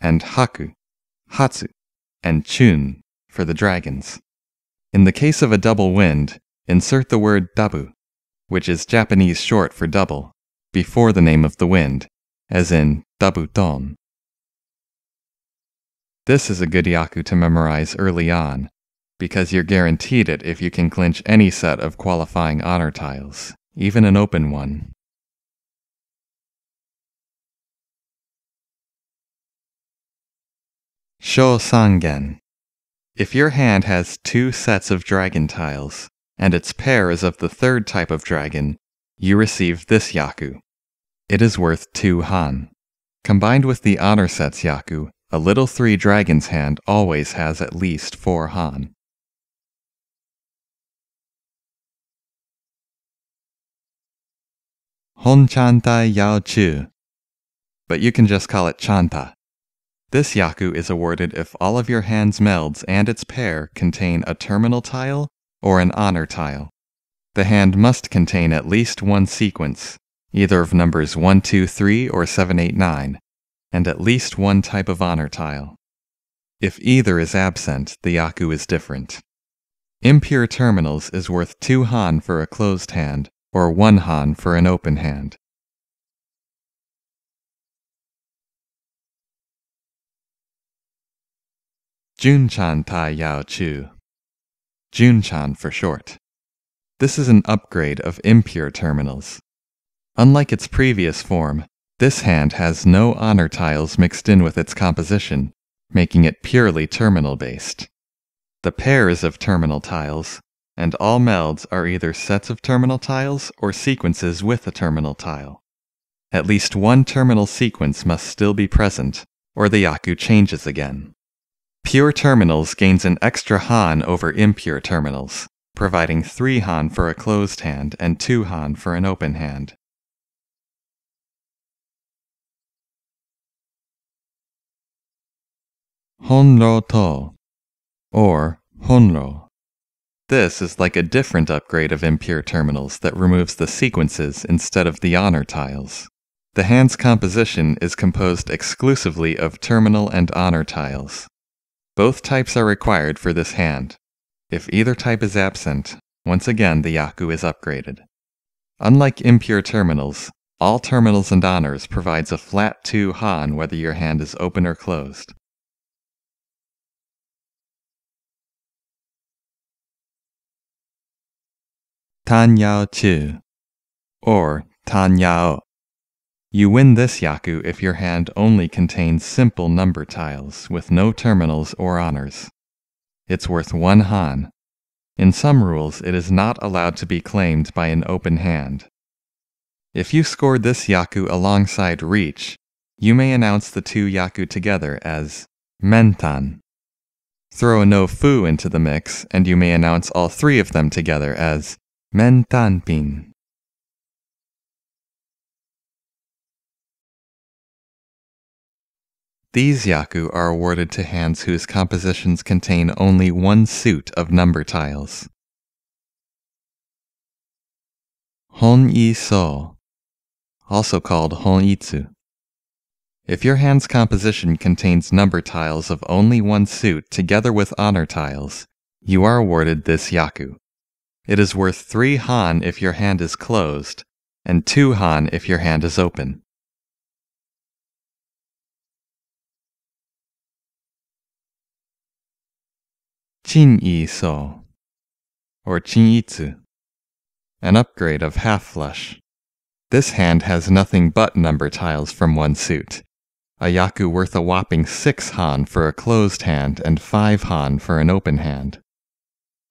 and Haku, Hatsu, and Chun for the dragons. In the case of a double wind, insert the word dabu, which is Japanese short for double, before the name of the wind, as in dabuton. This is a good yaku to memorize early on, because you're guaranteed it if you can clinch any set of qualifying honor tiles, even an open one. Sho Sangen. If your hand has two sets of dragon tiles, and its pair is of the third type of dragon, you receive this Yaku. It is worth 2 Han. Combined with the honor set's Yaku, a little three dragon's hand always has at least 4 Han. Hon Chanta Yao Chu. But you can just call it Chanta. This Yaku is awarded if all of your hand's melds and its pair contain a terminal tile or an honor tile. The hand must contain at least one sequence, either of numbers 1, 2, 3, or 7, 8, 9, and at least one type of honor tile. If either is absent, the Yaku is different. Impure terminals is worth 2 Han for a closed hand, or 1 han for an open hand. Junchan Tai Yao Chu. Junchan for short. This is an upgrade of impure terminals. Unlike its previous form, this hand has no honor tiles mixed in with its composition, making it purely terminal based. The pairs of terminal tiles, and all melds are either sets of terminal tiles or sequences with a terminal tile. At least one terminal sequence must still be present, or the Yaku changes again. Pure terminals gains an extra Han over impure terminals, providing 3 Han for a closed hand and 2 Han for an open hand. Honro To, or Honro. This is like a different upgrade of impure terminals that removes the sequences instead of the honor tiles. The hand's composition is composed exclusively of terminal and honor tiles. Both types are required for this hand. If either type is absent, Once again, the Yaku is upgraded. Unlike impure terminals, all terminals and honors provides a flat 2 Han whether your hand is open or closed. Tan Yao Chu or Tan Yao. You win this Yaku if your hand only contains simple number tiles with no terminals or honors. It's worth 1 Han. In some rules, it is not allowed to be claimed by an open hand. If you scored this Yaku alongside Reach, you may announce the two Yaku together as Mentan. Throw a no fu into the mix, and you may announce all three of them together as Mentanpin. These yaku are awarded to hands whose compositions contain only one suit of number tiles. Hon-i so, also called Hon-itsu. If your hand's composition contains number tiles of only one suit together with honor tiles, you are awarded this yaku. It is worth 3 Han if your hand is closed, and 2 Han if your hand is open. Chin-i-so, or Chin-itsu, an upgrade of half-flush. This hand has nothing but number tiles from one suit. A Yaku worth a whopping 6 Han for a closed hand and 5 Han for an open hand.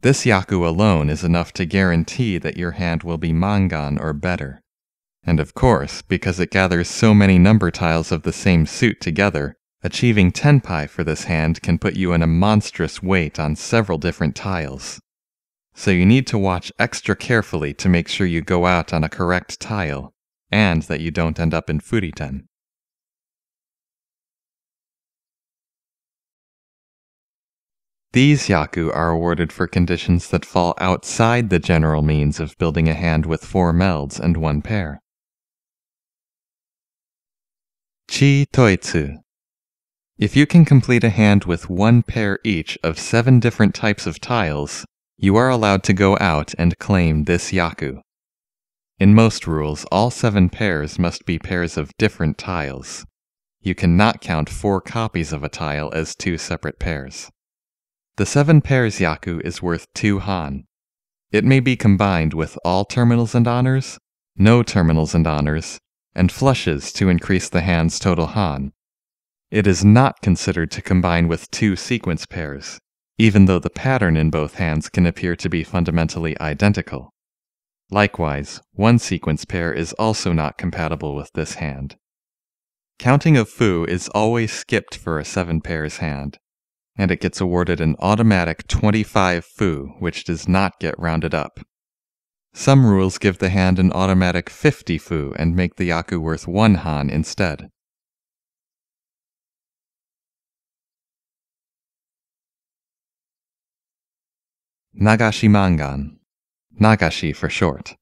This Yaku alone is enough to guarantee that your hand will be Mangan or better. And of course, because it gathers so many number tiles of the same suit together, achieving Tenpai for this hand can put you in a monstrous wait on several different tiles. So you need to watch extra carefully to make sure you go out on a correct tile, and that you don't end up in Furiten. These Yaku are awarded for conditions that fall outside the general means of building a hand with four melds and one pair. Chi Toitsu If you can complete a hand with one pair each of seven different types of tiles, you are allowed to go out and claim this Yaku. In most rules, all seven pairs must be pairs of different tiles. You cannot count four copies of a tile as two separate pairs. The seven pairs Yaku is worth 2 Han. It may be combined with all terminals and honors, no terminals and honors, and flushes to increase the hand's total Han. It is not considered to combine with two sequence pairs, even though the pattern in both hands can appear to be fundamentally identical. Likewise, one sequence pair is also not compatible with this hand. Counting of Fu is always skipped for a seven pairs hand, and it gets awarded an automatic 25 fu, which does not get rounded up. Some rules give the hand an automatic 50 fu and make the yaku worth 1 han instead. Nagashi Mangan Nagashi for short.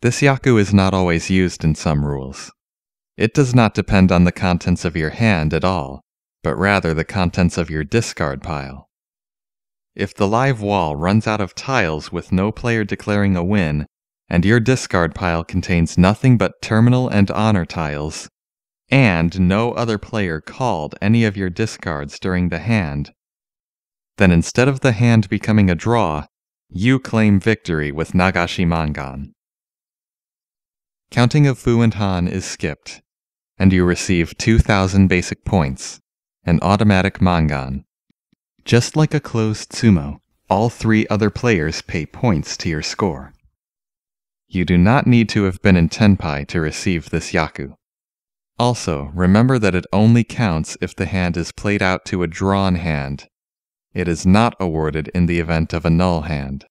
This yaku is not always used in some rules. It does not depend on the contents of your hand at all, but rather the contents of your discard pile. If the live wall runs out of tiles with no player declaring a win, and your discard pile contains nothing but terminal and honor tiles, and no other player called any of your discards during the hand, then instead of the hand becoming a draw, you claim victory with Nagashi Mangan. Counting of Fu and Han is skipped, and you receive 2,000 basic points an automatic mangan. Just like a closed Tsumo, all three other players pay points to your score. You do not need to have been in Tenpai to receive this Yaku. Also, remember that it only counts if the hand is played out to a drawn hand. It is not awarded in the event of a null hand.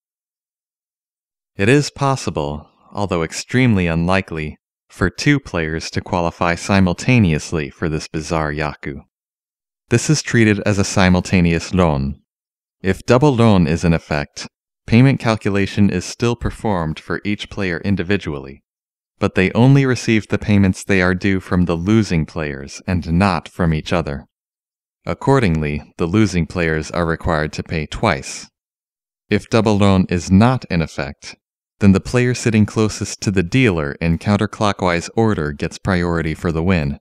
It is possible, although extremely unlikely, for two players to qualify simultaneously for this bizarre Yaku. This is treated as a simultaneous ron. If double ron is in effect, payment calculation is still performed for each player individually, but they only receive the payments they are due from the losing players and not from each other. Accordingly, the losing players are required to pay twice. If double ron is not in effect, then the player sitting closest to the dealer in counterclockwise order gets priority for the win,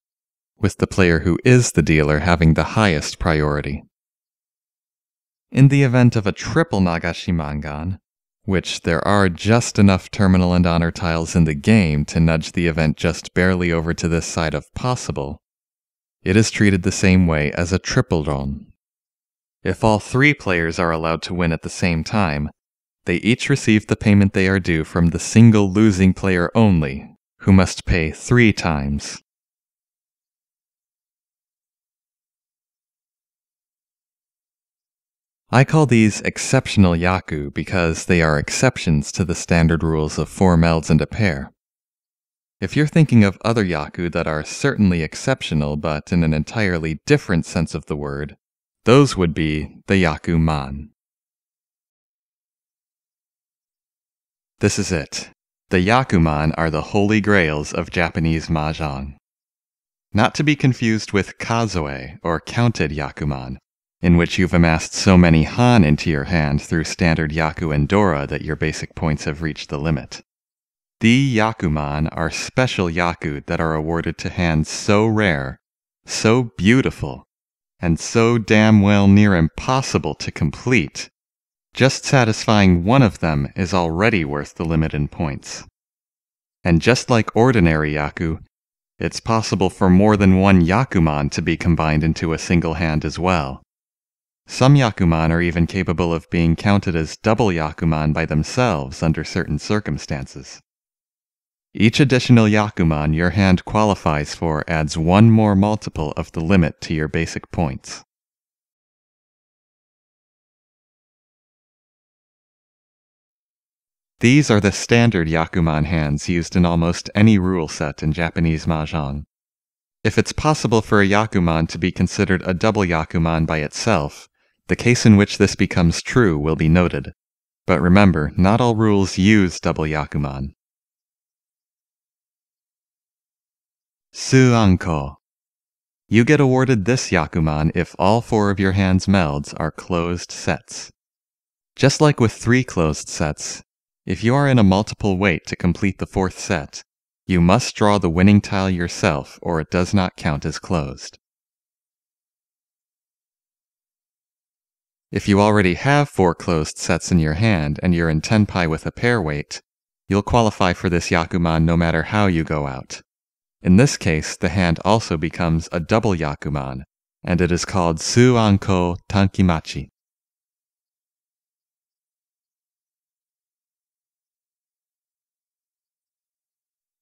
with the player who is the dealer having the highest priority. In the event of a triple Nagashimangan, which there are just enough terminal and honor tiles in the game to nudge the event just barely over to this side of possible, it is treated the same way as a triple ron. If all three players are allowed to win at the same time, they each receive the payment they are due from the single losing player only, who must pay three times. I call these exceptional Yaku because they are exceptions to the standard rules of four melds and a pair. If you're thinking of other Yaku that are certainly exceptional but in an entirely different sense of the word, those would be the Yaku Man. This is it. The Yakuman are the holy grails of Japanese Mahjong. Not to be confused with Kazoe, or counted Yakuman, in which you've amassed so many Han into your hand through standard Yaku and Dora that your basic points have reached the limit. The Yakuman are special Yaku that are awarded to hands so rare, so beautiful, and so damn well near impossible to complete just satisfying one of them is already worth the limit in points. And just like ordinary Yaku, it's possible for more than one Yakuman to be combined into a single hand as well. Some Yakuman are even capable of being counted as double Yakuman by themselves under certain circumstances. Each additional Yakuman your hand qualifies for adds one more multiple of the limit to your basic points. These are the standard Yakuman hands used in almost any rule set in Japanese Mahjong. If it's possible for a Yakuman to be considered a double Yakuman by itself, the case in which this becomes true will be noted. But remember, not all rules use double Yakuman. Suanko. You get awarded this Yakuman if all four of your hand's melds are closed sets. Just like with three closed sets, if you are in a multiple wait to complete the fourth set, you must draw the winning tile yourself or it does not count as closed. If you already have four closed sets in your hand and you're in Tenpai with a pair wait, you'll qualify for this Yakuman no matter how you go out. In this case, the hand also becomes a double Yakuman, and it is called Suanko Tankimachi.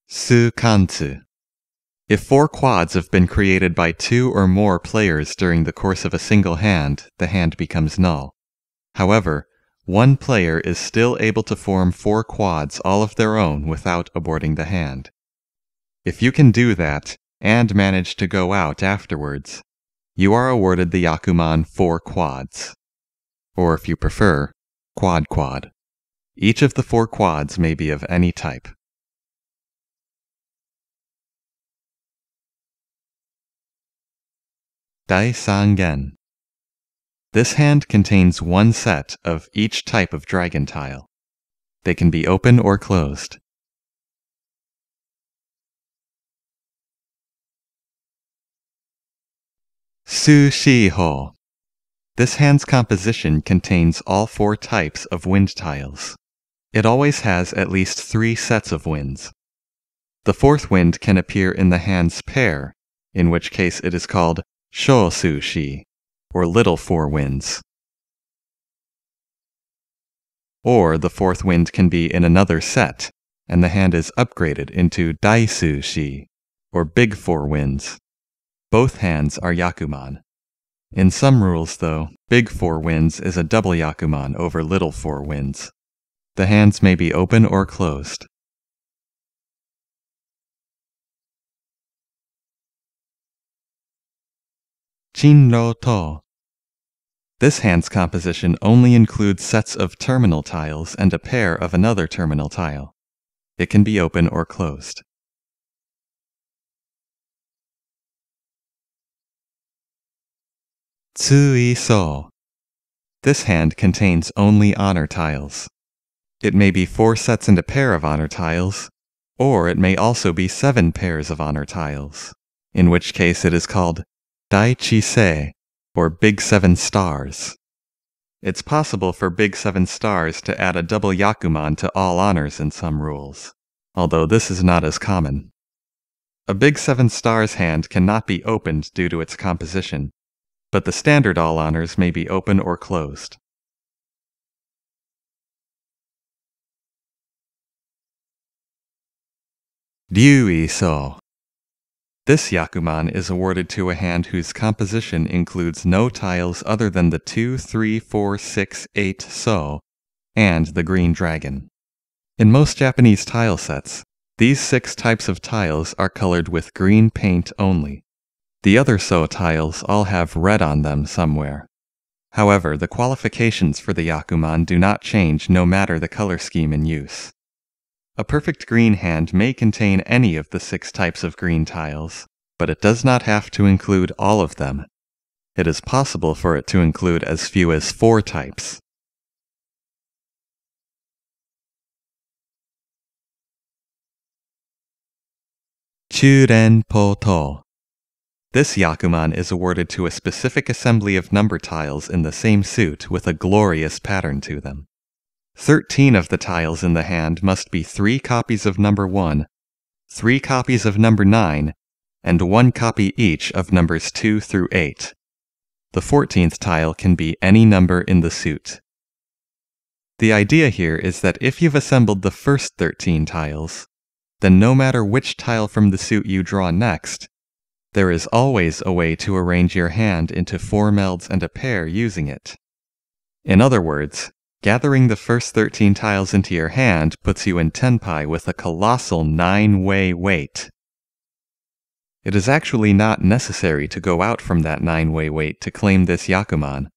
Su Kanzu. If four quads have been created by two or more players during the course of a single hand, the hand becomes null. However, one player is still able to form four quads all of their own without aborting the hand. If you can do that, and manage to go out afterwards, you are awarded the Yakuman four quads. Or if you prefer, quad quad. Each of the four quads may be of any type. Dai Sangen. This hand contains one set of each type of dragon tile. They can be open or closed. Su Shi Ho. This hand's composition contains all four types of wind tiles. It always has at least three sets of winds. The fourth wind can appear in the hand's pair, in which case it is called Shosu Shi, or Little Four Winds. Or the fourth wind can be in another set, and the hand is upgraded into Daisu Shi, or Big Four Winds. Both hands are Yakuman. In some rules, though, Big Four Winds is a double Yakuman over Little Four Winds. The hands may be open or closed. Chinro To. This hand's composition only includes sets of terminal tiles and a pair of another terminal tile. It can be open or closed. Tsui So. this hand contains only honor tiles. It may be four sets and a pair of honor tiles, or it may also be seven pairs of honor tiles, in which case it is called Dai Chi Se, or Big Seven Stars. It's possible for Big Seven Stars to add a double Yakuman to all honors in some rules, although this is not as common. A Big Seven Stars hand cannot be opened due to its composition, but the standard all honors may be open or closed. Ryui So This Yakuman is awarded to a hand whose composition includes no tiles other than the 2, 3, 4, 6, 8 Sou and the green dragon. In most Japanese tile sets, these six types of tiles are colored with green paint only. The other Sou tiles all have red on them somewhere. However, the qualifications for the Yakuman do not change no matter the color scheme in use. A perfect green hand may contain any of the six types of green tiles, but it does not have to include all of them. It is possible for it to include as few as four types. Churen Poto this Yakuman is awarded to a specific assembly of number tiles in the same suit with a glorious pattern to them. Thirteen of the tiles in the hand must be three copies of number 1, three copies of number 9, and one copy each of numbers 2 through 8. The 14th tile can be any number in the suit. The idea here is that if you've assembled the first 13 tiles, then no matter which tile from the suit you draw next, there is always a way to arrange your hand into four melds and a pair using it. In other words, gathering the first 13 tiles into your hand puts you in Tenpai with a colossal 9-way wait. It is actually not necessary to go out from that 9-way wait to claim this Yakuman.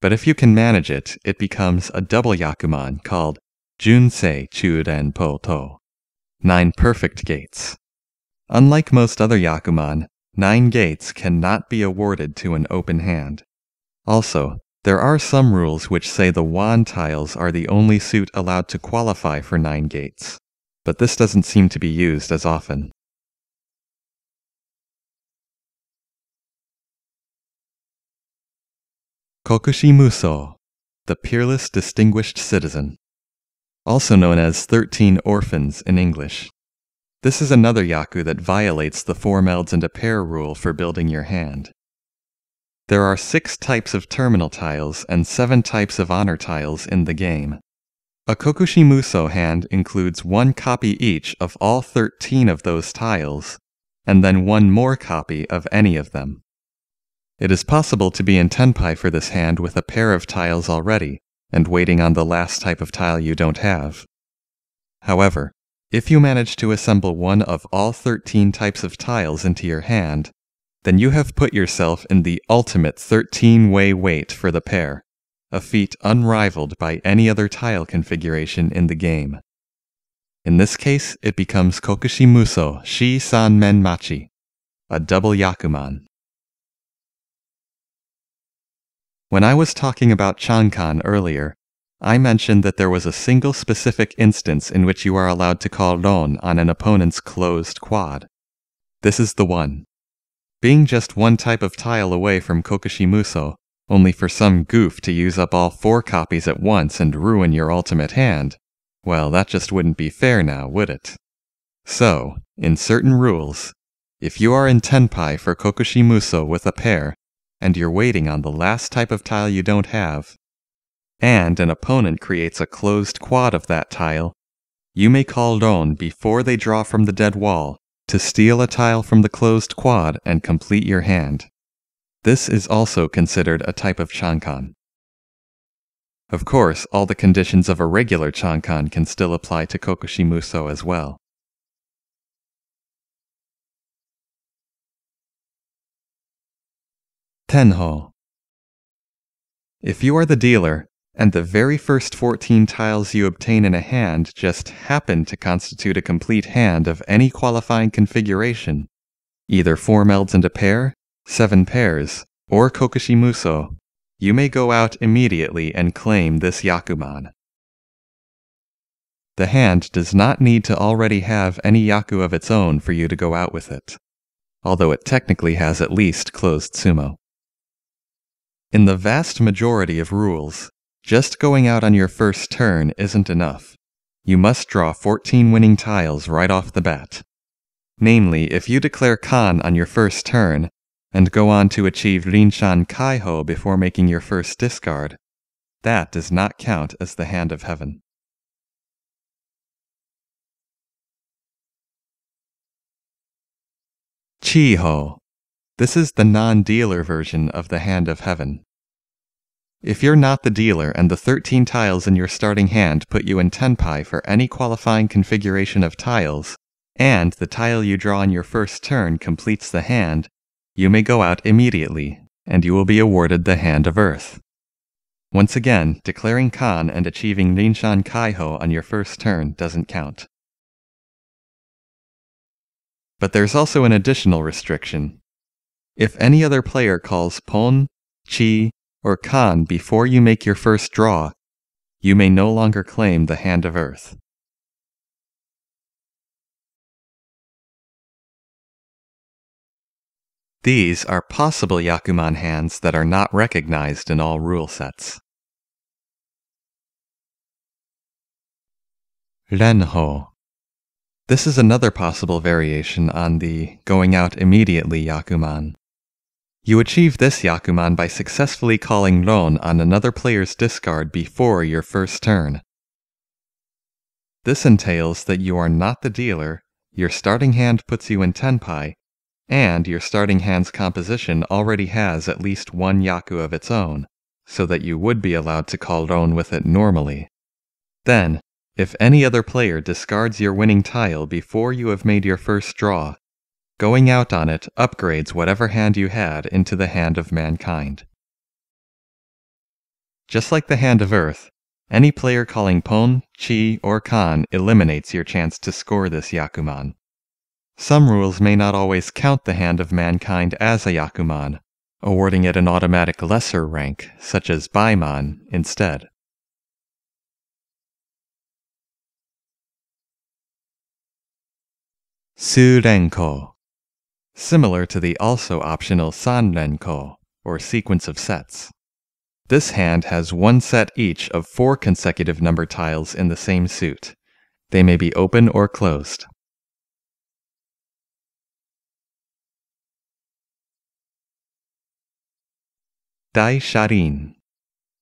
But if you can manage it, it becomes a double Yakuman called Junsei Churen Poto, nine perfect gates. Unlike most other Yakuman, nine gates cannot be awarded to an open hand. Also, there are some rules which say the wan tiles are the only suit allowed to qualify for nine gates, but this doesn't seem to be used as often. Kokushi Muso, the Peerless Distinguished Citizen, also known as 13 Orphans in English. This is another Yaku that violates the four melds and a pair rule for building your hand. There are six types of terminal tiles and seven types of honor tiles in the game. A Kokushi Muso hand includes one copy each of all 13 of those tiles, and then one more copy of any of them. It is possible to be in Tenpai for this hand with a pair of tiles already, and waiting on the last type of tile you don't have. However, if you manage to assemble one of all 13 types of tiles into your hand, then you have put yourself in the ultimate 13-way wait for the pair, a feat unrivaled by any other tile configuration in the game. In this case, it becomes Kokushi Muso Shi San Men Machi, a double Yakuman. When I was talking about Chankan earlier, I mentioned that there was a single specific instance in which you are allowed to call Ron on an opponent's closed quad. This is the one. Being just one type of tile away from Kokushi Muso, only for some goof to use up all four copies at once and ruin your ultimate hand, well, that just wouldn't be fair now, would it? So, in certain rules, if you are in Tenpai for Kokushi Muso with a pair, and you're waiting on the last type of tile you don't have, and an opponent creates a closed quad of that tile, you may call Ron before they draw from the dead wall to steal a tile from the closed quad and complete your hand. This is also considered a type of Chankan. Of course, all the conditions of a regular Chankan can still apply to Kokushi Muso as well. Tenho If you are the dealer, and the very first 14 tiles you obtain in a hand just happen to constitute a complete hand of any qualifying configuration, either 4 melds and a pair, 7 pairs, or Kokushimuso, you may go out immediately and claim this Yakuman. The hand does not need to already have any Yaku of its own for you to go out with it, although it technically has at least closed Tsumo. In the vast majority of rules, just going out on your first turn isn't enough. You must draw 14 winning tiles right off the bat. Namely, if you declare Kan on your first turn, and go on to achieve Rinshan Kaiho before making your first discard, that does not count as the Hand of Heaven. Chiho. This is the non-dealer version of the Hand of Heaven. If you're not the dealer and the 13 tiles in your starting hand put you in Tenpai for any qualifying configuration of tiles, and the tile you draw on your first turn completes the hand, you may go out immediately, and you will be awarded the Hand of Earth. Once again, declaring Kan and achieving Rinshan Kaiho on your first turn doesn't count. But there's also an additional restriction. If any other player calls Pon, Chi, or Kan before you make your first draw, you may no longer claim the Hand of Earth. These are possible Yakuman hands that are not recognized in all rule sets. Renho. This is another possible variation on the going out immediately Yakuman. You achieve this Yakuman by successfully calling Ron on another player's discard before your first turn. This entails that you are not the dealer, your starting hand puts you in Tenpai, and your starting hand's composition already has at least one Yaku of its own, so that you would be allowed to call Ron with it normally. Then, if any other player discards your winning tile before you have made your first draw, going out on it upgrades whatever hand you had into the Hand of Mankind. Just like the Hand of Earth, any player calling Pon, Chi, or Kan eliminates your chance to score this Yakuman. Some rules may not always count the hand of mankind as a Yakuman, awarding it an automatic lesser rank, such as Baiman, instead. Surenko Similar to the also optional Sanrenko, or sequence of sets. This hand has one set each of four consecutive number tiles in the same suit. They may be open or closed. Dai Sharin.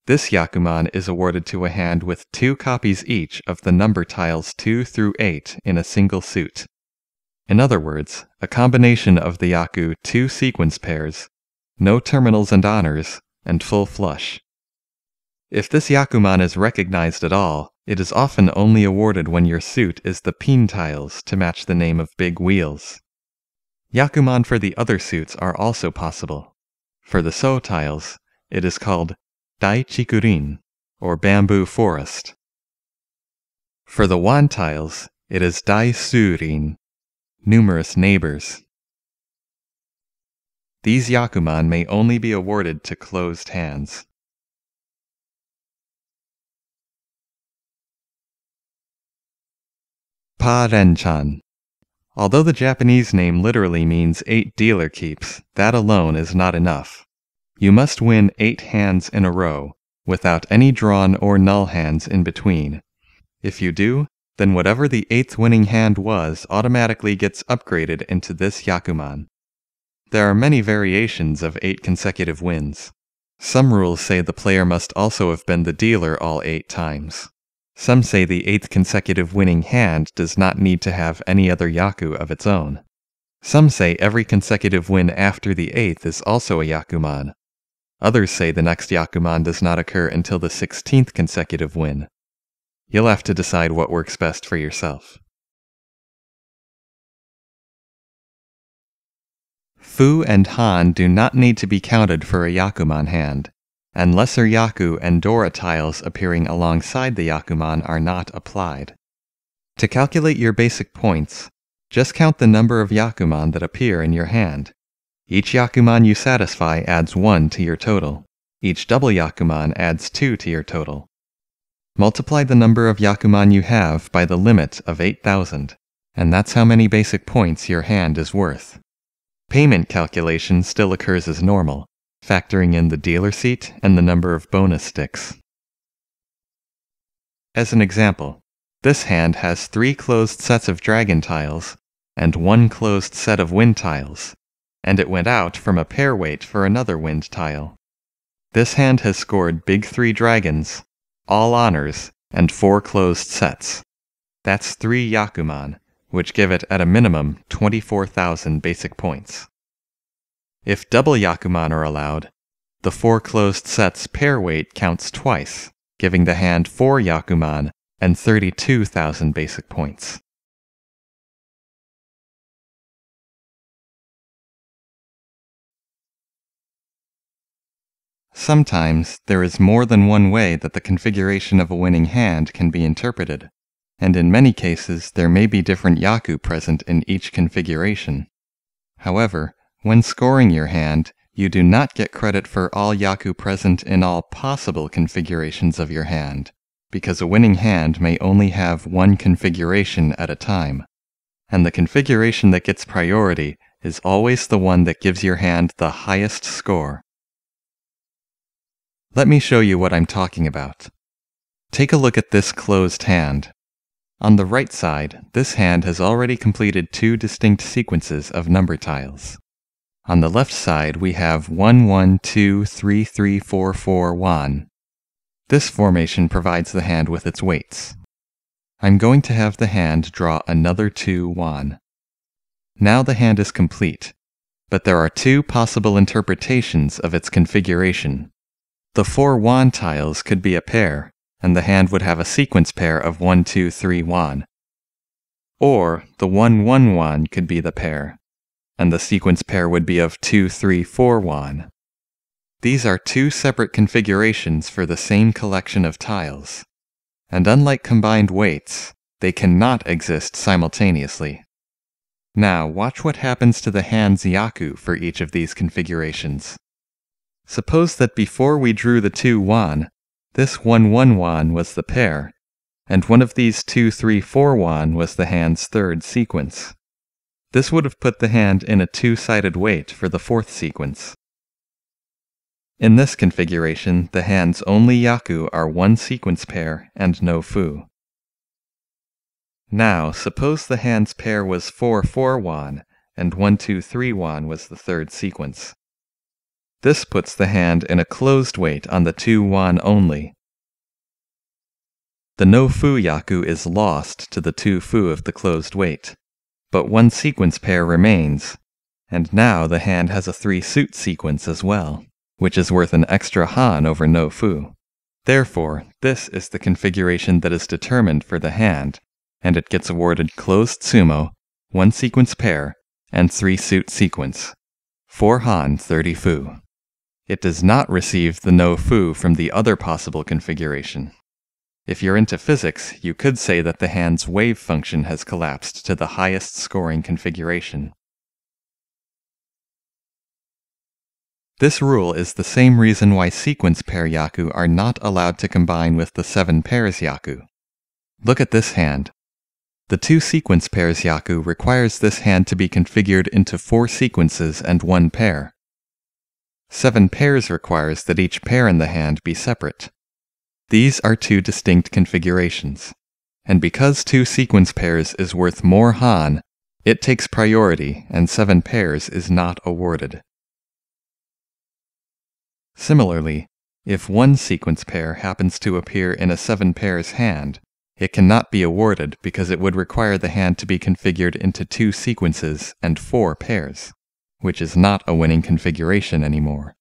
This Yakuman is awarded to a hand with two copies each of the number tiles 2 through 8 in a single suit. In other words, a combination of the Yaku two sequence pairs, no terminals and honors, and full flush. If this Yakuman is recognized at all, it is often only awarded when your suit is the pin tiles to match the name of big wheels. Yakuman for the other suits are also possible. For the Sou tiles, it is called Dai Chikurin, or bamboo forest. For the Wan tiles, it is Dai Surin, numerous neighbors. These Yakuman may only be awarded to closed hands. Pa Renchan. Although the Japanese name literally means eight dealer keeps, that alone is not enough. You must win eight hands in a row, without any drawn or null hands in between. If you do, then whatever the eighth winning hand was automatically gets upgraded into this Yakuman. There are many variations of eight consecutive wins. Some rules say the player must also have been the dealer all eight times. Some say the eighth consecutive winning hand does not need to have any other Yaku of its own. Some say every consecutive win after the eighth is also a Yakuman, Others say the next Yakuman does not occur until the 16th consecutive win. You'll have to decide what works best for yourself. Fu and Han do not need to be counted for a Yakuman hand, and Lesser Yaku and Dora tiles appearing alongside the Yakuman are not applied. To calculate your basic points, just count the number of Yakuman that appear in your hand. Each Yakuman you satisfy adds 1 to your total. Each double Yakuman adds 2 to your total. Multiply the number of Yakuman you have by the limit of 8,000, and that's how many basic points your hand is worth. Payment calculation still occurs as normal, factoring in the dealer seat and the number of bonus sticks. As an example, this hand has three closed sets of dragon tiles and one closed set of wind tiles, and it went out from a pair wait for another wind tile. This hand has scored big three dragons, all honors, and four closed sets. That's three Yakuman, which give it at a minimum 24,000 basic points. If double Yakuman are allowed, the four closed sets pair wait counts twice, giving the hand 4 Yakuman and 32,000 basic points. Sometimes there is more than one way that the configuration of a winning hand can be interpreted, and in many cases there may be different Yaku present in each configuration. However, when scoring your hand, you do not get credit for all Yaku present in all possible configurations of your hand, because a winning hand may only have one configuration at a time, and the configuration that gets priority is always the one that gives your hand the highest score. Let me show you what I'm talking about. Take a look at this closed hand. On the right side, this hand has already completed two distinct sequences of number tiles. On the left side, we have 1 1 2 3 3 4 4 1. This formation provides the hand with its waits. I'm going to have the hand draw another 2 1. Now the hand is complete, but there are two possible interpretations of its configuration. The four wan tiles could be a pair, and the hand would have a sequence pair of 1, 2, 3 wan. Or the 1, 1 wan could be the pair, and the sequence pair would be of 2, 3, 4 wan. These are two separate configurations for the same collection of tiles, and unlike combined waits, they cannot exist simultaneously. Now watch what happens to the hand's yaku for each of these configurations. Suppose that before we drew the two wan, this 1 1 wan was the pair, and one of these 2 3 4 wan was the hand's third sequence. This would have put the hand in a two-sided wait for the fourth sequence. In this configuration, the hand's only yaku are one sequence pair and no fu. Now, suppose the hand's pair was 4 4 wan, and 1 2 3 wan was the third sequence. This puts the hand in a closed wait on the two wan only. The no fu yaku is lost to the two fu of the closed wait, but one sequence pair remains, and now the hand has a three suit sequence as well, which is worth an extra han over no fu. Therefore, this is the configuration that is determined for the hand, and it gets awarded closed tsumo, one sequence pair, and three suit sequence. 4 han 30 fu. It does not receive the no fu from the other possible configuration. If you're into physics, you could say that the hand's wave function has collapsed to the highest scoring configuration. This rule is the same reason why sequence pair yaku are not allowed to combine with the seven pairs yaku. Look at this hand. The two sequence pairs yaku requires this hand to be configured into four sequences and one pair. Seven pairs requires that each pair in the hand be separate. These are two distinct configurations, and because two sequence pairs is worth more Han, it takes priority and seven pairs is not awarded. Similarly, if one sequence pair happens to appear in a seven pairs hand, it cannot be awarded because it would require the hand to be configured into two sequences and four pairs which is not a winning configuration anymore.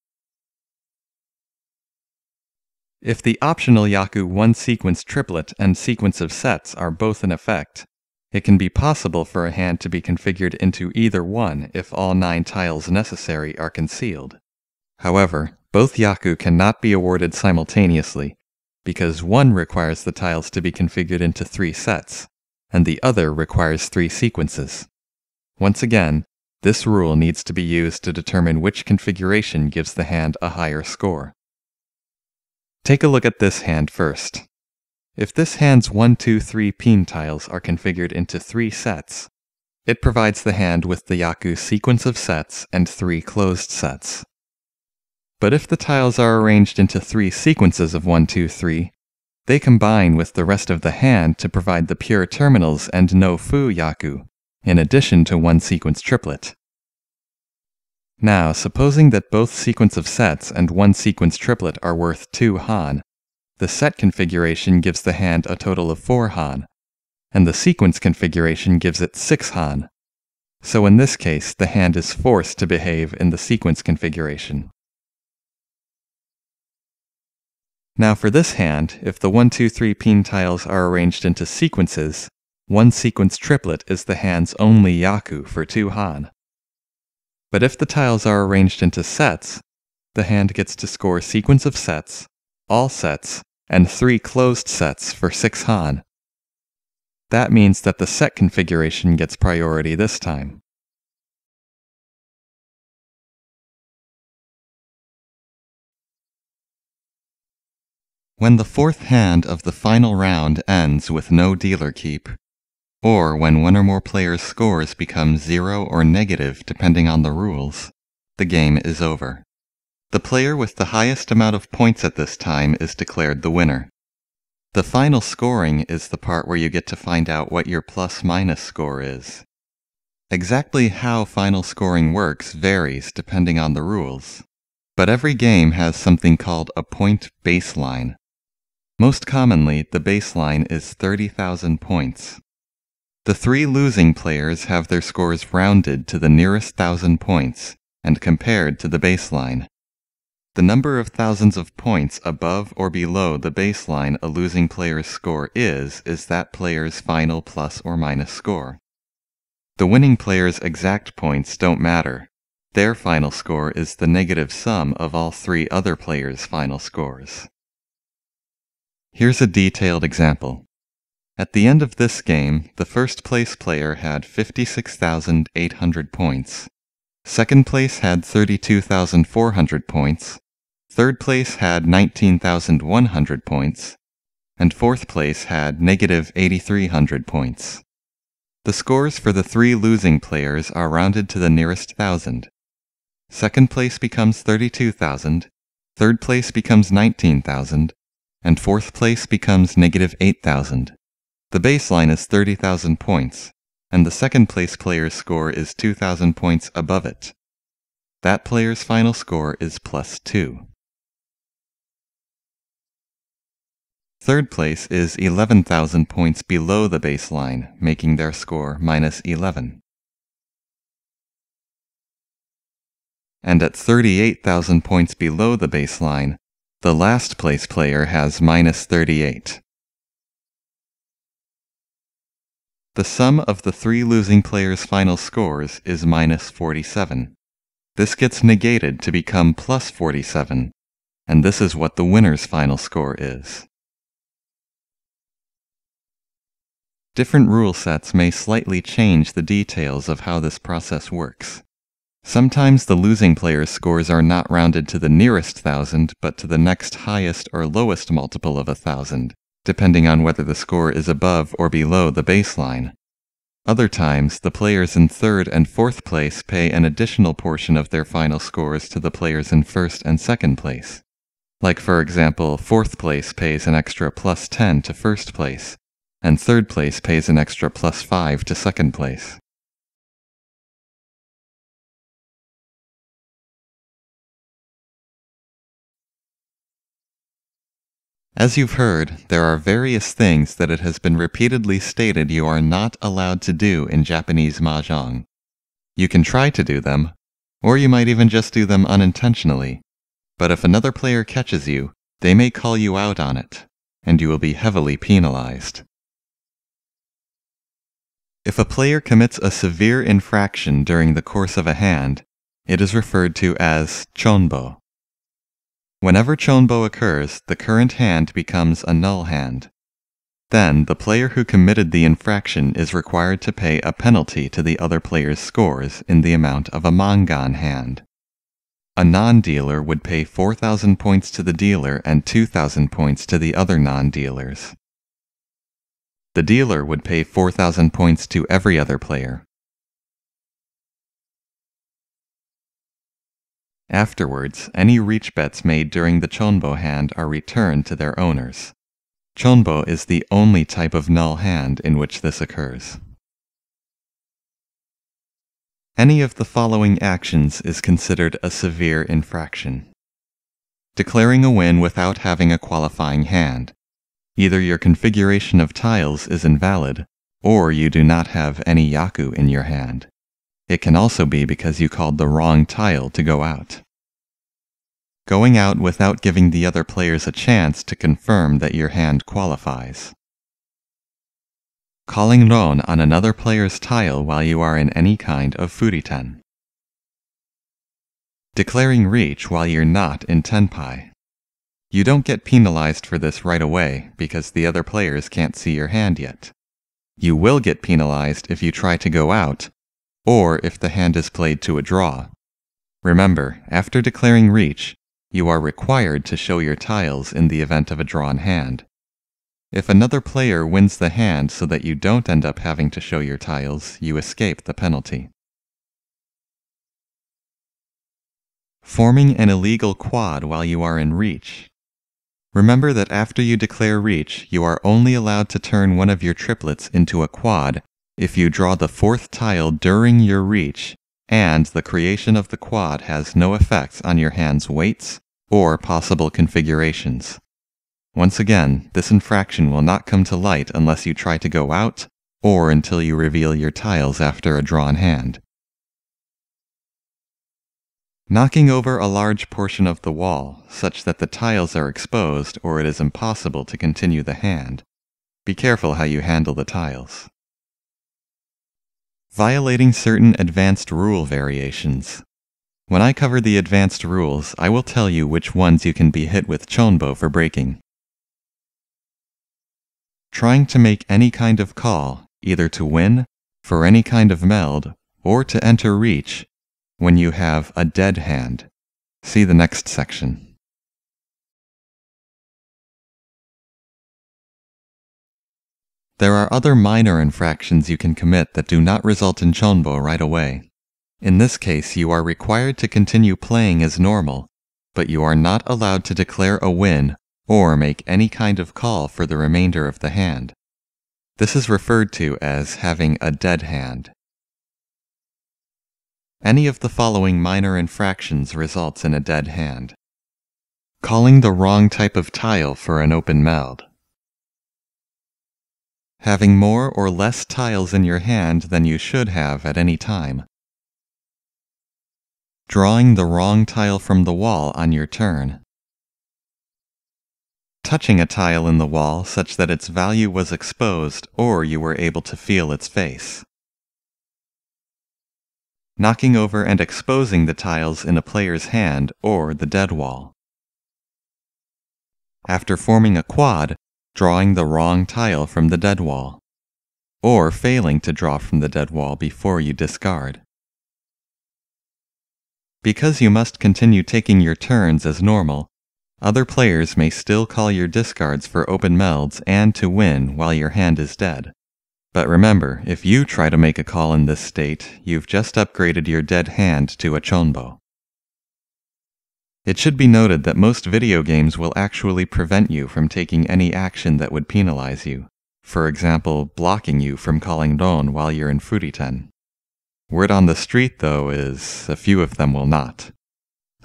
If the optional Yaku 1 sequence triplet and sequence of sets are both in effect, it can be possible for a hand to be configured into either one if all nine tiles necessary are concealed. However, both Yaku cannot be awarded simultaneously, because one requires the tiles to be configured into three sets, and the other requires three sequences. Once again, This rule needs to be used to determine which configuration gives the hand a higher score. Take a look at this hand first. If this hand's 1, 2, 3 pin tiles are configured into three sets, it provides the hand with the Yaku sequence of sets and three closed sets. But if the tiles are arranged into three sequences of 1, 2, 3, they combine with the rest of the hand to provide the pure terminals and no fu Yaku, in addition to one sequence triplet. Now, supposing that both sequence of sets and one sequence triplet are worth 2 Han, the set configuration gives the hand a total of 4 Han, and the sequence configuration gives it 6 Han. So in this case, the hand is forced to behave in the sequence configuration. Now for this hand, if the 1, 2, 3 pin tiles are arranged into sequences, one sequence triplet is the hand's only Yaku for 2 Han. But if the tiles are arranged into sets, the hand gets to score sequence of sets, all sets, and three closed sets for 6 Han, that means that the set configuration gets priority this time. When the fourth hand of the final round ends with no dealer keep, or when one or more players' scores become zero or negative depending on the rules, the game is over. The player with the highest amount of points at this time is declared the winner. The final scoring is the part where you get to find out what your plus minus score is. Exactly how final scoring works varies depending on the rules, but every game has something called a point baseline. Most commonly, the baseline is 30,000 points. The three losing players have their scores rounded to the nearest thousand points and compared to the baseline. The number of thousands of points above or below the baseline a losing player's score is, is that player's final plus or minus score. The winning player's exact points don't matter. Their final score is the negative sum of all three other players' final scores. Here's a detailed example. At the end of this game, the first place player had 56,800 points. Second place had 32,400 points, Third place had 19,100 points, and fourth place had negative 8,300 points. The scores for the three losing players are rounded to the nearest thousand. Second place becomes 32,000, third place becomes 19,000, and fourth place becomes negative 8,000. The baseline is 30,000 points, and the second place player's score is 2,000 points above it. That player's final score is plus 2. Third place is 11,000 points below the baseline, making their score minus 11. And at 38,000 points below the baseline, the last place player has minus 38. The sum of the three losing players' final scores is minus 47. This gets negated to become plus 47, and this is what the winner's final score is. Different rule sets may slightly change the details of how this process works. Sometimes the losing player's scores are not rounded to the nearest thousand, but to the next highest or lowest multiple of a thousand, depending on whether the score is above or below the baseline. Other times, the players in third and fourth place pay an additional portion of their final scores to the players in first and second place. Like for example, fourth place pays an extra plus 10 to first place, and third place pays an extra plus 5 to second place. As you've heard, there are various things that it has been repeatedly stated you are not allowed to do in Japanese mahjong. You can try to do them, or you might even just do them unintentionally. But if another player catches you, they may call you out on it, and you will be heavily penalized. If a player commits a severe infraction during the course of a hand, it is referred to as chonbo. Whenever chonbo occurs, the current hand becomes a null hand. Then the player who committed the infraction is required to pay a penalty to the other player's scores in the amount of a mangan hand. A non-dealer would pay 4,000 points to the dealer and 2,000 points to the other non-dealers. The dealer would pay 4,000 points to every other player. Afterwards, any reach bets made during the chonbo hand are returned to their owners. Chonbo is the only type of null hand in which this occurs. Any of the following actions is considered a severe infraction. Declaring a win without having a qualifying hand. Either your configuration of tiles is invalid, or you do not have any yaku in your hand. It can also be because you called the wrong tile to go out. Going out without giving the other players a chance to confirm that your hand qualifies calling ron on another player's tile while you are in any kind of furiten. Declaring reach while you're not in tenpai. You don't get penalized for this right away because the other players can't see your hand yet. You will get penalized if you try to go out, or if the hand is played to a draw. Remember, after declaring reach, you are required to show your tiles in the event of a drawn hand. If another player wins the hand so that you don't end up having to show your tiles, you escape the penalty. Forming an illegal quad while you are in reach. Remember that after you declare reach, you are only allowed to turn one of your triplets into a quad if you draw the fourth tile during your reach and the creation of the quad has no effects on your hand's waits or possible configurations. Once again, this infraction will not come to light unless you try to go out, or until you reveal your tiles after a drawn hand. Knocking over a large portion of the wall, such that the tiles are exposed or it is impossible to continue the hand. Be careful how you handle the tiles. Violating certain advanced rule variations. When I cover the advanced rules, I will tell you which ones you can be hit with chonbo for breaking trying to make any kind of call, either to win, for any kind of meld, or to enter reach, when you have a dead hand. See the next section. There are other minor infractions you can commit that do not result in chonbo right away. In this case, you are required to continue playing as normal, but you are not allowed to declare a win or make any kind of call for the remainder of the hand. This is referred to as having a dead hand. Any of the following minor infractions results in a dead hand. Calling the wrong type of tile for an open meld. Having more or less tiles in your hand than you should have at any time. Drawing the wrong tile from the wall on your turn touching a tile in the wall such that its value was exposed or you were able to feel its face. Knocking over and exposing the tiles in a player's hand or the dead wall. After forming a quad, drawing the wrong tile from the dead wall. Or failing to draw from the dead wall before you discard. Because you must continue taking your turns as normal, other players may still call your discards for open melds and to win while your hand is dead. But remember, if you try to make a call in this state, you've just upgraded your dead hand to a chonbo. It should be noted that most video games will actually prevent you from taking any action that would penalize you. For example, blocking you from calling Ron while you're in Furiten. Word on the street, though, is a few of them will not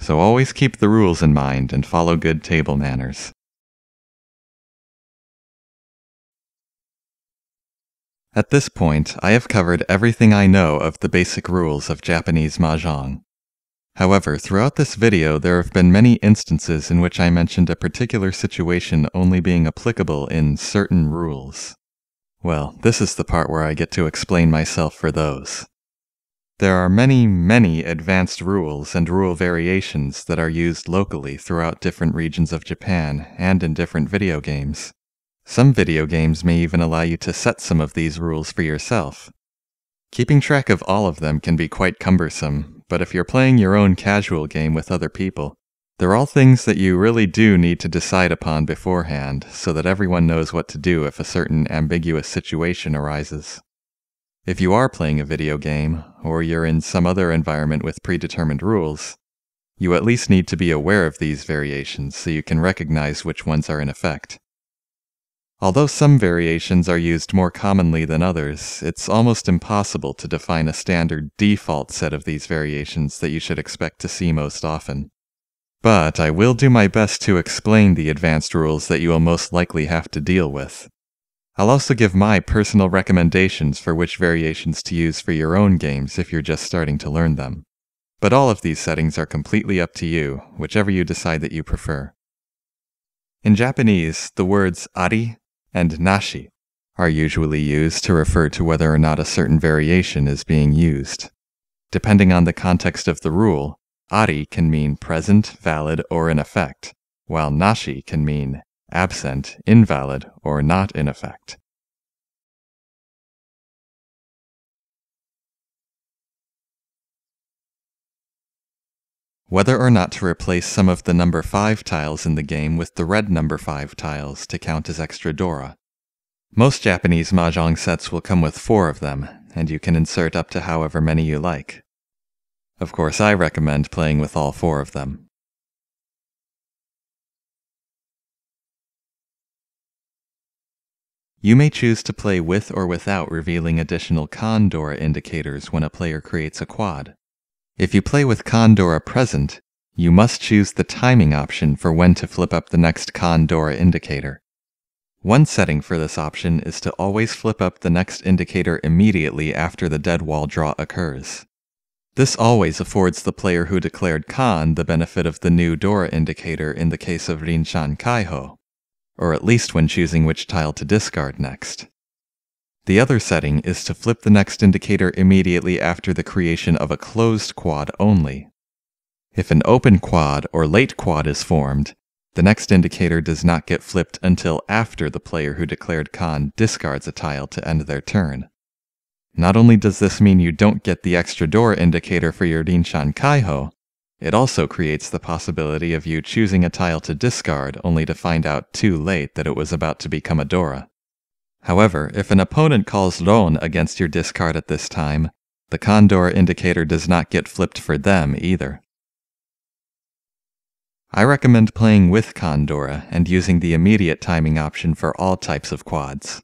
so always keep the rules in mind and follow good table manners. At this point, I have covered everything I know of the basic rules of Japanese Mahjong. However, throughout this video there have been many instances in which I mentioned a particular situation only being applicable in certain rules. Well, this is the part where I get to explain myself for those. There are many, many advanced rules and rule variations that are used locally throughout different regions of Japan and in different video games. Some video games may even allow you to set some of these rules for yourself. Keeping track of all of them can be quite cumbersome, but if you're playing your own casual game with other people, they're all things that you really do need to decide upon beforehand so that everyone knows what to do if a certain ambiguous situation arises. If you are playing a video game, or you're in some other environment with predetermined rules, you at least need to be aware of these variations so you can recognize which ones are in effect. Although some variations are used more commonly than others, it's almost impossible to define a standard default set of these variations that you should expect to see most often. But I will do my best to explain the advanced rules that you will most likely have to deal with. I'll also give my personal recommendations for which variations to use for your own games if you're just starting to learn them. But all of these settings are completely up to you, whichever you decide that you prefer. In Japanese, the words ari and nashi are usually used to refer to whether or not a certain variation is being used. Depending on the context of the rule, Ari can mean present, valid, or in effect, while nashi can mean absent, invalid, or not in effect. Whether or not to replace some of the number 5 tiles in the game with the red number 5 tiles to count as extra Dora. Most Japanese mahjong sets will come with 4 of them, and you can insert up to however many you like. Of course, I recommend playing with all four of them. You may choose to play with or without revealing additional Kandora indicators when a player creates a quad. If you play with Kandora present, you must choose the timing option for when to flip up the next Kandora indicator. One setting for this option is to always flip up the next indicator immediately after the dead wall draw occurs. This always affords the player who declared Kan the benefit of the new Dora indicator in the case of Rinshan Kaiho, or at least when choosing which tile to discard next. The other setting is to flip the next indicator immediately after the creation of a closed quad only. If an open quad or late quad is formed, the next indicator does not get flipped until after the player who declared Kan discards a tile to end their turn. Not only does this mean you don't get the extra Dora indicator for your Rinshan Kaiho, it also creates the possibility of you choosing a tile to discard only to find out too late that it was about to become a Dora. However, if an opponent calls Ron against your discard at this time, the Kandora indicator does not get flipped for them either. I recommend playing with Kandora and using the immediate timing option for all types of quads.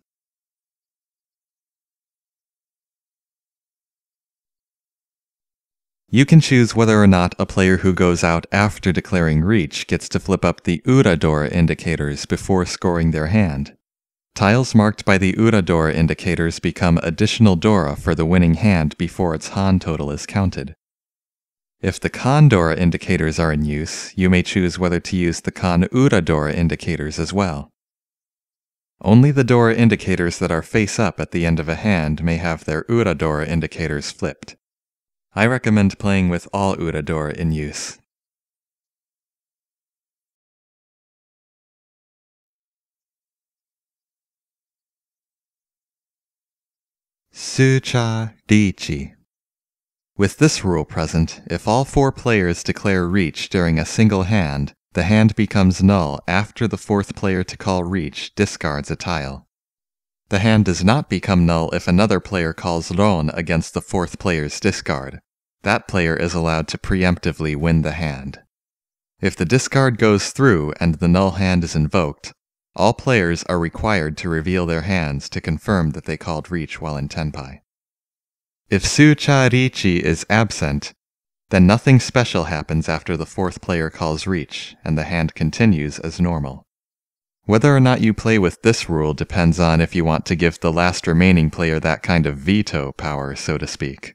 You can choose whether or not a player who goes out after declaring reach gets to flip up the Uradora indicators before scoring their hand. Tiles marked by the Uradora indicators become additional Dora for the winning hand before its Han total is counted. If the Kan Dora indicators are in use, you may choose whether to use the Kan Uradora indicators as well. Only the Dora indicators that are face up at the end of a hand may have their Uradora indicators flipped. I recommend playing with all Uradora in use. Sucha Riichi. With this rule present, if all four players declare reach during a single hand, the hand becomes null after the fourth player to call reach discards a tile. The hand does not become null if another player calls Ron against the fourth player's discard. That player is allowed to preemptively win the hand. If the discard goes through and the null hand is invoked, all players are required to reveal their hands to confirm that they called reach while in Tenpai. If Su Cha is absent, then nothing special happens after the fourth player calls reach, and the hand continues as normal. Whether or not you play with this rule depends on if you want to give the last remaining player that kind of veto power, so to speak.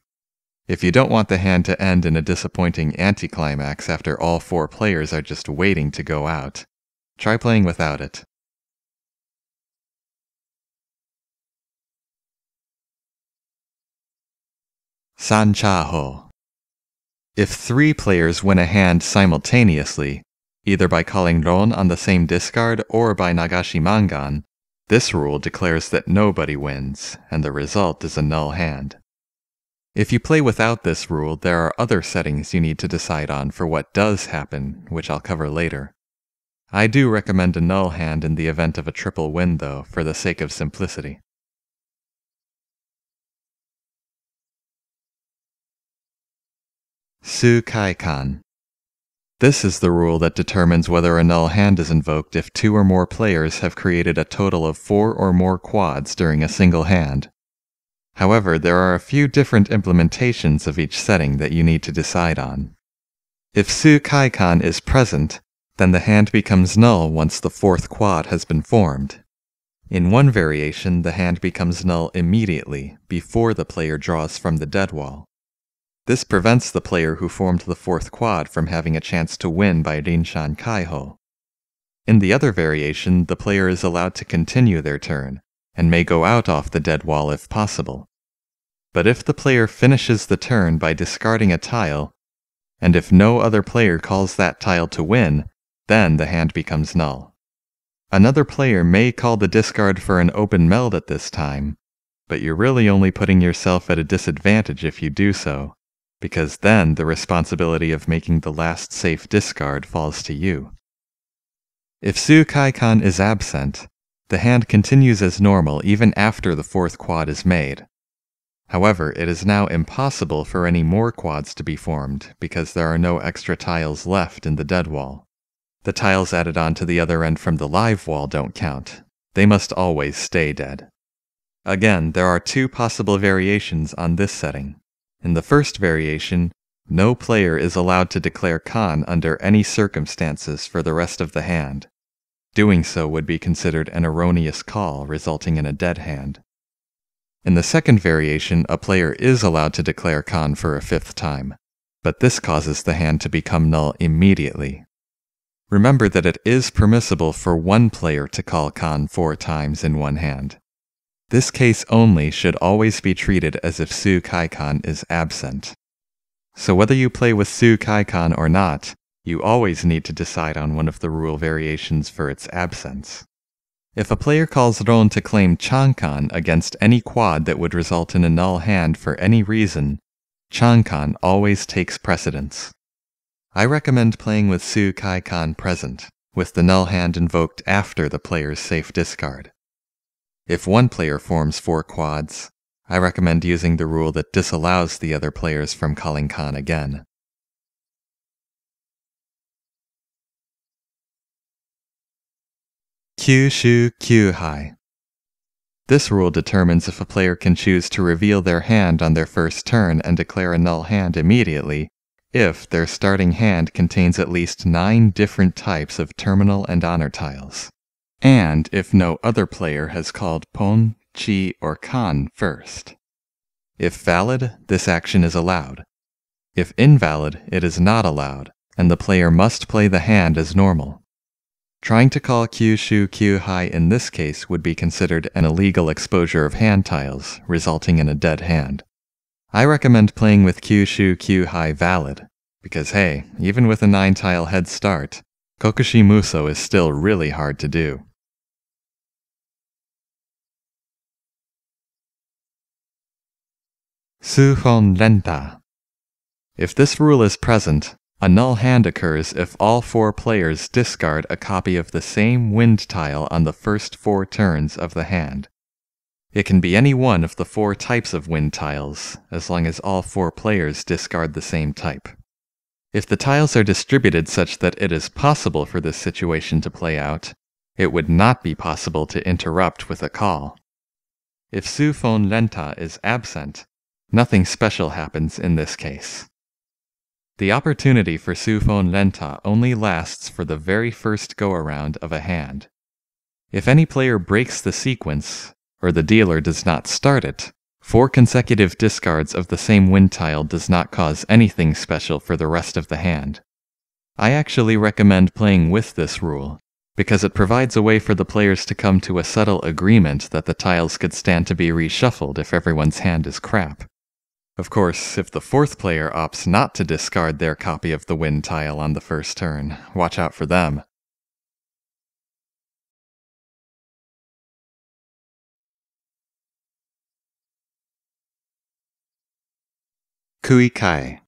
If you don't want the hand to end in a disappointing anticlimax after all four players are just waiting to go out, try playing without it. Sanchaho. If three players win a hand simultaneously, either by calling Ron on the same discard or by Nagashi Mangan, This rule declares that nobody wins, and the result is a null hand. If you play without this rule, there are other settings you need to decide on for what does happen, which I'll cover later. I do recommend a null hand in the event of a triple win, though, for the sake of simplicity. Su Kai Kan. This is the rule that determines whether a null hand is invoked if two or more players have created a total of four or more quads during a single hand. However, there are a few different implementations of each setting that you need to decide on. If Su Kai Kan is present, then the hand becomes null once the fourth quad has been formed. In one variation, the hand becomes null immediately, before the player draws from the dead wall. This prevents the player who formed the fourth quad from having a chance to win by Rinshan Kaiho. In the other variation, the player is allowed to continue their turn, and may go out off the dead wall if possible. But if the player finishes the turn by discarding a tile, and if no other player calls that tile to win, then the hand becomes null. Another player may call the discard for an open meld at this time, but you're really only putting yourself at a disadvantage if you do so, because then the responsibility of making the last safe discard falls to you. If Su Kai-kan is absent, the hand continues as normal even after the fourth quad is made. However, it is now impossible for any more quads to be formed because there are no extra tiles left in the dead wall. The tiles added on to the other end from the live wall don't count. They must always stay dead. Again, there are two possible variations on this setting. In the first variation, no player is allowed to declare Kan under any circumstances for the rest of the hand. Doing so would be considered an erroneous call, resulting in a dead hand. In the second variation, a player is allowed to declare Kan for a fifth time, but this causes the hand to become null immediately. Remember that it is permissible for one player to call Kan four times in one hand. This case only should always be treated as if Su Kai Kan is absent. So whether you play with Su Kai Kan or not, you always need to decide on one of the rule variations for its absence. If a player calls Ron to claim Chankan against any quad that would result in a null hand for any reason, Chankan always takes precedence. I recommend playing with Su Kai Kan present, with the null hand invoked after the player's safe discard. If one player forms four quads, I recommend using the rule that disallows the other players from calling Kan again. Kyushu Kyuhai. This rule determines if a player can choose to reveal their hand on their first turn and declare a null hand immediately if their starting hand contains at least nine different types of terminal and honor tiles, and if no other player has called Pon, Chi, or Kan first. If valid, this action is allowed. If invalid, it is not allowed, and the player must play the hand as normal. Trying to call Kyushu Kyuhai in this case would be considered an illegal exposure of hand tiles, resulting in a dead hand. I recommend playing with Kyushu Kyuhai valid, because hey, even with a 9 tile head start, Kokushi Muso is still really hard to do. Sufon Lenta. If this rule is present, a null hand occurs if all four players discard a copy of the same wind tile on the first four turns of the hand. It can be any one of the four types of wind tiles, as long as all four players discard the same type. If the tiles are distributed such that it is possible for this situation to play out, it would not be possible to interrupt with a call. If Sufon Lenta is absent, nothing special happens in this case. The opportunity for Sufon Lenta only lasts for the very first go-around of a hand. If any player breaks the sequence, or the dealer does not start it, four consecutive discards of the same wind tile does not cause anything special for the rest of the hand. I actually recommend playing with this rule, because it provides a way for the players to come to a subtle agreement that the tiles could stand to be reshuffled if everyone's hand is crap. Of course, if the fourth player opts not to discard their copy of the win tile on the first turn, watch out for them. Kui Kai.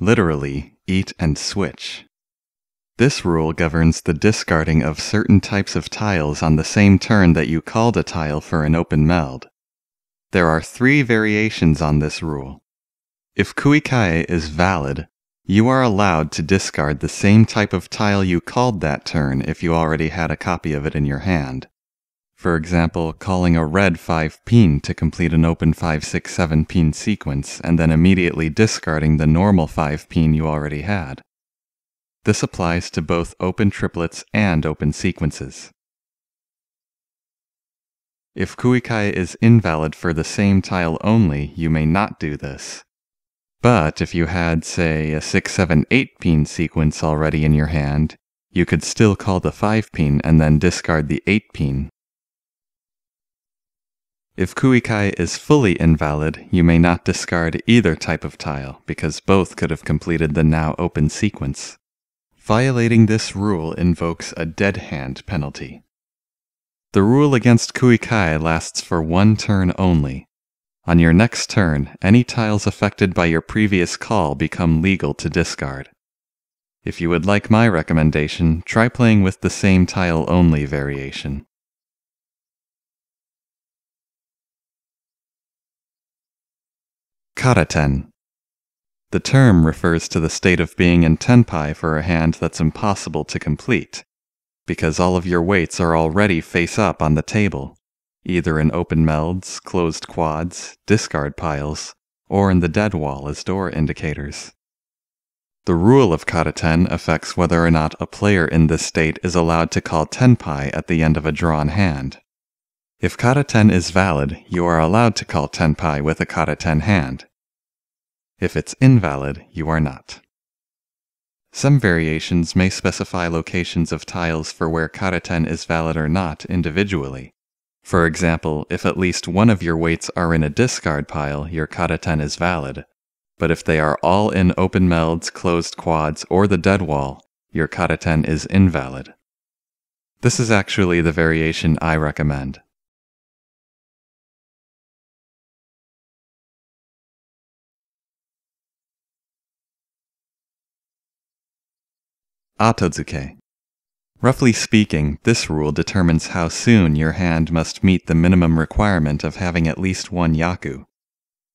Literally, eat and switch. This rule governs the discarding of certain types of tiles on the same turn that you called a tile for an open meld. There are three variations on this rule. If Kuikai is valid, you are allowed to discard the same type of tile you called that turn if you already had a copy of it in your hand. For example, calling a red 5 pin to complete an open 5 6 7 pin sequence and then immediately discarding the normal 5 pin you already had. This applies to both open triplets and open sequences. If Kuikai is invalid for the same tile only, you may not do this. But if you had, say, a 6 7 8 pin sequence already in your hand, you could still call the 5 pin and then discard the 8 pin. If Kuikai is fully invalid, you may not discard either type of tile, because both could have completed the now open sequence. Violating this rule invokes a dead hand penalty. The rule against Kuikai lasts for one turn only. On your next turn, any tiles affected by your previous call become legal to discard. If you would like my recommendation, try playing with the same tile only variation. Karaten. The term refers to the state of being in tenpai for a hand that's impossible to complete, because all of your waits are already face up on the table, either in open melds, closed quads, discard piles, or in the dead wall as Dora indicators. The rule of karaten affects whether or not a player in this state is allowed to call tenpai at the end of a drawn hand. If karaten is valid, you are allowed to call tenpai with a karaten hand. If it's invalid, you are not. Some variations may specify locations of tiles for where karaten is valid or not individually. For example, if at least one of your waits are in a discard pile, your karaten is valid. But if they are all in open melds, closed quads, or the dead wall, your karaten is invalid. This is actually the variation I recommend. Atozuke. Roughly speaking, this rule determines how soon your hand must meet the minimum requirement of having at least one yaku,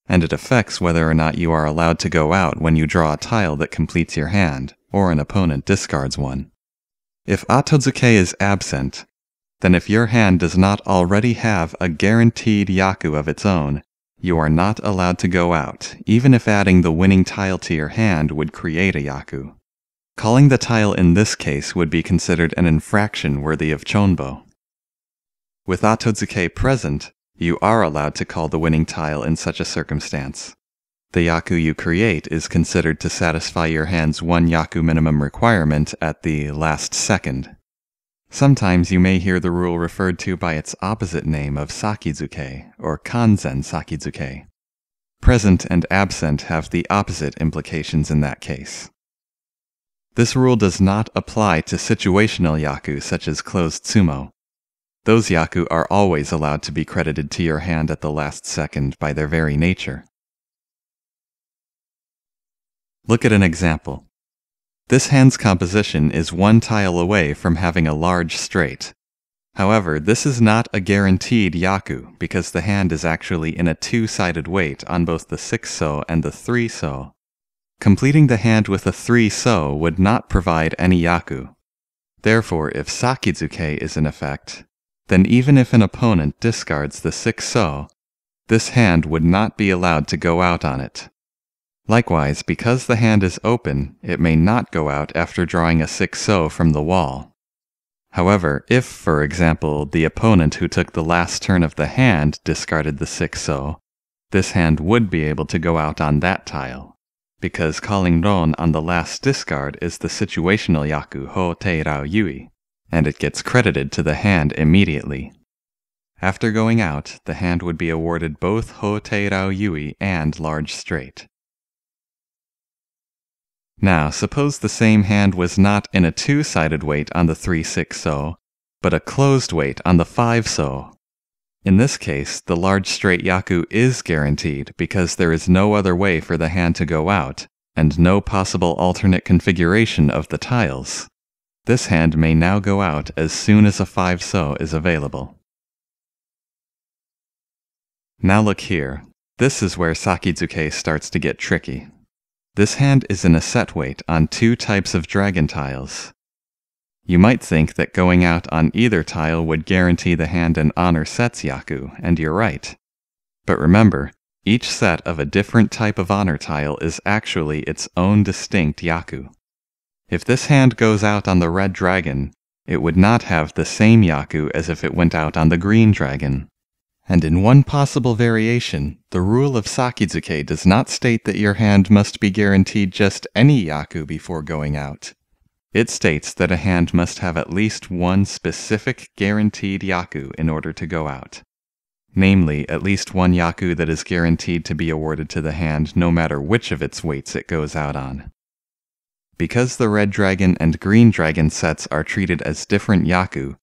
and it affects whether or not you are allowed to go out when you draw a tile that completes your hand, or an opponent discards one. If Atozuke is absent, then if your hand does not already have a guaranteed yaku of its own, you are not allowed to go out, even if adding the winning tile to your hand would create a yaku. Calling the tile in this case would be considered an infraction worthy of chonbo. With Atozuke present, you are allowed to call the winning tile in such a circumstance. The yaku you create is considered to satisfy your hand's one yaku minimum requirement at the last second. Sometimes you may hear the rule referred to by its opposite name of sakizuke, or kanzen sakizuke. Present and absent have the opposite implications in that case. This rule does not apply to situational yaku such as closed tsumo. Those yaku are always allowed to be credited to your hand at the last second by their very nature. Look at an example. This hand's composition is one tile away from having a large straight. However, this is not a guaranteed yaku because the hand is actually in a two-sided wait on both the 6 sou and the 3 sou. Completing the hand with a 3 sou would not provide any yaku. Therefore, if Sakizuke is in effect, then even if an opponent discards the 6 sou, this hand would not be allowed to go out on it. Likewise, because the hand is open, it may not go out after drawing a 6 sou from the wall. However, if, for example, the opponent who took the last turn of the hand discarded the 6 sou, this hand would be able to go out on that tile because calling Ron on the last discard is the situational yaku Ho Te Rao Yui, and it gets credited to the hand immediately. After going out, the hand would be awarded both Ho Te Rao Yui and large straight. Now, suppose the same hand was not in a two-sided wait on the 3-6 sou, but a closed wait on the 5 sou. In this case, the large straight yaku is guaranteed because there is no other way for the hand to go out, and no possible alternate configuration of the tiles. This hand may now go out as soon as a 5 sou is available. Now look here. This is where Sakizuke starts to get tricky. This hand is in a set wait on two types of dragon tiles. You might think that going out on either tile would guarantee the hand an honor sets Yaku, and you're right. But remember, each set of a different type of honor tile is actually its own distinct Yaku. If this hand goes out on the red dragon, it would not have the same Yaku as if it went out on the green dragon. And in one possible variation, the rule of Sakizuke does not state that your hand must be guaranteed just any Yaku before going out. It states that a hand must have at least one specific guaranteed Yaku in order to go out. Namely, at least one Yaku that is guaranteed to be awarded to the hand no matter which of its waits it goes out on. Because the red dragon and green dragon sets are treated as different Yaku,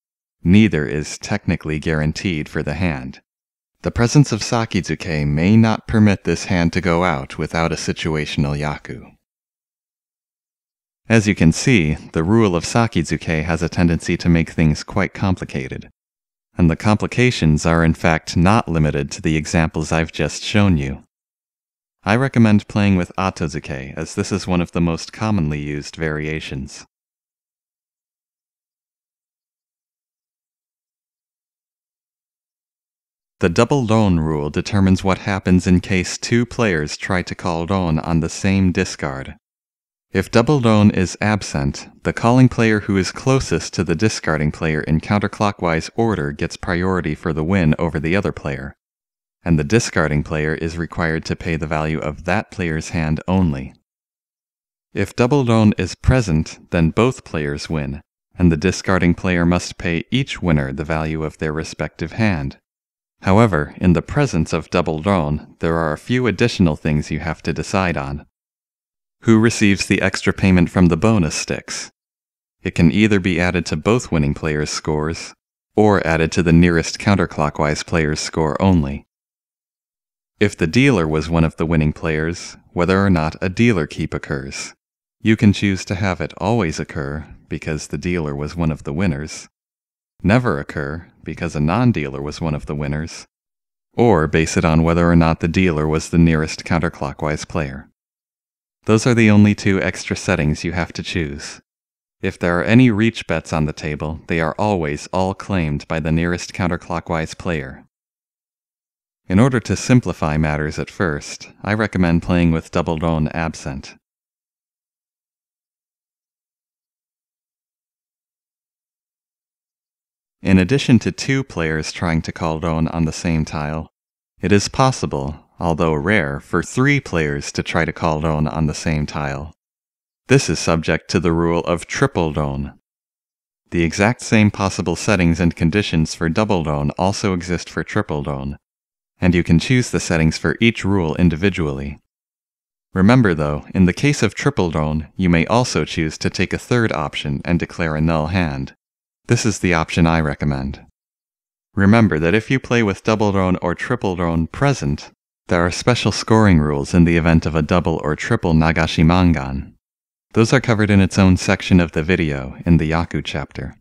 neither is technically guaranteed for the hand. The presence of Sakizuke may not permit this hand to go out without a situational Yaku. As you can see, the rule of Sakizuke has a tendency to make things quite complicated. And the complications are in fact not limited to the examples I've just shown you. I recommend playing with Atozuke as this is one of the most commonly used variations. The double ron rule determines what happens in case two players try to call ron on the same discard. If double ron is absent, the calling player who is closest to the discarding player in counterclockwise order gets priority for the win over the other player, and the discarding player is required to pay the value of that player's hand only. If double ron is present, then both players win, and the discarding player must pay each winner the value of their respective hand. However, in the presence of double ron, there are a few additional things you have to decide on. Who receives the extra payment from the bonus sticks? It can either be added to both winning players' scores, or added to the nearest counterclockwise player's score only. If the dealer was one of the winning players, whether or not a dealer keep occurs. You can choose to have it always occur, because the dealer was one of the winners, never occur because a non-dealer was one of the winners, or base it on whether or not the dealer was the nearest counterclockwise player. Those are the only two extra settings you have to choose. If there are any reach bets on the table, they are always all claimed by the nearest counterclockwise player. In order to simplify matters at first, I recommend playing with double ron absent. In addition to two players trying to call ron on the same tile, it is possible, although rare, for three players to try to call ron on the same tile. This is subject to the rule of triple ron. The exact same possible settings and conditions for double ron also exist for triple ron, and you can choose the settings for each rule individually. Remember though, in the case of triple ron, you may also choose to take a third option and declare a null hand. This is the option I recommend. Remember that if you play with double ron or triple ron present, there are special scoring rules in the event of a double or triple Nagashi Mangan. Those are covered in its own section of the video in the Yaku chapter.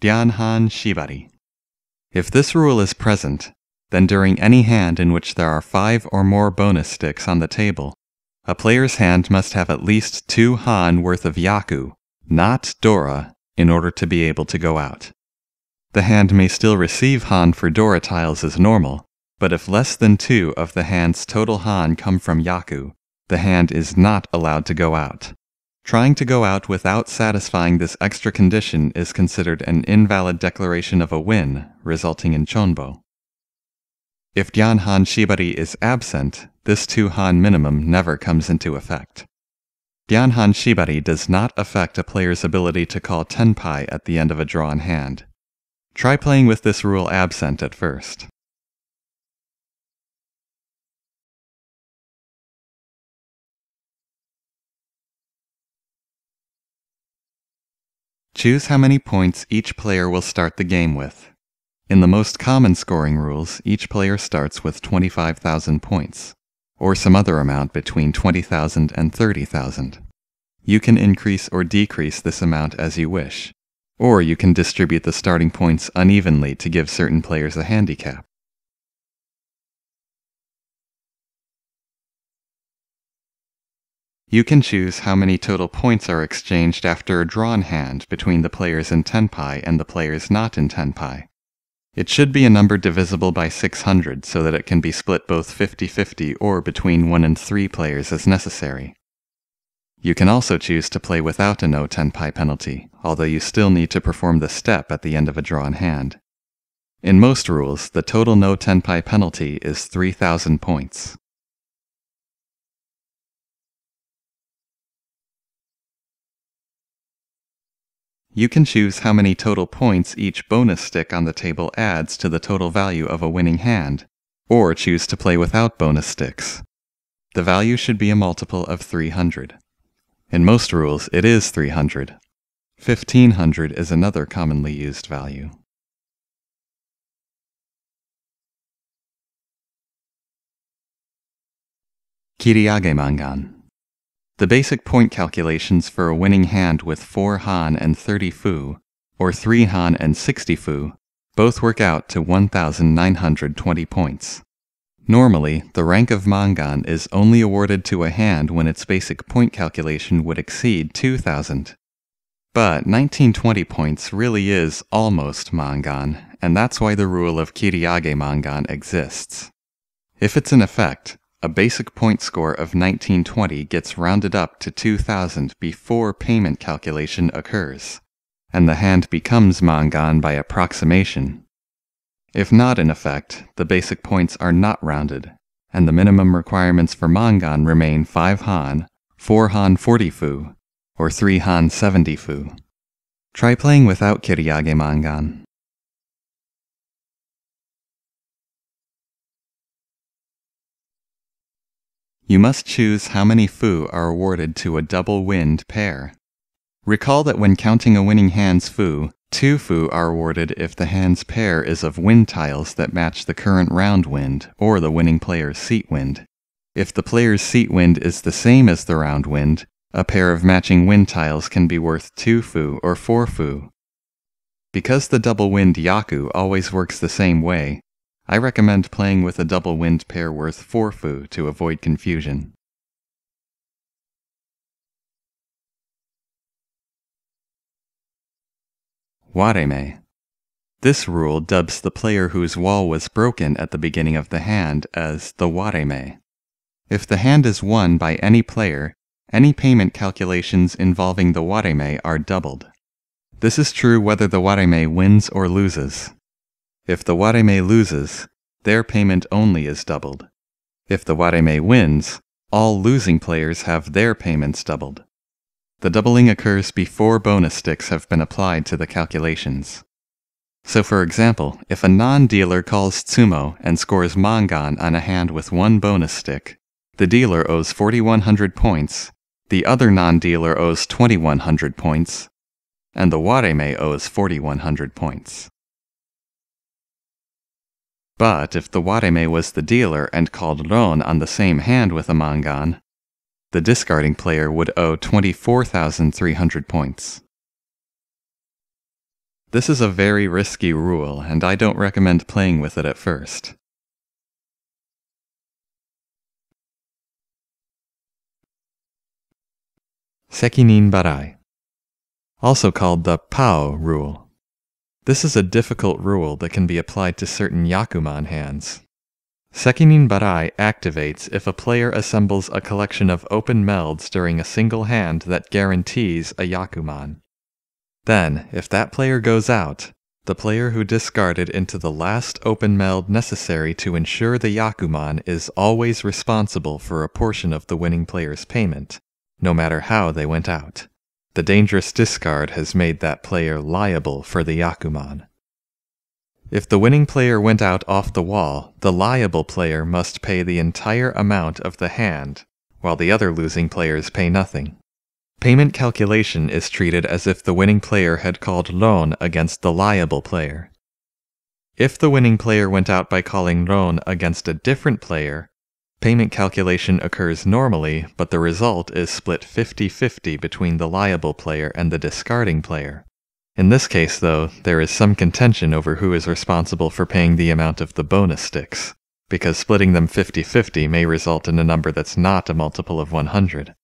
Ryanhan Shibari. If this rule is present, then during any hand in which there are five or more bonus sticks on the table, a player's hand must have at least two Han worth of Yaku, not Dora, in order to be able to go out. The hand may still receive Han for Dora tiles as normal, but if less than two of the hand's total Han come from Yaku, the hand is not allowed to go out. Trying to go out without satisfying this extra condition is considered an invalid declaration of a win, resulting in Chonbo. If Ryanhan Shibari is absent, this 2 Han minimum never comes into effect. Ryanhan Shibari does not affect a player's ability to call Tenpai at the end of a drawn hand. Try playing with this rule absent at first. Choose how many points each player will start the game with. In the most common scoring rules, each player starts with 25,000 points, or some other amount between 20,000 and 30,000. You can increase or decrease this amount as you wish, or you can distribute the starting points unevenly to give certain players a handicap. You can choose how many total points are exchanged after a drawn hand between the players in Tenpai and the players not in Tenpai. It should be a number divisible by 600 so that it can be split both 50-50 or between 1 and 3 players as necessary. You can also choose to play without a no tenpai penalty, although you still need to perform the step at the end of a drawn hand. In most rules, the total no tenpai penalty is 3,000 points. You can choose how many total points each bonus stick on the table adds to the total value of a winning hand, or choose to play without bonus sticks. The value should be a multiple of 300. In most rules, it is 300. 1500 is another commonly used value. Kiriage Mangan the basic point calculations for a winning hand with 4 Han and 30 Fu, or 3 Han and 60 Fu, both work out to 1,920 points. Normally, the rank of Mangan is only awarded to a hand when its basic point calculation would exceed 2,000. But 1920 points really is almost Mangan, and that's why the rule of Kiriage Mangan exists. If it's in effect, a basic point score of 1920 gets rounded up to 2000 before payment calculation occurs, and the hand becomes Mangan by approximation. If not in effect, the basic points are not rounded, and the minimum requirements for Mangan remain 5 Han, 4 Han 40 Fu, or 3 Han 70 Fu. Try playing without Kiriage Mangan. You must choose how many fu are awarded to a double wind pair. Recall that when counting a winning hand's fu, two fu are awarded if the hand's pair is of wind tiles that match the current round wind or the winning player's seat wind. If the player's seat wind is the same as the round wind, a pair of matching wind tiles can be worth 2 fu or 4 fu. Because the double wind yaku always works the same way, I recommend playing with a double wind pair worth 4 fu to avoid confusion. Wareme. This rule dubs the player whose wall was broken at the beginning of the hand as the wareme. If the hand is won by any player, any payment calculations involving the wareme are doubled. This is true whether the wareme wins or loses. If the Wareme loses, their payment only is doubled. If the Wareme wins, all losing players have their payments doubled. The doubling occurs before bonus sticks have been applied to the calculations. So for example, if a non-dealer calls Tsumo and scores Mangan on a hand with one bonus stick, the dealer owes 4100 points, the other non-dealer owes 2100 points, and the Wareme owes 4100 points. But if the Wareme was the dealer and called Ron on the same hand with a Mangan, the discarding player would owe 24,300 points. This is a very risky rule, and I don't recommend playing with it at first. Sekinin Barai, also called the Pao rule. This is a difficult rule that can be applied to certain Yakuman hands. Sekinin Barai activates if a player assembles a collection of open melds during a single hand that guarantees a Yakuman. Then, if that player goes out, the player who discarded into the last open meld necessary to ensure the Yakuman is always responsible for a portion of the winning player's payment, no matter how they went out. The dangerous discard has made that player liable for the Yakuman. If the winning player went out off the wall, the liable player must pay the entire amount of the hand, while the other losing players pay nothing. payment calculation is treated as if the winning player had called ron against the liable player. If the winning player went out by calling ron against a different player, payment calculation occurs normally, but the result is split 50-50 between the liable player and the discarding player. In this case, though, there is some contention over who is responsible for paying the amount of the bonus sticks, because splitting them 50-50 may result in a number that's not a multiple of 100.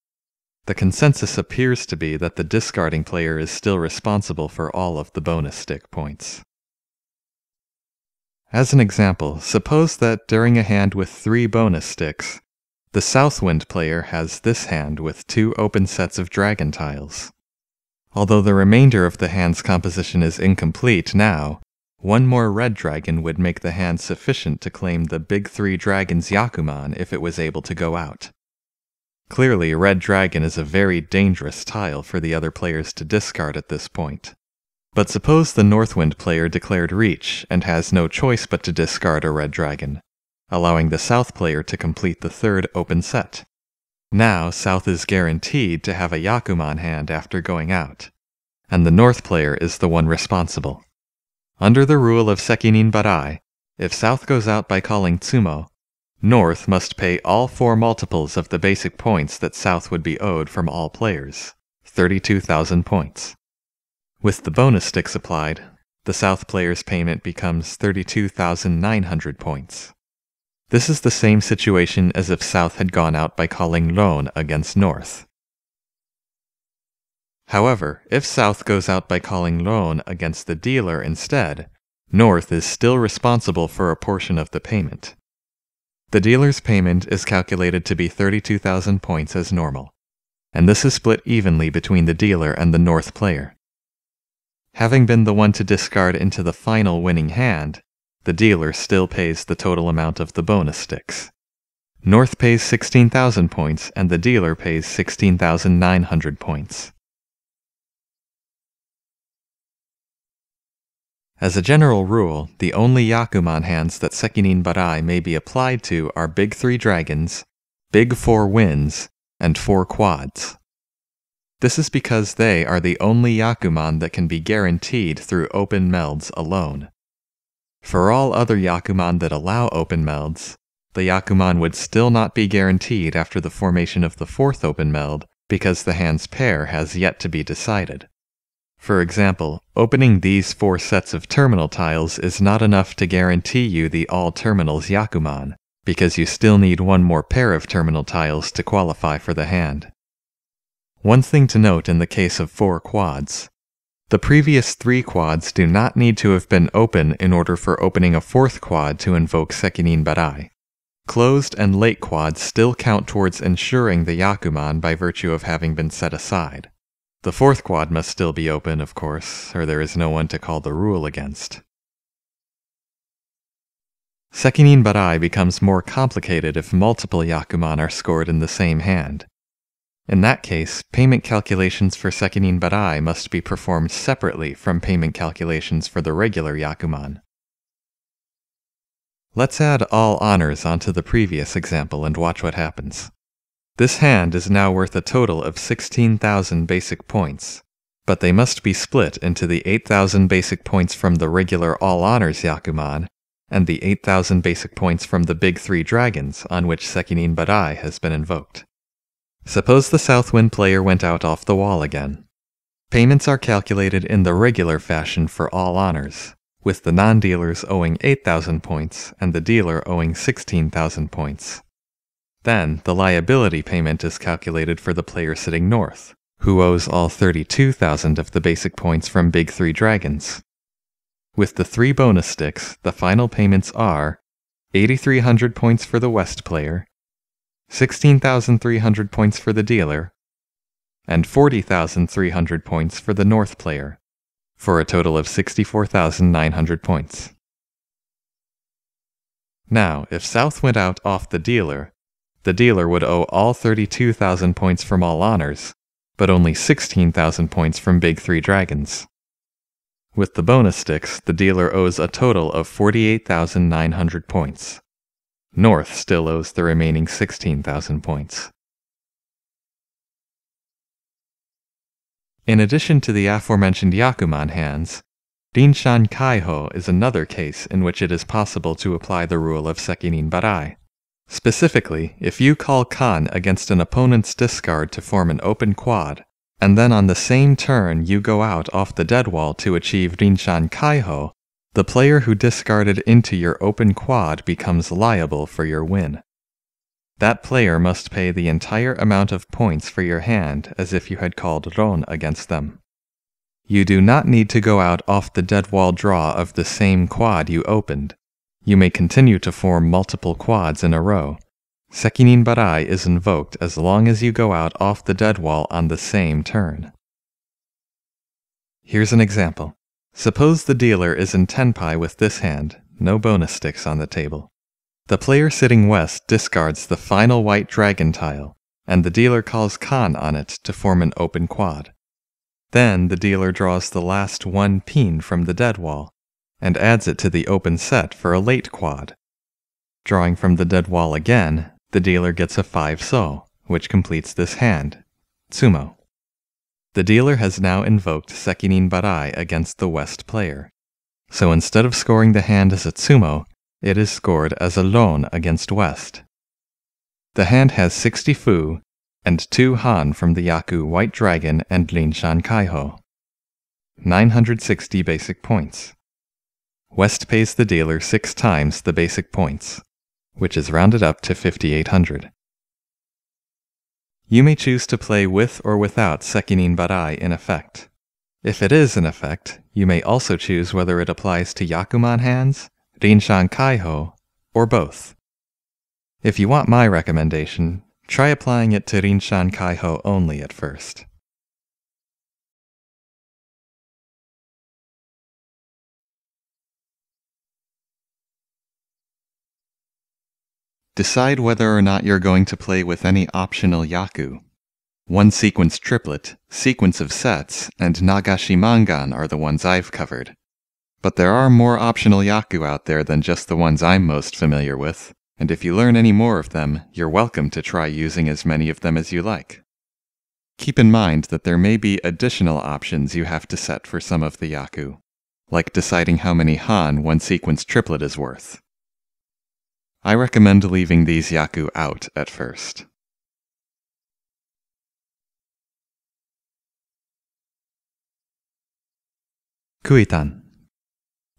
The consensus appears to be that the discarding player is still responsible for all of the bonus stick points. As an example, suppose that during a hand with three bonus sticks, the Southwind player has this hand with two open sets of dragon tiles. Although the remainder of the hand's composition is incomplete now, one more red dragon would make the hand sufficient to claim the big three dragons Yakuman if it was able to go out. Clearly, red dragon is a very dangerous tile for the other players to discard at this point. But suppose the Northwind player declared reach and has no choice but to discard a red dragon, allowing the South player to complete the third open set. Now, South is guaranteed to have a Yakuman hand after going out, and the North player is the one responsible. Under the rule of Sekinin Barai, if South goes out by calling Tsumo, North must pay all four multiples of the basic points that South would be owed from all players, 32,000 points. With the bonus sticks applied, the South player's payment becomes 32,900 points. This is the same situation as if South had gone out by calling ron against North. However, if South goes out by calling ron against the dealer instead, North is still responsible for a portion of the payment. The dealer's payment is calculated to be 32,000 points as normal, and this is split evenly between the dealer and the North player. Having been the one to discard into the final winning hand, the dealer still pays the total amount of the bonus sticks. North pays 16,000 points and the dealer pays 16,900 points. As a general rule, the only Yakuman hands that Sekinin Barai may be applied to are Big Three Dragons, Big Four Winds, and Four Quads. This is because they are the only Yakuman that can be guaranteed through open melds alone. For all other Yakuman that allow open melds, the Yakuman would still not be guaranteed after the formation of the fourth open meld because the hand's pair has yet to be decided. For example, opening these four sets of terminal tiles is not enough to guarantee you the all terminals Yakuman, because you still need one more pair of terminal tiles to qualify for the hand. One thing to note in the case of four quads. The previous three quads do not need to have been open in order for opening a fourth quad to invoke Sekinin Barai. Closed and late quads still count towards ensuring the Yakuman by virtue of having been set aside. The fourth quad must still be open, of course, or there is no one to call the rule against. Sekinin Barai becomes more complicated if multiple Yakuman are scored in the same hand. In that case, payment calculations for Sekinin Barai must be performed separately from payment calculations for the regular Yakuman. Let's add all honors onto the previous example and watch what happens. This hand is now worth a total of 16,000 basic points, but they must be split into the 8,000 basic points from the regular all honors Yakuman and the 8,000 basic points from the big three dragons on which Sekinin Barai has been invoked. Suppose the Southwind player went out off the wall again. Payments are calculated in the regular fashion for all honors, with the non-dealers owing 8,000 points and the dealer owing 16,000 points. Then, the liability payment is calculated for the player sitting north, who owes all 32,000 of the basic points from Big Three Dragons. With the three bonus sticks, the final payments are 8,300 points for the west player, 16,300 points for the dealer, and 40,300 points for the North player, for a total of 64,900 points. Now, if South went out off the dealer, the dealer would owe all 32,000 points from all honors, but only 16,000 points from Big Three Dragons. With the bonus sticks, the dealer owes a total of 48,900 points. North still owes the remaining 16,000 points. In addition to the aforementioned Yakuman hands, Rinshan Kaiho is another case in which it is possible to apply the rule of Sekinin Barai. Specifically, if you call Kan against an opponent's discard to form an open quad, and then on the same turn you go out off the dead wall to achieve Rinshan Kaiho, the player who discarded into your open quad becomes liable for your win. That player must pay the entire amount of points for your hand as if you had called Ron against them. You do not need to go out off the dead wall draw of the same quad you opened. You may continue to form multiple quads in a row. Sekinin Barai is invoked as long as you go out off the dead wall on the same turn. Here's an example. Suppose the dealer is in Tenpai with this hand, no bonus sticks on the table. The player sitting west discards the final white dragon tile, and the dealer calls Kan on it to form an open quad. Then the dealer draws the last one pin from the dead wall, and adds it to the open set for a late quad. Drawing from the dead wall again, the dealer gets a 5 sou, which completes this hand, Tsumo. The dealer has now invoked Sekinin Barai against the West player. So instead of scoring the hand as a Tsumo, it is scored as a Ron against West. The hand has 60 Fu and 2 Han from the Yaku White Dragon and Rinshan Kaiho. 960 basic points. West pays the dealer six times the basic points, which is rounded up to 5800. You may choose to play with or without Sekinin Barai in effect. If it is in effect, you may also choose whether it applies to Yakuman hands, Rinshan Kaiho, or both. If you want my recommendation, try applying it to Rinshan Kaiho only at first. Decide whether or not you're going to play with any optional Yaku. One sequence triplet, sequence of sets, and nagashimangan are the ones I've covered. But there are more optional Yaku out there than just the ones I'm most familiar with, and if you learn any more of them, you're welcome to try using as many of them as you like. Keep in mind that there may be additional options you have to set for some of the Yaku, like deciding how many Han one sequence triplet is worth. I recommend leaving these Yaku out at first. Kuitan.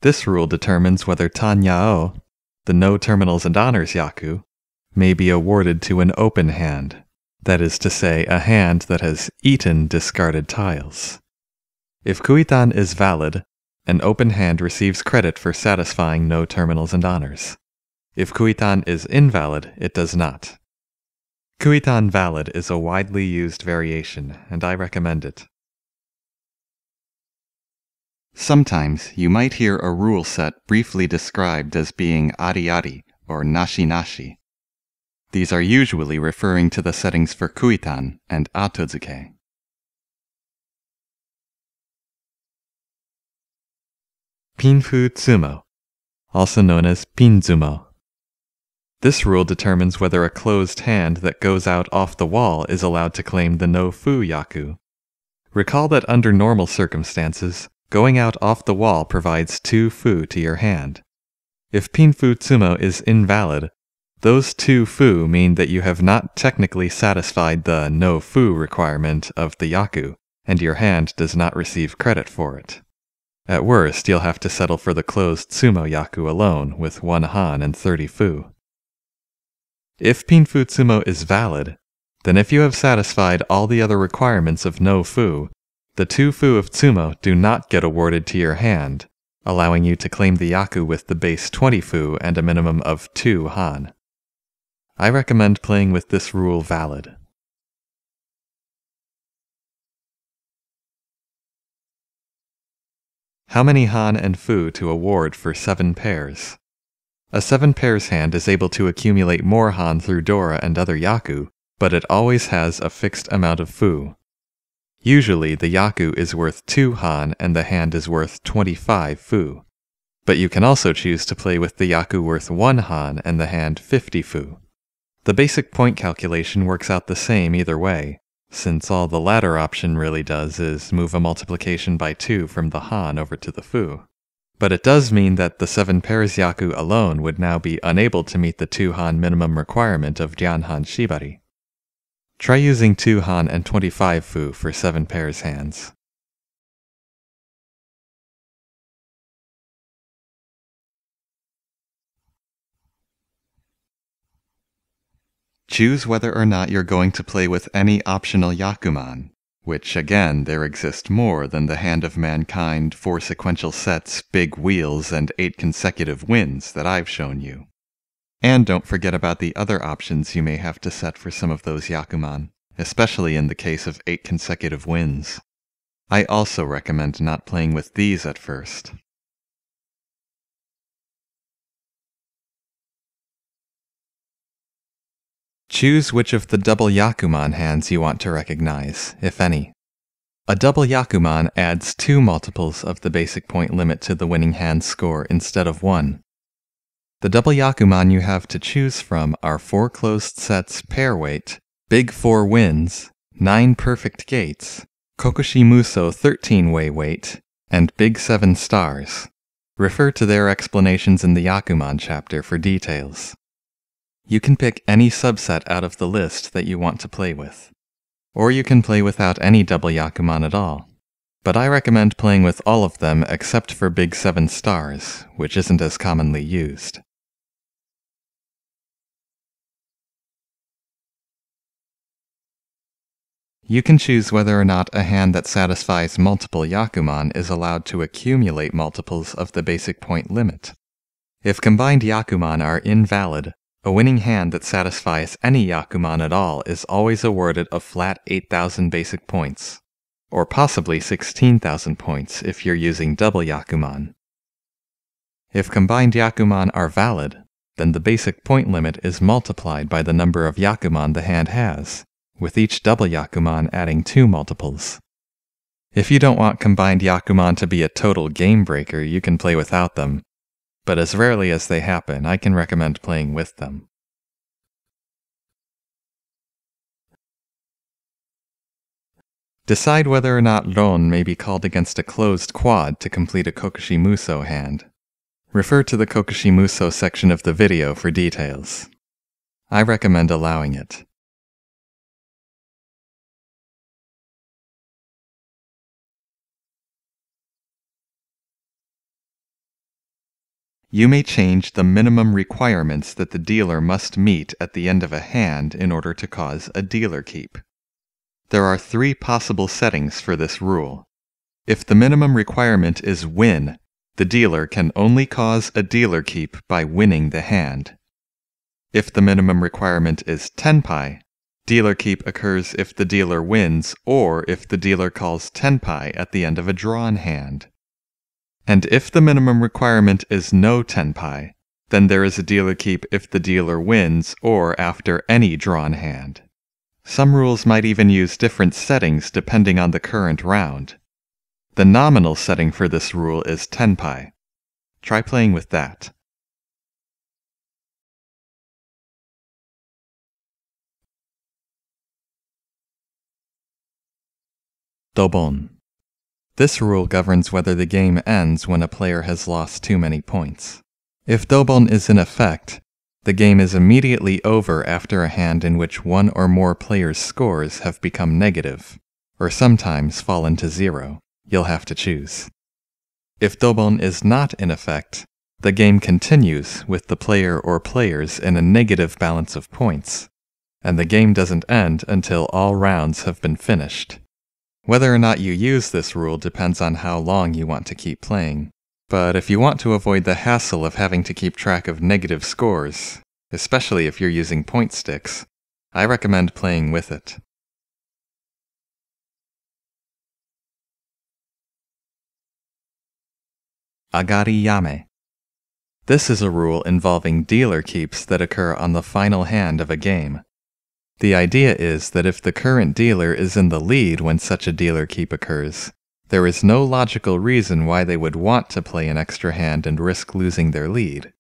This rule determines whether Tanyao, the no terminals and honors Yaku, may be awarded to an open hand, that is to say, a hand that has eaten discarded tiles. If Kuitan is valid, an open hand receives credit for satisfying no terminals and honors. If Kuitan is invalid, it does not. Kuitan valid is a widely used variation, and I recommend it. Sometimes you might hear a rule set briefly described as being ari-ari or nashi-nashi. These are usually referring to the settings for Kuitan and Atozuke. Pinfu Tsumo, also known as Pinzumo. This rule determines whether a closed hand that goes out off the wall is allowed to claim the no fu yaku. Recall that under normal circumstances, going out off the wall provides 2 fu to your hand. If pinfu tsumo is invalid, those 2 fu mean that you have not technically satisfied the no fu requirement of the yaku, and your hand does not receive credit for it. At worst, you'll have to settle for the closed tsumo yaku alone with 1 han and 30 fu. If Pinfu Tsumo is valid, then if you have satisfied all the other requirements of no fu, the two fu of Tsumo do not get awarded to your hand, allowing you to claim the Yaku with the base 20 fu and a minimum of 2 Han. I recommend playing with this rule valid. How many Han and Fu to award for 7 pairs? A seven pairs hand is able to accumulate more Han through Dora and other Yaku, but it always has a fixed amount of Fu. Usually, the Yaku is worth 2 Han and the hand is worth 25 Fu. But you can also choose to play with the Yaku worth 1 Han and the hand 50 Fu. The basic point calculation works out the same either way, since all the latter option really does is move a multiplication by 2 from the Han over to the Fu. But it does mean that the 7 pairs Yaku alone would now be unable to meet the 2 Han minimum requirement of Ryanhan Shibari. Try using 2 Han and 25 Fu for 7 pairs hands. Choose whether or not you're going to play with any optional Yakuman, which again, there exist more than the Hand of Mankind, four sequential sets, big wheels, and eight consecutive wins that I've shown you. And don't forget about the other options you may have to set for some of those Yakuman, especially in the case of eight consecutive wins. I also recommend not playing with these at first. Choose which of the double Yakuman hands you want to recognize, if any. A double Yakuman adds two multiples of the basic point limit to the winning hand score instead of one. The double Yakuman you have to choose from are four closed sets pair wait, big four winds, nine perfect gates, Kokushi Muso 13 way wait, and big seven stars. Refer to their explanations in the Yakuman chapter for details. You can pick any subset out of the list that you want to play with. Or you can play without any double Yakuman at all. But I recommend playing with all of them except for Big 7 stars, which isn't as commonly used. You can choose whether or not a hand that satisfies multiple Yakuman is allowed to accumulate multiples of the basic point limit. If combined Yakuman are invalid, a winning hand that satisfies any Yakuman at all is always awarded a flat 8,000 basic points, or possibly 16,000 points if you're using double Yakuman. If combined Yakuman are valid, then the basic point limit is multiplied by the number of Yakuman the hand has, with each double Yakuman adding two multiples. If you don't want combined Yakuman to be a total game breaker, you can play without them, but as rarely as they happen, I can recommend playing with them. Decide whether or not Ron may be called against a closed quad to complete a Kokushi Muso hand. Refer to the Kokushi Muso section of the video for details. I recommend allowing it. You may change the minimum requirements that the dealer must meet at the end of a hand in order to cause a dealer keep. There are three possible settings for this rule. If the minimum requirement is win, the dealer can only cause a dealer keep by winning the hand. If the minimum requirement is tenpai, dealer keep occurs if the dealer wins or if the dealer calls tenpai at the end of a drawn hand. And if the minimum requirement is no tenpai, then there is a dealer keep if the dealer wins or after any drawn hand. Some rules might even use different settings depending on the current round. The nominal setting for this rule is tenpai. Try playing with that. Dobon this rule governs whether the game ends when a player has lost too many points. If Dobon is in effect, the game is immediately over after a hand in which one or more players' scores have become negative, or sometimes fallen to zero. You'll have to choose. If Dobon is not in effect, the game continues with the player or players in a negative balance of points, and the game doesn't end until all rounds have been finished. Whether or not you use this rule depends on how long you want to keep playing. But if you want to avoid the hassle of having to keep track of negative scores, especially if you're using point sticks, I recommend playing with it. Agari Yame. This is a rule involving dealer keeps that occur on the final hand of a game. The idea is that if the current dealer is in the lead when such a dealer keep occurs, there is no logical reason why they would want to play an extra hand and risk losing their lead.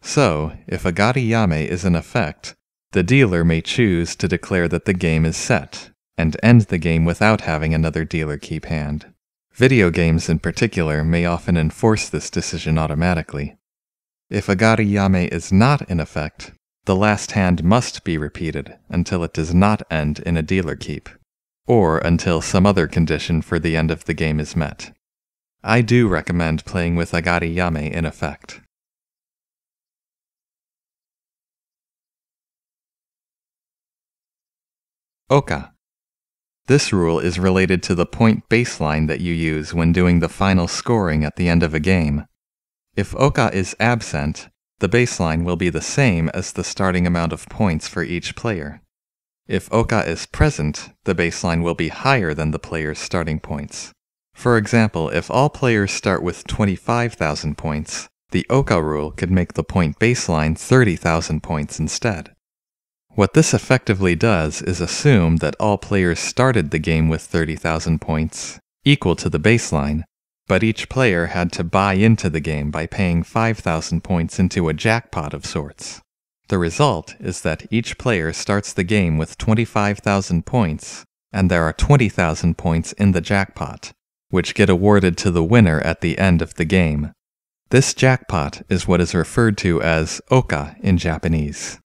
So, if Agari Yame is in effect, the dealer may choose to declare that the game is set, and end the game without having another dealer keep hand. Video games in particular may often enforce this decision automatically. If Agari Yame is not in effect, the last hand must be repeated until it does not end in a dealer keep, or until some other condition for the end of the game is met. I do recommend playing with Agari Yame in effect. Oka. This rule is related to the point baseline that you use when doing the final scoring at the end of a game. If Oka is absent, the baseline will be the same as the starting amount of points for each player. If Oka is present, the baseline will be higher than the player's starting points. For example, if all players start with 25,000 points, the Oka rule could make the point baseline 30,000 points instead. What this effectively does is assume that all players started the game with 30,000 points, equal to the baseline, but each player had to buy into the game by paying 5,000 points into a jackpot of sorts. The result is that each player starts the game with 25,000 points, and there are 20,000 points in the jackpot, which get awarded to the winner at the end of the game. This jackpot is what is referred to as oka in Japanese.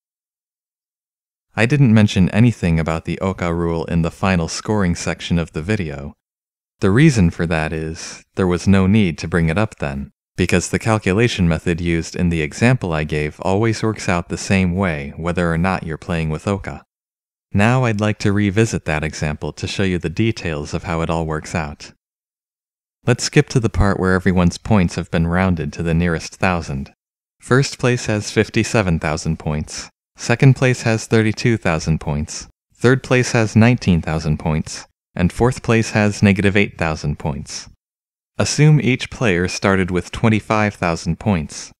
I didn't mention anything about the Oka rule in the final scoring section of the video. The reason for that is, there was no need to bring it up then, because the calculation method used in the example I gave always works out the same way whether or not you're playing with Oka. Now I'd like to revisit that example to show you the details of how it all works out. Let's skip to the part where everyone's points have been rounded to the nearest thousand. First place has 57,000 points, Second place has 32,000 points. Third place has 19,000 points. And fourth place has negative 8,000 points. Assume each player started with 25,000 points.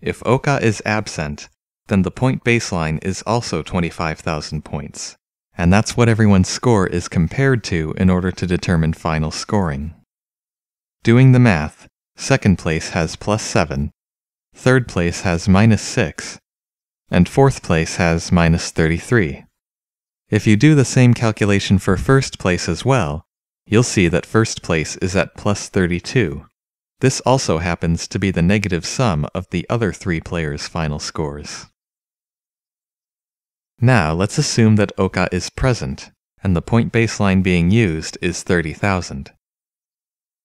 If Oka is absent, then the point baseline is also 25,000 points. And that's what everyone's score is compared to in order to determine final scoring. Doing the math, second place has plus 7, third place has minus 6, and fourth place has minus 33. If you do the same calculation for first place as well, you'll see that first place is at plus 32. This also happens to be the negative sum of the other three players' final scores. Now let's assume that Oka is present, and the point baseline being used is 30,000.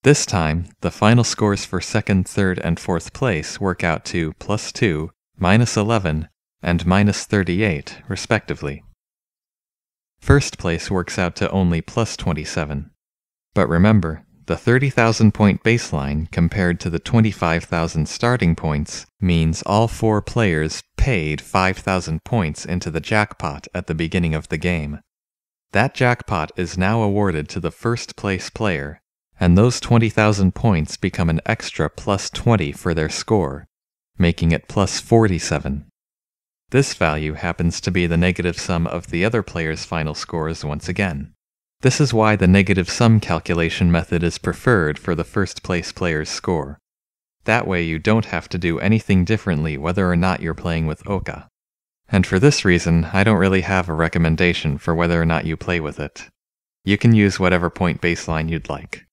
This time, the final scores for second, third, and fourth place work out to plus 2, minus 11, and minus 38, respectively. First place works out to only plus 27. But remember, the 30,000 point baseline compared to the 25,000 starting points means all four players paid 5,000 points into the jackpot at the beginning of the game. That jackpot is now awarded to the first place player, and those 20,000 points become an extra plus 20 for their score, making it plus 47. This value happens to be the negative sum of the other player's final scores once again. This is why the negative sum calculation method is preferred for the first place player's score. That way you don't have to do anything differently whether or not you're playing with Oka. And for this reason, I don't really have a recommendation for whether or not you play with it. You can use whatever point baseline you'd like.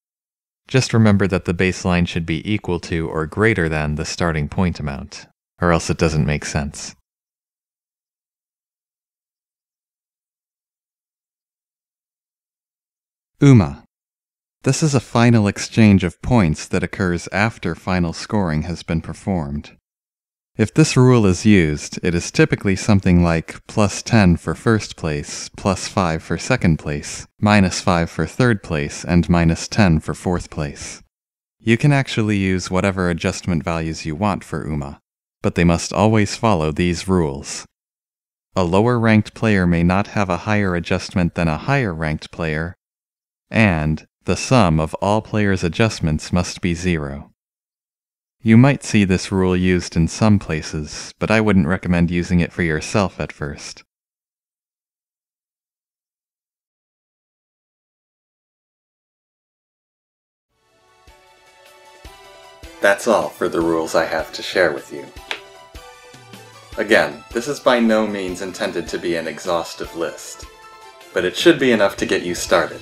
Just remember that the baseline should be equal to or greater than the starting point amount, or else it doesn't make sense. UMA. This is a final exchange of points that occurs after final scoring has been performed. If this rule is used, it is typically something like plus 10 for first place, plus 5 for second place, minus 5 for third place, and minus 10 for fourth place. You can actually use whatever adjustment values you want for UMA, but they must always follow these rules. A lower ranked player may not have a higher adjustment than a higher ranked player, and the sum of all players' adjustments must be zero. You might see this rule used in some places, but I wouldn't recommend using it for yourself at first. That's all for the rules I have to share with you. Again, this is by no means intended to be an exhaustive list. but it should be enough to get you started.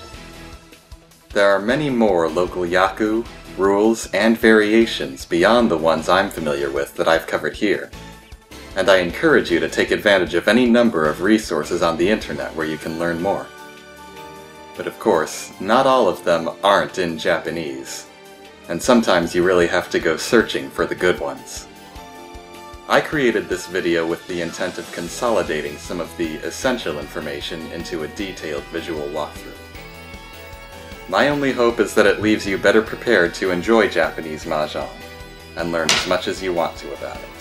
There are many more local Yaku, rules, and variations beyond the ones I'm familiar with that I've covered here, and I encourage you to take advantage of any number of resources on the internet where you can learn more. But of course, not all of them aren't in Japanese, and sometimes you really have to go searching for the good ones. I created this video with the intent of consolidating some of the essential information into a detailed visual walkthrough. My only hope is that it leaves you better prepared to enjoy Japanese Mahjong, and learn as much as you want to about it.